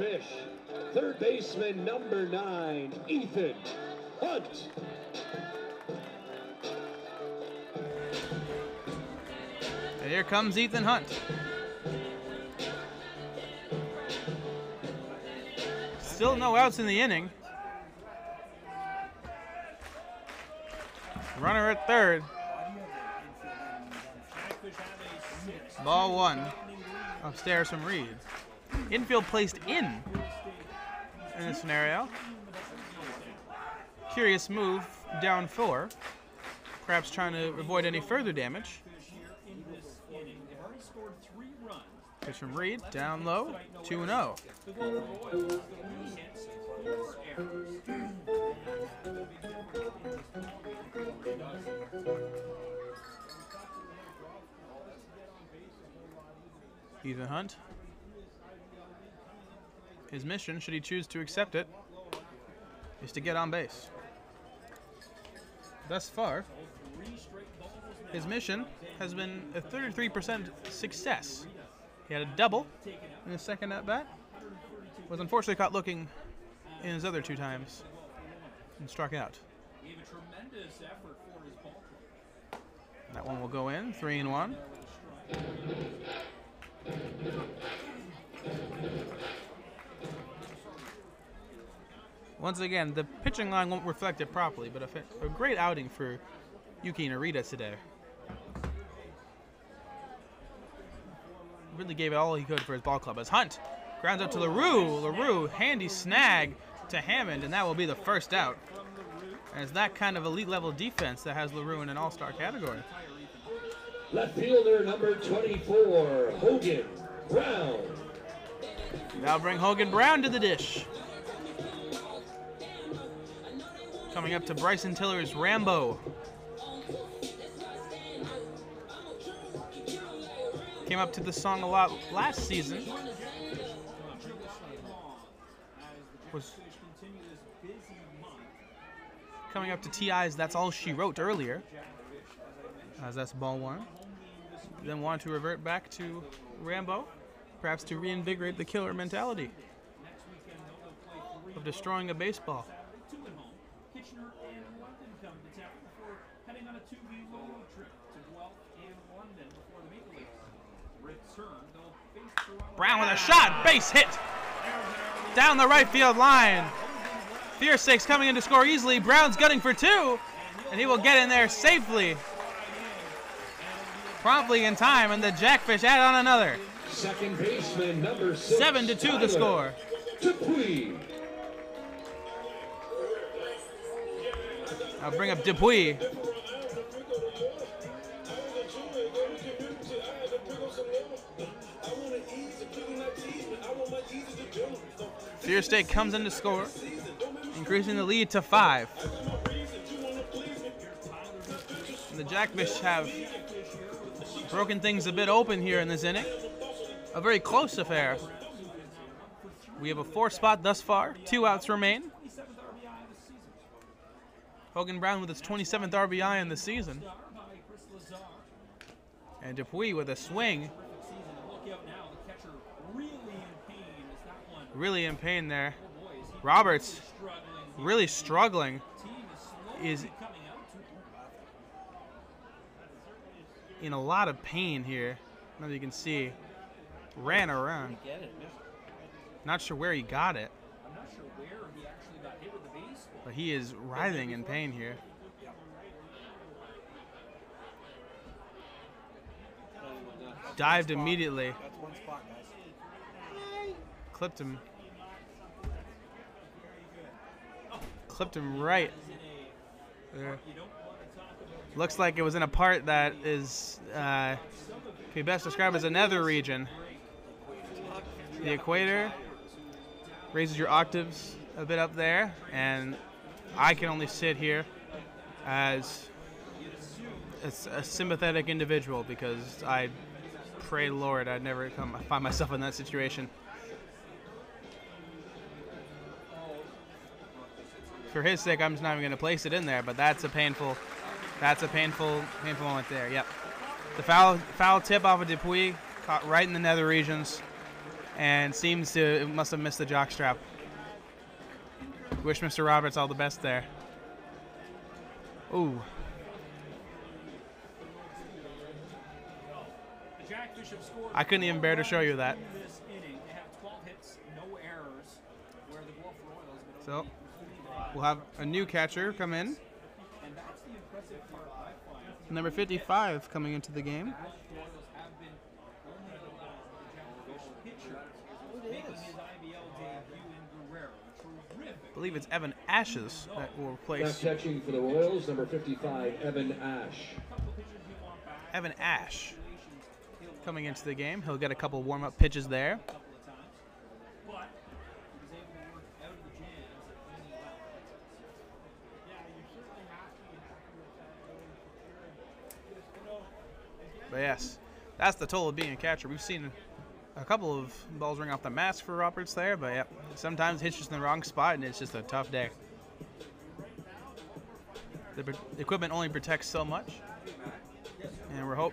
Fish. Third baseman number nine, Ethan Hunt. And here comes Ethan Hunt. Still no outs in the inning. Runner at third. Ball one. Upstairs from Reed. Infield placed in in this scenario. Curious move down four. Perhaps trying to avoid any further damage. Pitch from Reed, down low, 2 0. Ethan Hunt. His mission, should he choose to accept it, is to get on base. Thus far, his mission has been a 33% success. He had a double in his second at bat. Was unfortunately caught looking in his other two times and struck out. That one will go in, three and one. Once again, the pitching line won't reflect it properly, but a, a great outing for Yuki Narita today. Really gave it all he could for his ball club. As Hunt grounds out to LaRue. LaRue, handy snag to Hammond, and that will be the first out. And it's that kind of elite level defense that has LaRue in an all star category. Left fielder number 24, Hogan Brown. Now bring Hogan Brown to the dish. Coming up to Bryson Tiller's Rambo. Came up to the song a lot last season. Was coming up to T.I.'s That's All She Wrote earlier. Uh, As that's ball one. Then wanted to revert back to Rambo, perhaps to reinvigorate the killer mentality of destroying a baseball. Two at home. Kitchener and London come to town before heading on a two-game road trip to Guelph and London before the Maple Leafs return. They'll face Toronto. Brown with a shot, base hit down the right field line. Fierce Six coming in to score easily. Brown's gunning for two, and he will get in there safely. Promptly in time, and the Jackfish add on another. Second baseman number six, Seven to two the score. Dupuis. I'll bring up Dupuis. Fear State comes in to score. increasing the lead to five. And the Jackfish have broken things a bit open here in this inning. A very close affair. We have a four spot thus far. Two outs remain. Hogan Brown with his 27th RBI in the season. And Dupuis with a swing. Really in pain there. Roberts really struggling. Is in a lot of pain here. As you can see, ran around. Not sure where he got it. But he is writhing in pain here. Dived immediately. Clipped him. Clipped him right there. Looks like it was in a part that is uh, can be best described as a nether region. The equator raises your octaves a bit up there, and I can only sit here as a, a sympathetic individual because I pray Lord I'd never come find myself in that situation. For his sake, I'm just not even going to place it in there, but that's a painful, that's a painful, painful moment there. Yep. The foul, foul tip off of Dupuis caught right in the nether regions, and seems to must have missed the jockstrap. Wish Mr. Roberts all the best there. Ooh. I couldn't even bear to show you that. So, we'll have a new catcher come in. Number 55 coming into the game. I believe it's Evan Ashes that will replace. Left catching for the Royals, number 55, Evan Ash. Evan Ash coming into the game. He'll get a couple warm up pitches there. But yes, that's the toll of being a catcher. We've seen a couple of balls ring off the mask for Roberts there, but yeah, sometimes hits just in the wrong spot and it's just a tough day. The equipment only protects so much, and we're hope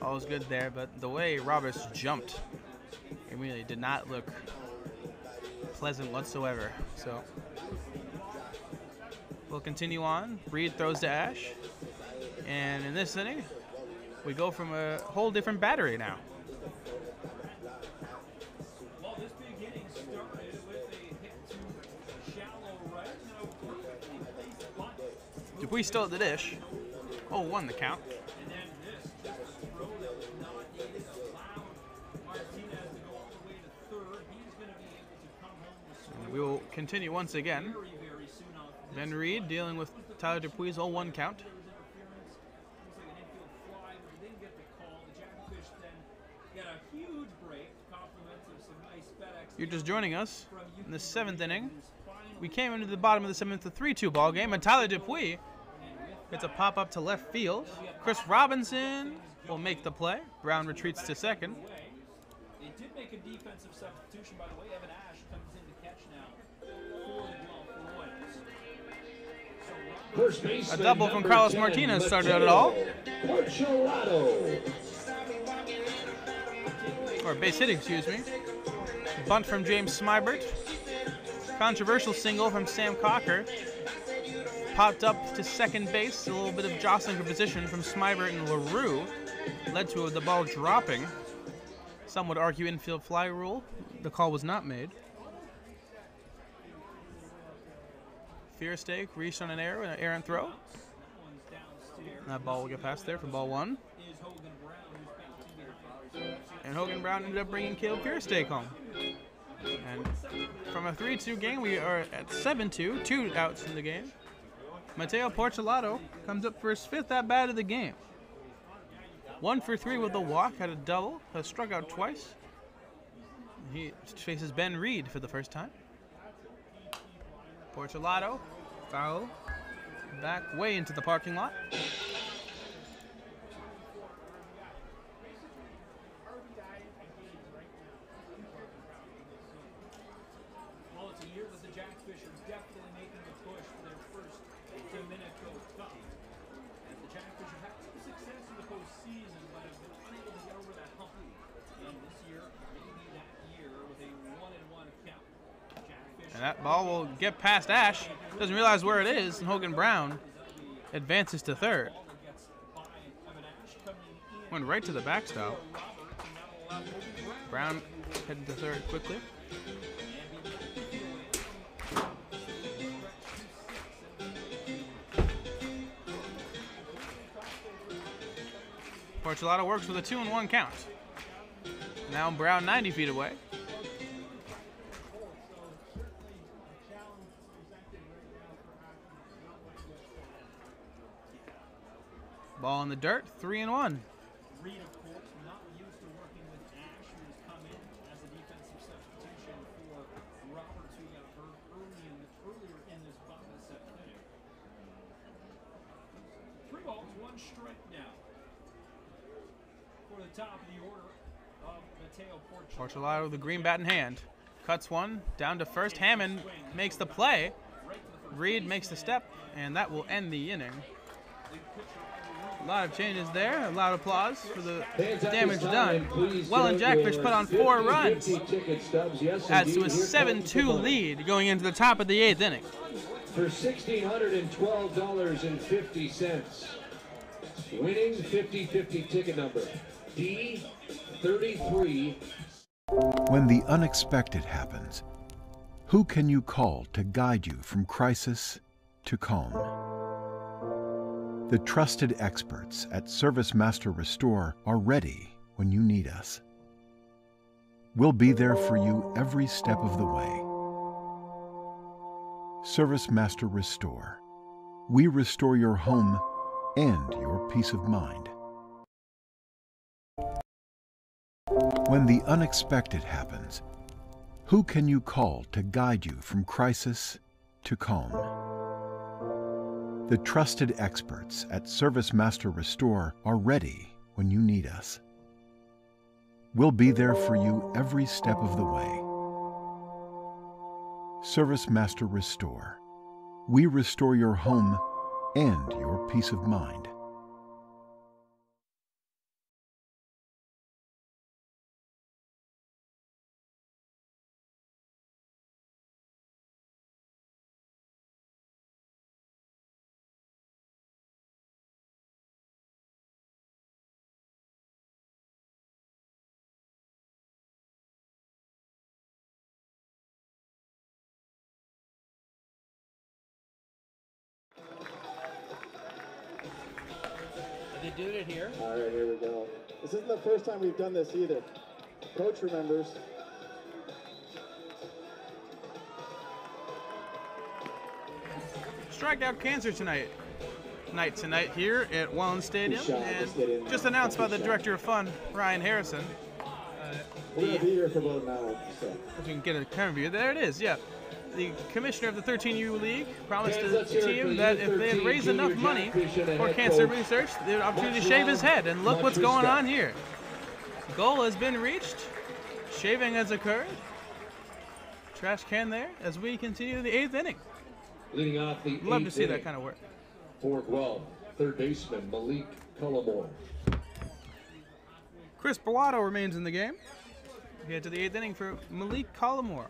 all is good there. But the way Roberts jumped, it really did not look pleasant whatsoever. So we'll continue on. Reed throws to Ash, and in this inning, we go from a whole different battery now. Well, this big started with a hit to shallow right. Now, perfectly placed bunt. Dupuis still at the dish. Oh, one the count. And then this, this throw that was not needed, allowed Martinez to go all the way to third. He's going to be able to come home with score And we will continue once again. very, very soon off this. Ben Reed dealing with Tyler Dupuis' 0-1 count. There was interference. Looks like an infield fly, but they didn't get the call. The Jackfish then got a huge break, compliments of some nice FedEx. You're just joining us in the seventh inning. We came into the bottom of the seventh, a 3-2 ball game, and Tyler Dupuis gets a pop up to left field. Chris Robinson will make the play. Brown retreats to second. They did make a defensive substitution, by the way. Evan Ash comes in to catch now for the Royals. So First baseman, A double from Carlos Martinez started out it all. Or base hitting, excuse me. Bunt from James Smybert. Controversial single from Sam Cocker. Popped up to second base. A little bit of jostling for position from Smybert and LaRue led to the ball dropping. Some would argue infield fly rule. The call was not made. Fear stake reached on an error, an errant throw. That ball will get past there for ball one. is Hogan Brown, who's bouncing there. And Hogan Brown ended up bringing Caleb Pierstake home. And from a 3-2 game, we are at 7-2, two outs in the game. Mateo Portolato comes up for his fifth at bat of the game. One for three with a walk, had a double, has struck out twice. He faces Ben Reed for the first time. Portolato, foul, back way into the parking lot. Well, it's a year that the Jackfish are definitely making the push for their first Dominico Cup. And the Jackfish have had some success in the postseason, but have been unable to get over that hump. And this year, maybe that year with a one and one count. Jackfish And that ball will get past Ash. Doesn't realize where it is, and Hogan Brown advances to third. Went right to the backstop. Brown heading to third quickly. Portolato works with a two and one count. Now Brown 90 feet away. Ball in the dirt, three and one. Reed, of course, not used to working with Ash, who has come in as a defensive substitution for Roberts, who got hurt early in the, earlier in this the seventh inning. Three balls, one strike now. For the top of the order of Mateo Porcello. Portolato, the green bat in hand, cuts one down to first. Hammond makes the play. Reed makes the step, and that will end the inning. A lot of changes there. A lot of applause for the damage done. Well, and Jackfish put on four runs. 50 ticket stubs. Yes, Adds to a indeed. Here comes the 7-2 lead going into the top of the eighth inning. For $1,612.50. Winning 50-50 ticket number. D33 When the unexpected happens, who can you call to guide you from crisis to calm? The trusted experts at ServiceMaster Restore are ready when you need us. We'll be there for you every step of the way. ServiceMaster Restore. We restore your home and your peace of mind. When the unexpected happens, who can you call to guide you from crisis to calm? The trusted experts at ServiceMaster Restore are ready when you need us. We'll be there for you every step of the way. ServiceMaster Restore. We restore your home and your peace of mind. Here. All right, here we go. This isn't the first time we've done this either. Coach remembers. Strike out cancer tonight. Night tonight here at Welland Stadium, shot, and just get in. just announced by the shot. director of fun, Ryan Harrison. We're gonna be here for about an hour. So. If you can get a camera view, there it is. Yeah, the commissioner of the 13U League promised the let's hear it for team that if they had raised enough money Jackfish and a for cancer research, they an opportunity to shave his head. And look what's going on here. Goal has been reached. Shaving has occurred. Trash can there as we continue the eighth inning. leading off the Love to see that kind of work. For Guelph, third baseman Malik Collymore. Chris Bellato remains in the game. We get to the eighth inning for Malik Collymore.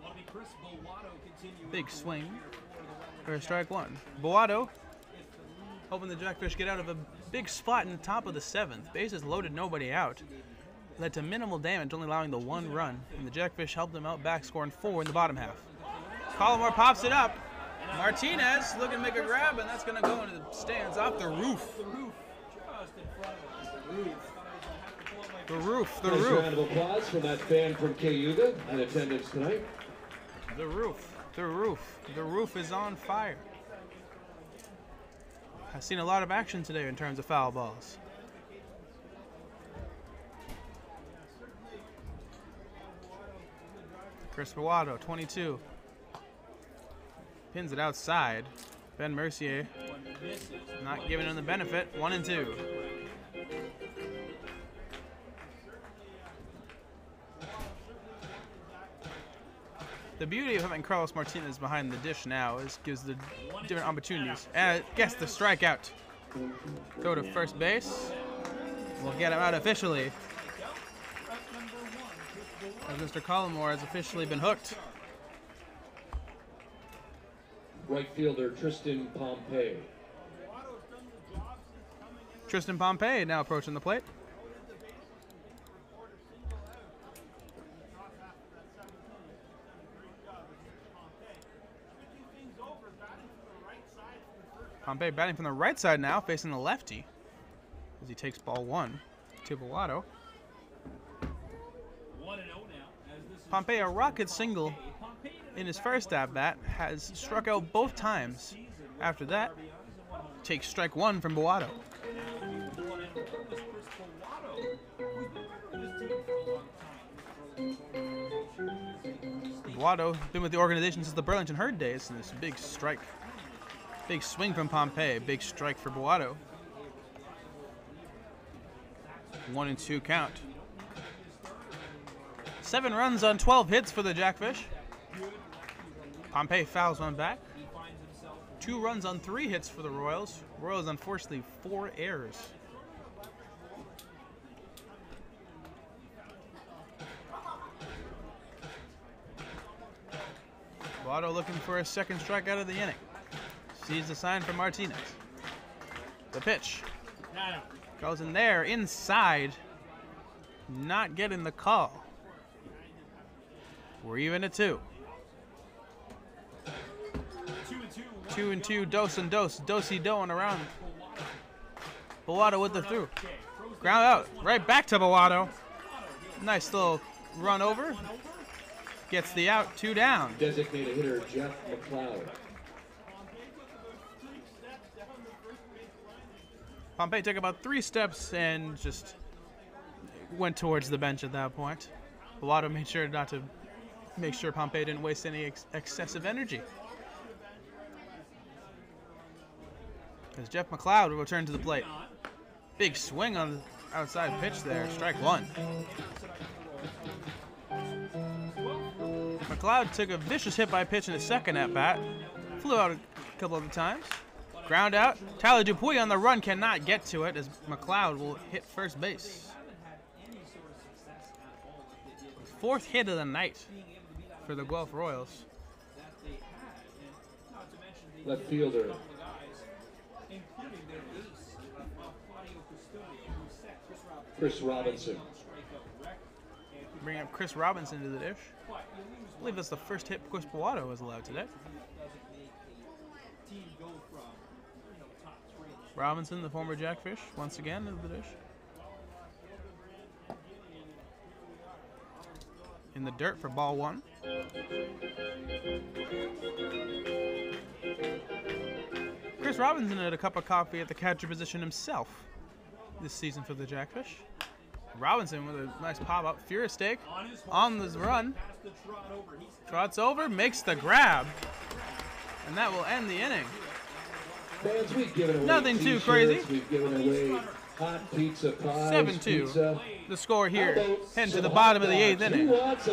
That'll be Chris Boato continuing. Big swing for a strike one. Boato hoping the Jackfish get out of a big spot in the top of the seventh. Bases loaded, nobody out. Led to minimal damage, only allowing the one run. And the Jackfish helped them out back, scoring four in the bottom half. Collymore pops it up. Martinez looking to make a grab, and that's going to go into the stands off the roof. The roof, just in front of us. The roof. The roof, the Nice round of applause from that fan from Cayuga in attendance tonight. The roof, the roof. The roof is on fire. I've seen a lot of action today in terms of foul balls. Chris Boato, 22. Pins it outside. Ben Mercier not giving him the benefit. One and two. The beauty of having Carlos Martinez behind the dish now is gives the different opportunities. And guess the strikeout. Go to first base. We'll get him out officially. As Mr. Collymore has officially been hooked. Right fielder Tristan Pompey. Tristan Pompey now approaching the plate. Pompey batting from the right side now, facing the lefty. As he takes ball one to Bellato. 1 and 0 now. As this is Pompey, a rocket single in his first at bat, has struck out both times. After that, takes strike one from Bellato. one and 0 is Chris Bellato, who's been with this team for a long time. Bellato been with the organization since the Burlington Herd days, and this big strike. Big swing from Pompey, big strike for Bellato. One and two count. Seven runs on 12 hits for the Jackfish. Pompey fouls one back. Two runs on three hits for the Royals. Royals, unfortunately, four errors. Bellato looking for a second strikeout of the inning. Sees the sign from Martinez. The pitch goes in there, inside. Not getting the call. We're even at two. Two and two, dose and dose, dosey doing around. Bellato with the through. Ground out, right back to Bellato. Nice little run over. Gets the out, two down. Designated hitter Jeff McLeod. Pompey took about three steps and just went towards the bench at that point. Bellato made sure not to make sure Pompey didn't waste any ex- excessive energy. As Jeff McLeod will return to the plate. Big swing on the outside pitch there, strike one. McLeod took a vicious hit by pitch in his second at bat, flew out a couple of times. Ground out. Tyler Dupuis on the run cannot get to it as McLeod will hit first base. Fourth hit of the night for the Guelph Royals. Left fielder Chris Robinson. Bring up Chris Robinson to the dish. I believe that's the first hit Chris Bellato was allowed today. Robinson, the former Jackfish, once again in the dish. In the dirt for ball one. Chris Robinson had a cup of coffee at the catcher position himself this season for the Jackfish. Robinson with a nice pop up. Furious stake on the run. Trots over, makes the grab. And that will end the inning. Fans, we've given away Nothing too crazy. We've given away hot pizza pies. 7 2. Pizza. The score here. Heading to the bottom of the eighth inning. Who wants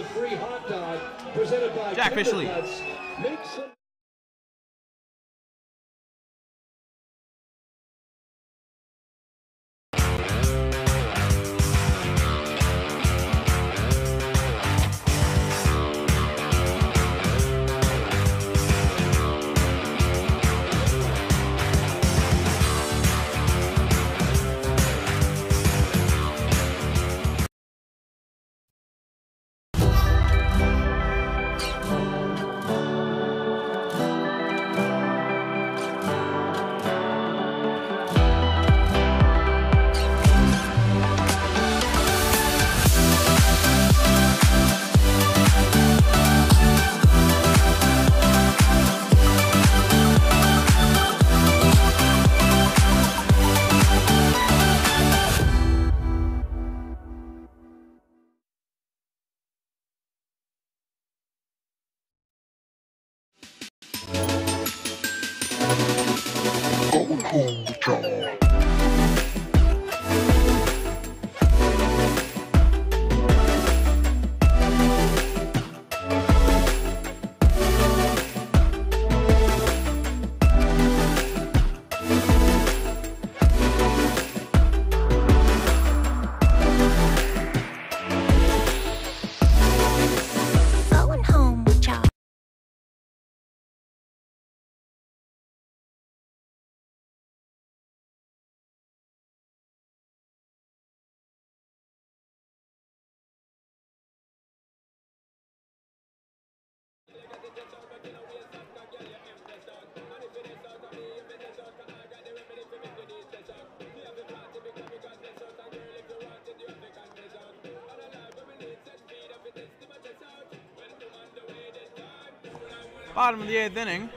Bottom of the eighth inning.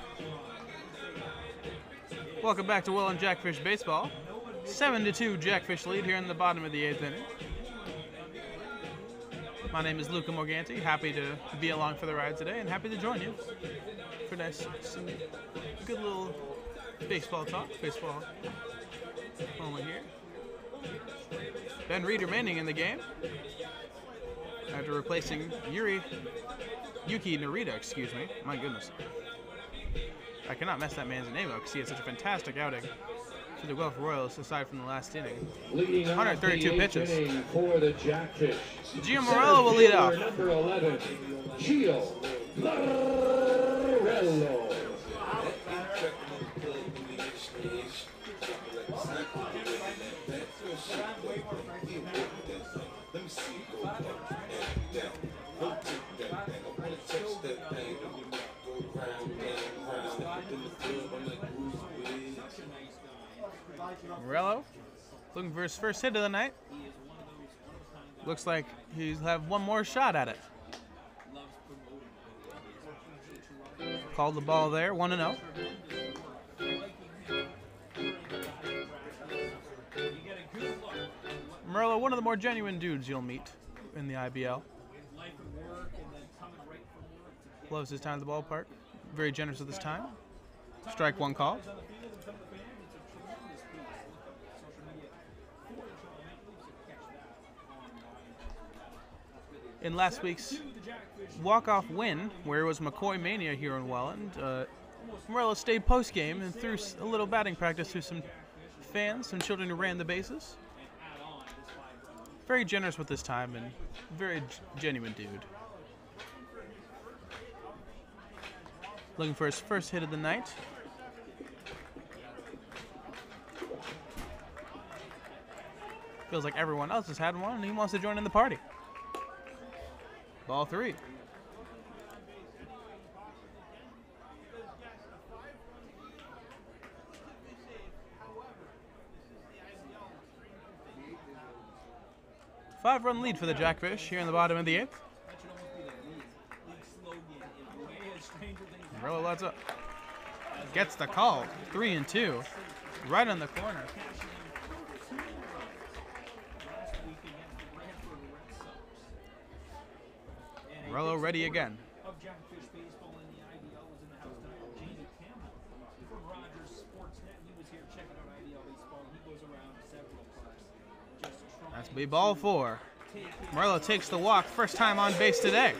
Welcome back to Welland Jackfish Baseball. 7 to 2 Jackfish lead here in the bottom of the eighth inning. My name is Luca Morganti. Happy to be along for the ride today and happy to join you for nice, some good little baseball talk, baseball moment here. Ben Reed remaining in the game after replacing Yuri Yuki Narita, excuse me. My goodness. I cannot mess that man's name up because he had such a fantastic outing for the Guelph Royals aside from the last inning. 132 pitches. inning for the Jackfish. Gio Morello will lead off. Number 11, Gio Morello. Morello looking for his first hit of the night. Looks like he's have one more shot at it. Called the ball there, 1 0. Morello, one of the more genuine dudes you'll meet in the IBL. Loves his time at the ballpark. Very generous with his time. Strike one call. In last week's walk-off win, where it was McCoy Mania here in Welland, uh, Morello stayed post-game and threw a little batting practice to some fans, some children who ran the bases. Very generous with his time and very genuine dude. Looking for his first hit of the night. Feels like everyone else has had one and he wants to join in the party. Ball three. Five run lead for the Jackfish here in the bottom of the eighth. Morello lights up. Gets the call. Three and two. Right on the corner. Morello ready again. of Jackfish Baseball in the IBL was in the house tonight. Jamie Campbell from Rogers Sportsnet. He was here checking out IBL baseball. He goes around several parks. Just trying That's be ball four. Morello takes the walk. First time on base today.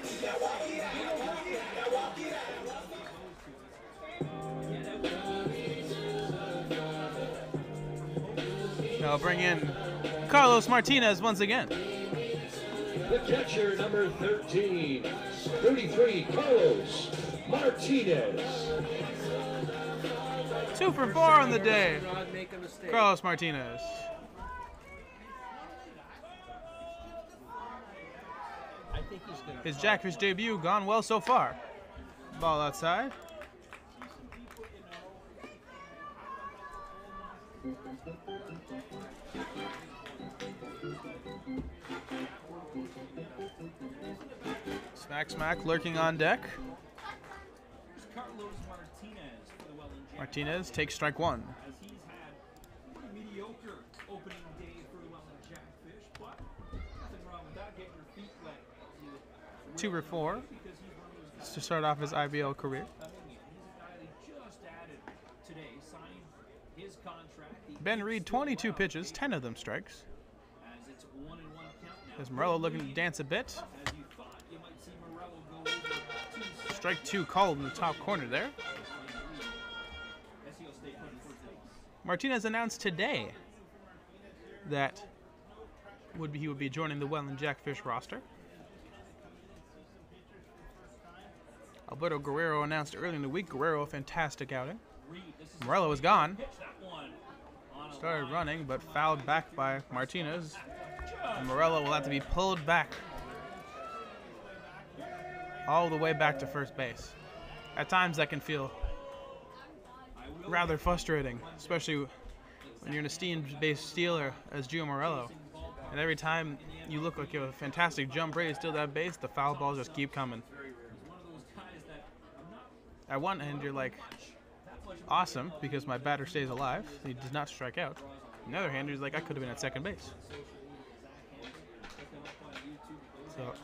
Now bring in Carlos Martinez once again. The catcher, number 13, 33, Carlos Martinez. Two for four on the day. Carlos Martinez. His Jackfish debut gone well so far. Ball outside. Smack smack lurking on deck. Martinez takes strike one. As he's had pretty mediocre opening day for the Welland Jackfish, but nothing wrong with that. Getting your feet wet. Two for four to start off his IBL career. Ben Reed, 22 pitches, 10 of them strikes. as it's one and one count now. Is Morello looking to dance a bit? Strike two called in the top corner there. Martinez announced today that would be, he would be joining the Welland Jackfish roster. Alberto Guerrero announced early in the week. Guerrero, fantastic outing. Morello is gone. Started running, but fouled back by Martinez. And Morello will have to be pulled back all the way back to first base. At times that can feel rather frustrating, especially when you're an esteemed-based stealer as Gio Morello. And every time you look like you have a fantastic jump to steal that base, the foul balls just keep coming. At one end, you're like, awesome, because my batter stays alive. He does not strike out. On the other hand, he's like, I could have been at second base. So,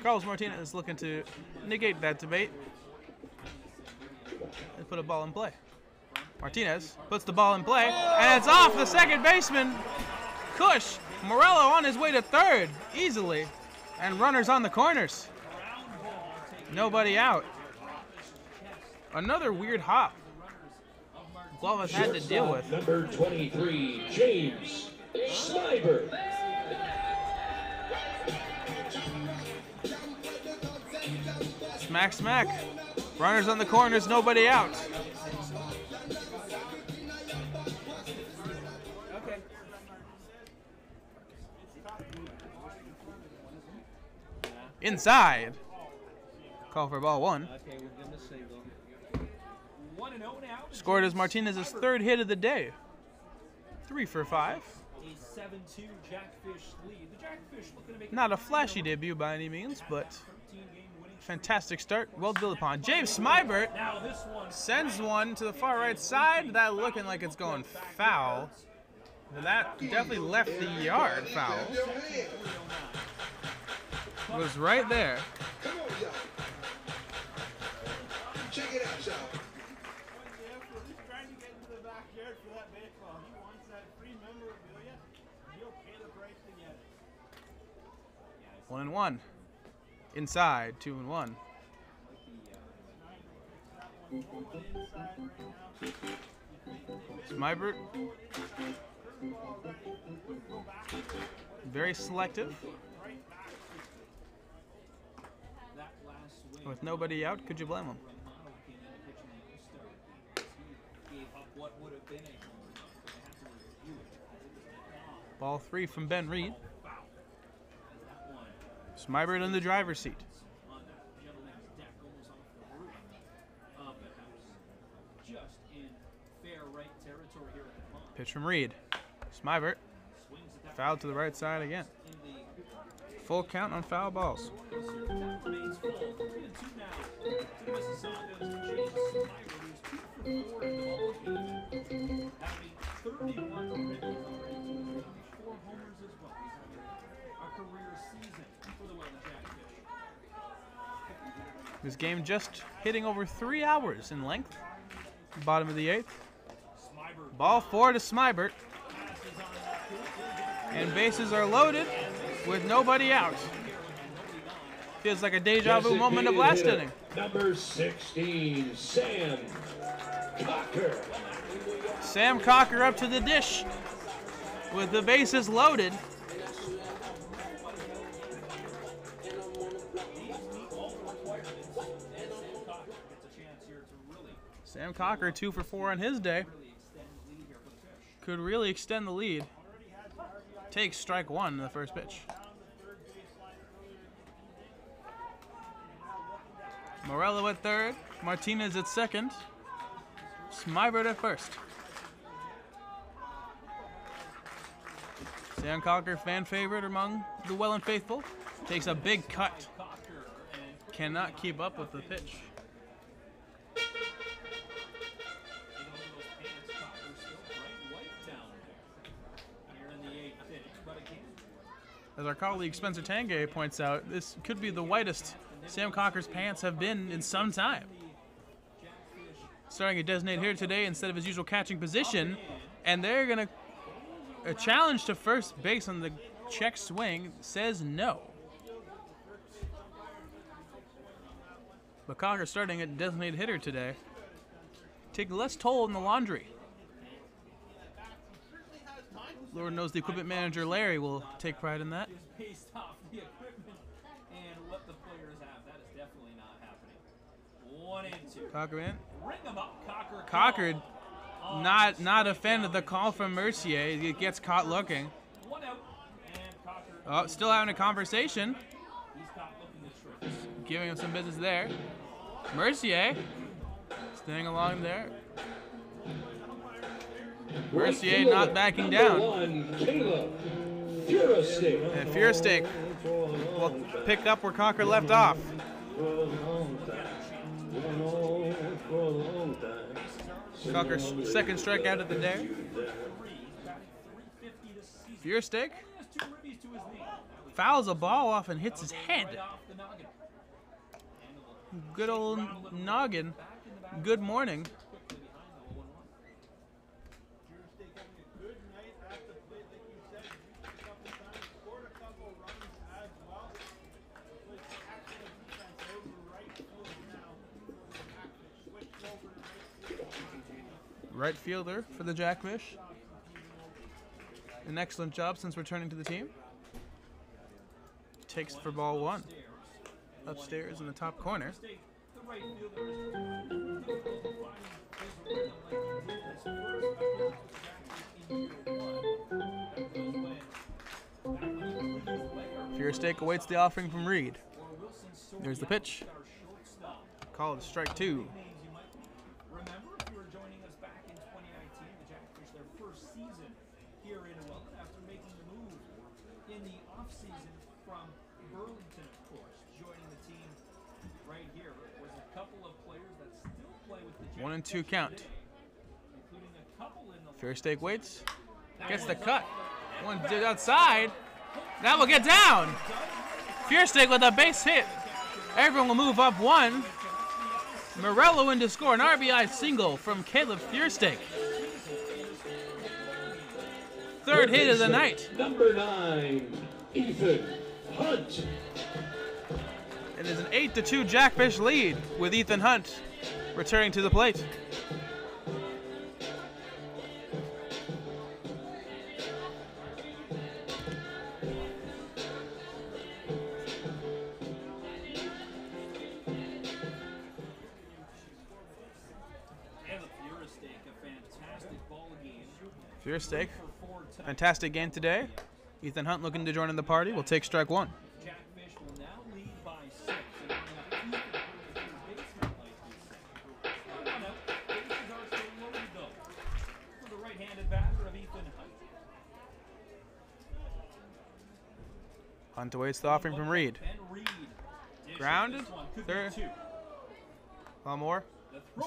Carlos Martinez is looking to negate that debate and put a ball in play. Martinez puts the ball in play, and it's off the second baseman. Cush, Morello on his way to third, easily, and runners on the corners. Nobody out. Another weird hop. Guavas had to deal with. Number 23, James Smybert. Smack, smack. Runners on the corners, nobody out. Inside. Call for ball one. Okay, we're gonna say though. One and zero now. Scored as Martinez's third hit of the day. Three for five. Jackfish lead. The Jackfish looking to make Not a flashy debut by any means, but fantastic start. Well built upon. James Smybert sends one to the far right side. That looking like it's going foul. That definitely left the yard foul. It was right there. One and one. Inside, two and one. Smybert. Very selective. With nobody out, could you blame him? Ball three from Ben Reed. foul. As that one Smybert in the driver's seat. Pitch from Reed. Smybert. Foul to the right side again. Full count on foul balls. corners here. That remains full. Three and two now to the Mississaugas. James Snyder, who's two for four in the ball game. Having 31 already, already four homers as well. He's having a career season for the Welland Jackfish. This game just hitting over three hours in length. Bottom of the eighth. Ball four to Smybert. And bases are loaded with nobody out. Feels like a deja vu moment of last inning. Number 16, Sam Cocker. Sam Cocker up to the dish with the bases loaded. Sam Cocker two for four on his day. Could really extend the lead. Takes strike one in the first pitch. Morello at third. Martinez at second. Smybert at first. Sam Cocker, fan favorite among the Welland faithful, takes a big cut. Cannot keep up with the pitch. As our colleague Spencer Tangay points out, this could be the whitest Sam Cocker's pants have been in some time. Starting a designated here today instead of his usual catching position, and they're gonna a challenge to first base on the check swing says no. But Cocker starting at designated hitter today. Take less toll in the laundry. Lord knows the equipment manager Larry will take pride in that. based off the equipment and what the players have, that is definitely not happening. One and two. Cocker in. Ring them up, Cocker. Cocker oh, not not a fan of the call from Mercier. He gets caught looking. One out, and Cocker. Oh, still having a conversation. He's caught looking at giving him some business there. Mercier staying along there. Mercier not backing down. One, Caleb Furestick. And Fiersteak will pick up where Cocker left off. Cocker's second strikeout of the day. Fiersteak fouls a ball off and hits his head. Good old noggin. Good morning. Good night at the plate, like you said. A couple times, scored a couple runs as well. Played excellent defense over right field now. Switched over to right field. Right fielder for the Jackfish. An excellent job since returning to the team. Takes for ball one. Upstairs in the top corner. Fiersteak awaits the offering from Reed. There's the pitch. Called strike two. Remember, if you were joining us back in 2019, the Jackfish, their first season here in Welland after making the move in the offseason from Burlington, of course, joining the team right here was a couple of players that still play with the Jackfish One and two count. today, including a couple in the Fairstake waits. Gets the cut. One did outside. That will get down. Fiersteak with a base hit. Everyone will move up one. Morello in to score an RBI single from Caleb Fiersteak. Third hit of the night. Number nine, Ethan Hunt. It is an 8 to 2 Jackfish lead with Ethan Hunt returning to the plate. Four touchdowns. fantastic game today. Ethan Hunt looking to join in the party. We'll take strike one. Hunt awaits the offering from Reed. And Grounded. this one. Could be Third. two. One more.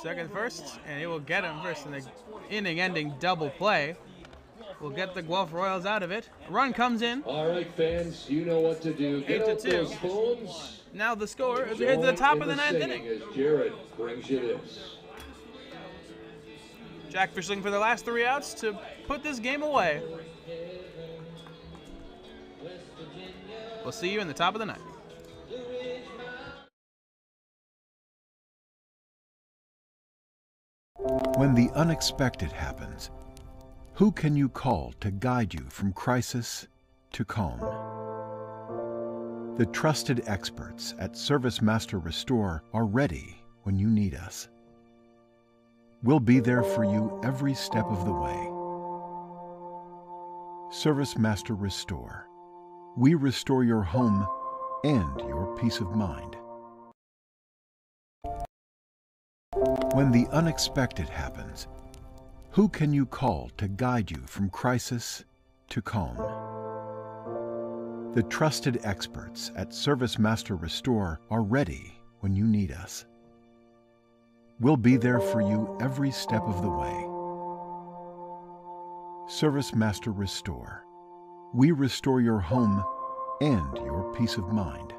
Second first, and he will get him first in the inning-ending double play. We'll get the Guelph Royals out of it. A run comes in. All right, fans, you know what to do. Get Eight to two. phones. Now the score is at the top of the ninth inning. As Jared brings you this. Jackfish looking for the last three outs to put this game away. We'll see you in the top of the ninth. When the unexpected happens, who can you call to guide you from crisis to calm? The trusted experts at ServiceMaster Restore are ready when you need us. We'll be there for you every step of the way. ServiceMaster Restore. We restore your home and your peace of mind. When the unexpected happens, who can you call to guide you from crisis to calm? The trusted experts at ServiceMaster Restore are ready when you need us. We'll be there for you every step of the way. ServiceMaster Restore. We restore your home and your peace of mind.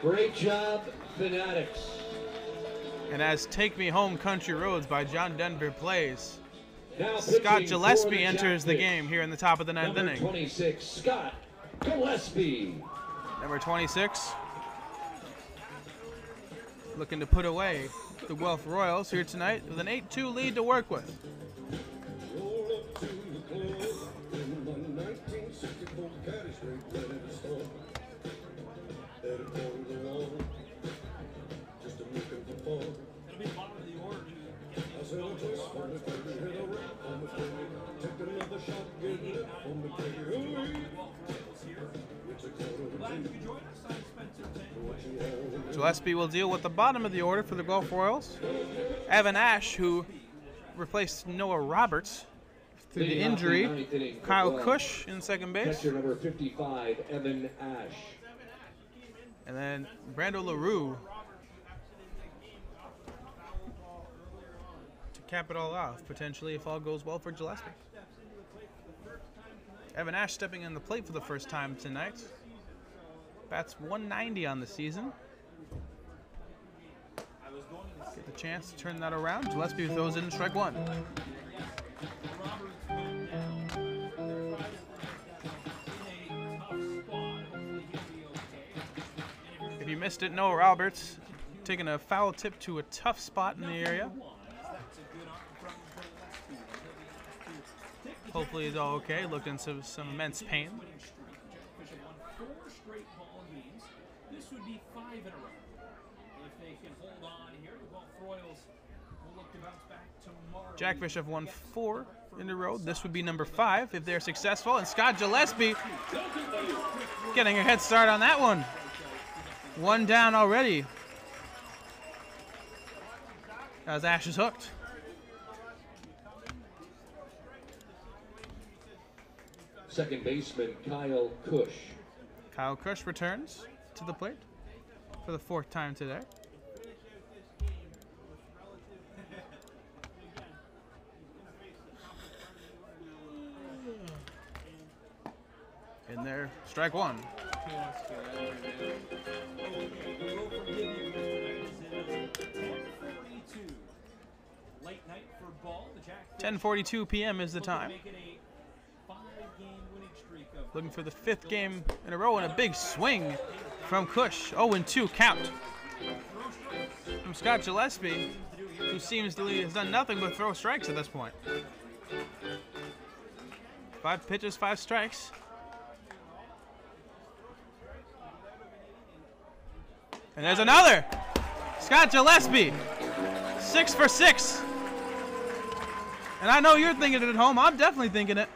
Great job, Fanatics. And as Take Me Home Country Roads by John Denver plays, Now Scott Gillespie the enters the game here in the top of the ninth Number inning. 26, Scott Gillespie. Number 26. Looking to put away the Guelph Royals here tonight with an 8-2 lead to work with. Gillespie will deal with the bottom of the order for the Guelph Royals. Evan Ash, who replaced Noah Roberts through the Leading off the injury. ninth inning for Kyle. Cush in second base. Catcher number 55, Evan Ash. And then Brando LaRue to cap it all off, potentially, if all goes well for Gillespie. Evan Ash stepping in the plate for the first time tonight. Bats 190 on the season. Get the chance to turn that around. Gillespie throws in strike one. If you missed it, Noah Roberts taking a foul tip to a tough spot in the area. Hopefully he's all okay. Looked into some immense pain. This would be five in a row. If they can hold on here. Jackfish have won four in a row. This would be number five if they're successful. And Scott Gillespie getting a head start on that one. One down already. As Ash is hooked. Second baseman, Kyle Cush. Kyle Cush returns to the plate for the fourth time today. In there, strike one. Late night for ball. The Jackfish 10:42 p.m. is the time. Looking for the fifth game in a row and a big swing from Cush. 0 2 count from Scott Gillespie, who seems to has done nothing but throw strikes at this point. Five pitches, five strikes. And there's another. Scott Gillespie, six for six. And I know you're thinking it at home. I'm definitely thinking it.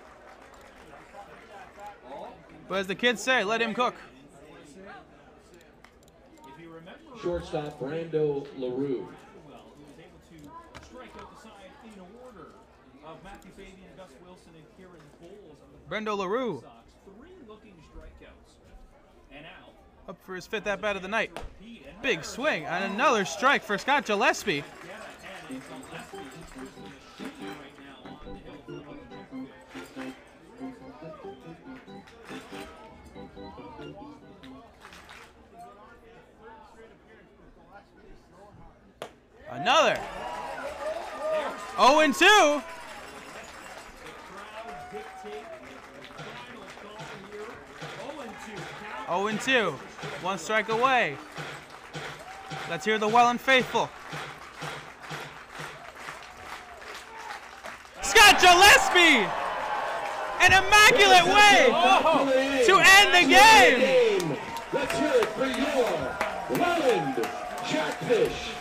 But as the kids say, let him cook. If you remember Shortstop, Brando LaRue. well, who was able to strike out the side in order of Matthew Fabian, Gus Wilson, and Kieran Bowles on Brando LaRue Sox. Three looking strikeouts. And now, up for his fifth at bat of the night. Big swing and another strike for Scott Gillespie. Another. 0 and 2. Crowd dictate the final call here. 0 and 2. 0-2 One strike away. Let's hear the Welland faithful. Scott Gillespie! An immaculate way to end the game! Let's hear it for your Welland Jackfish.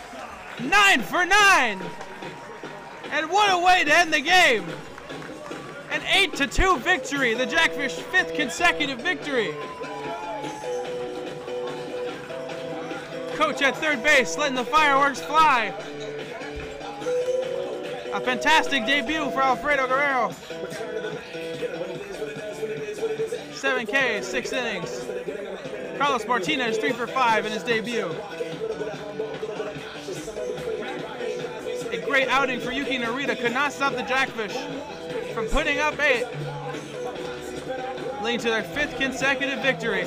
Nine for nine! And what a way to end the game! An 8 to 2 victory, the Jackfish fifth consecutive victory. Coach at third base letting the fireworks fly. A fantastic debut for Alfredo Guerrero. 7K, six innings. Carlos Martinez, three for five in his debut. a great outing for Yuki Narita. Could not stop the Jackfish from putting up eight, leading to their fifth consecutive victory.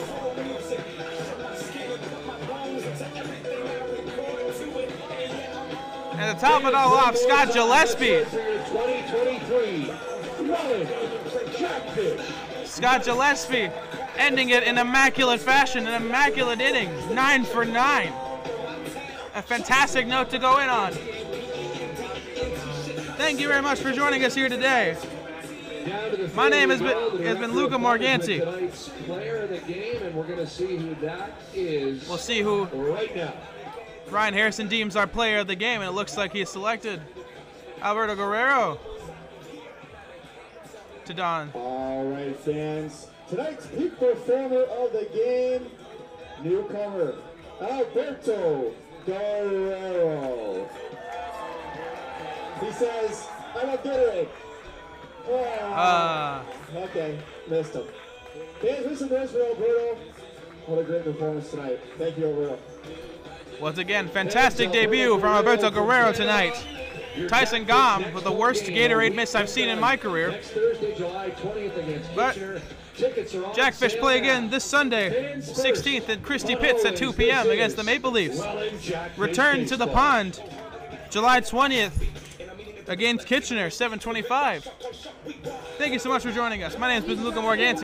And to top it all off, Scott Gillespie. Scott Gillespie ending it in immaculate fashion, an immaculate inning, nine for nine. A fantastic note to go in on. Thank you very much for joining us here today. My name has been- has been Luca Morganti. We'll see who right. Ryan Harrison deems our player of the game, and it looks like he's selected Alberto Guerrero to Don. All right, fans. Tonight's peak performer of the game, newcomer Alberto Guerrero. He says, "I'm a Gatorade." Oh, Uh, okay, missed him. Fans, listen to this for Alberto. What a great performance tonight. Thank you, Alberto. once again, fantastic debut from Alberto Guerrero tonight. Tyson Gom with the worst Gatorade miss I've seen in my career. Thursday, July 20th against But Kitchener. Tickets are on Jackfish play again this Sunday, 16th at Christie Pitts at 2 p.m. against the Maple Leafs. Return to the pond, July 20th against Kitchener, 725. Thank you so much for joining us. My name is Luca Morganti.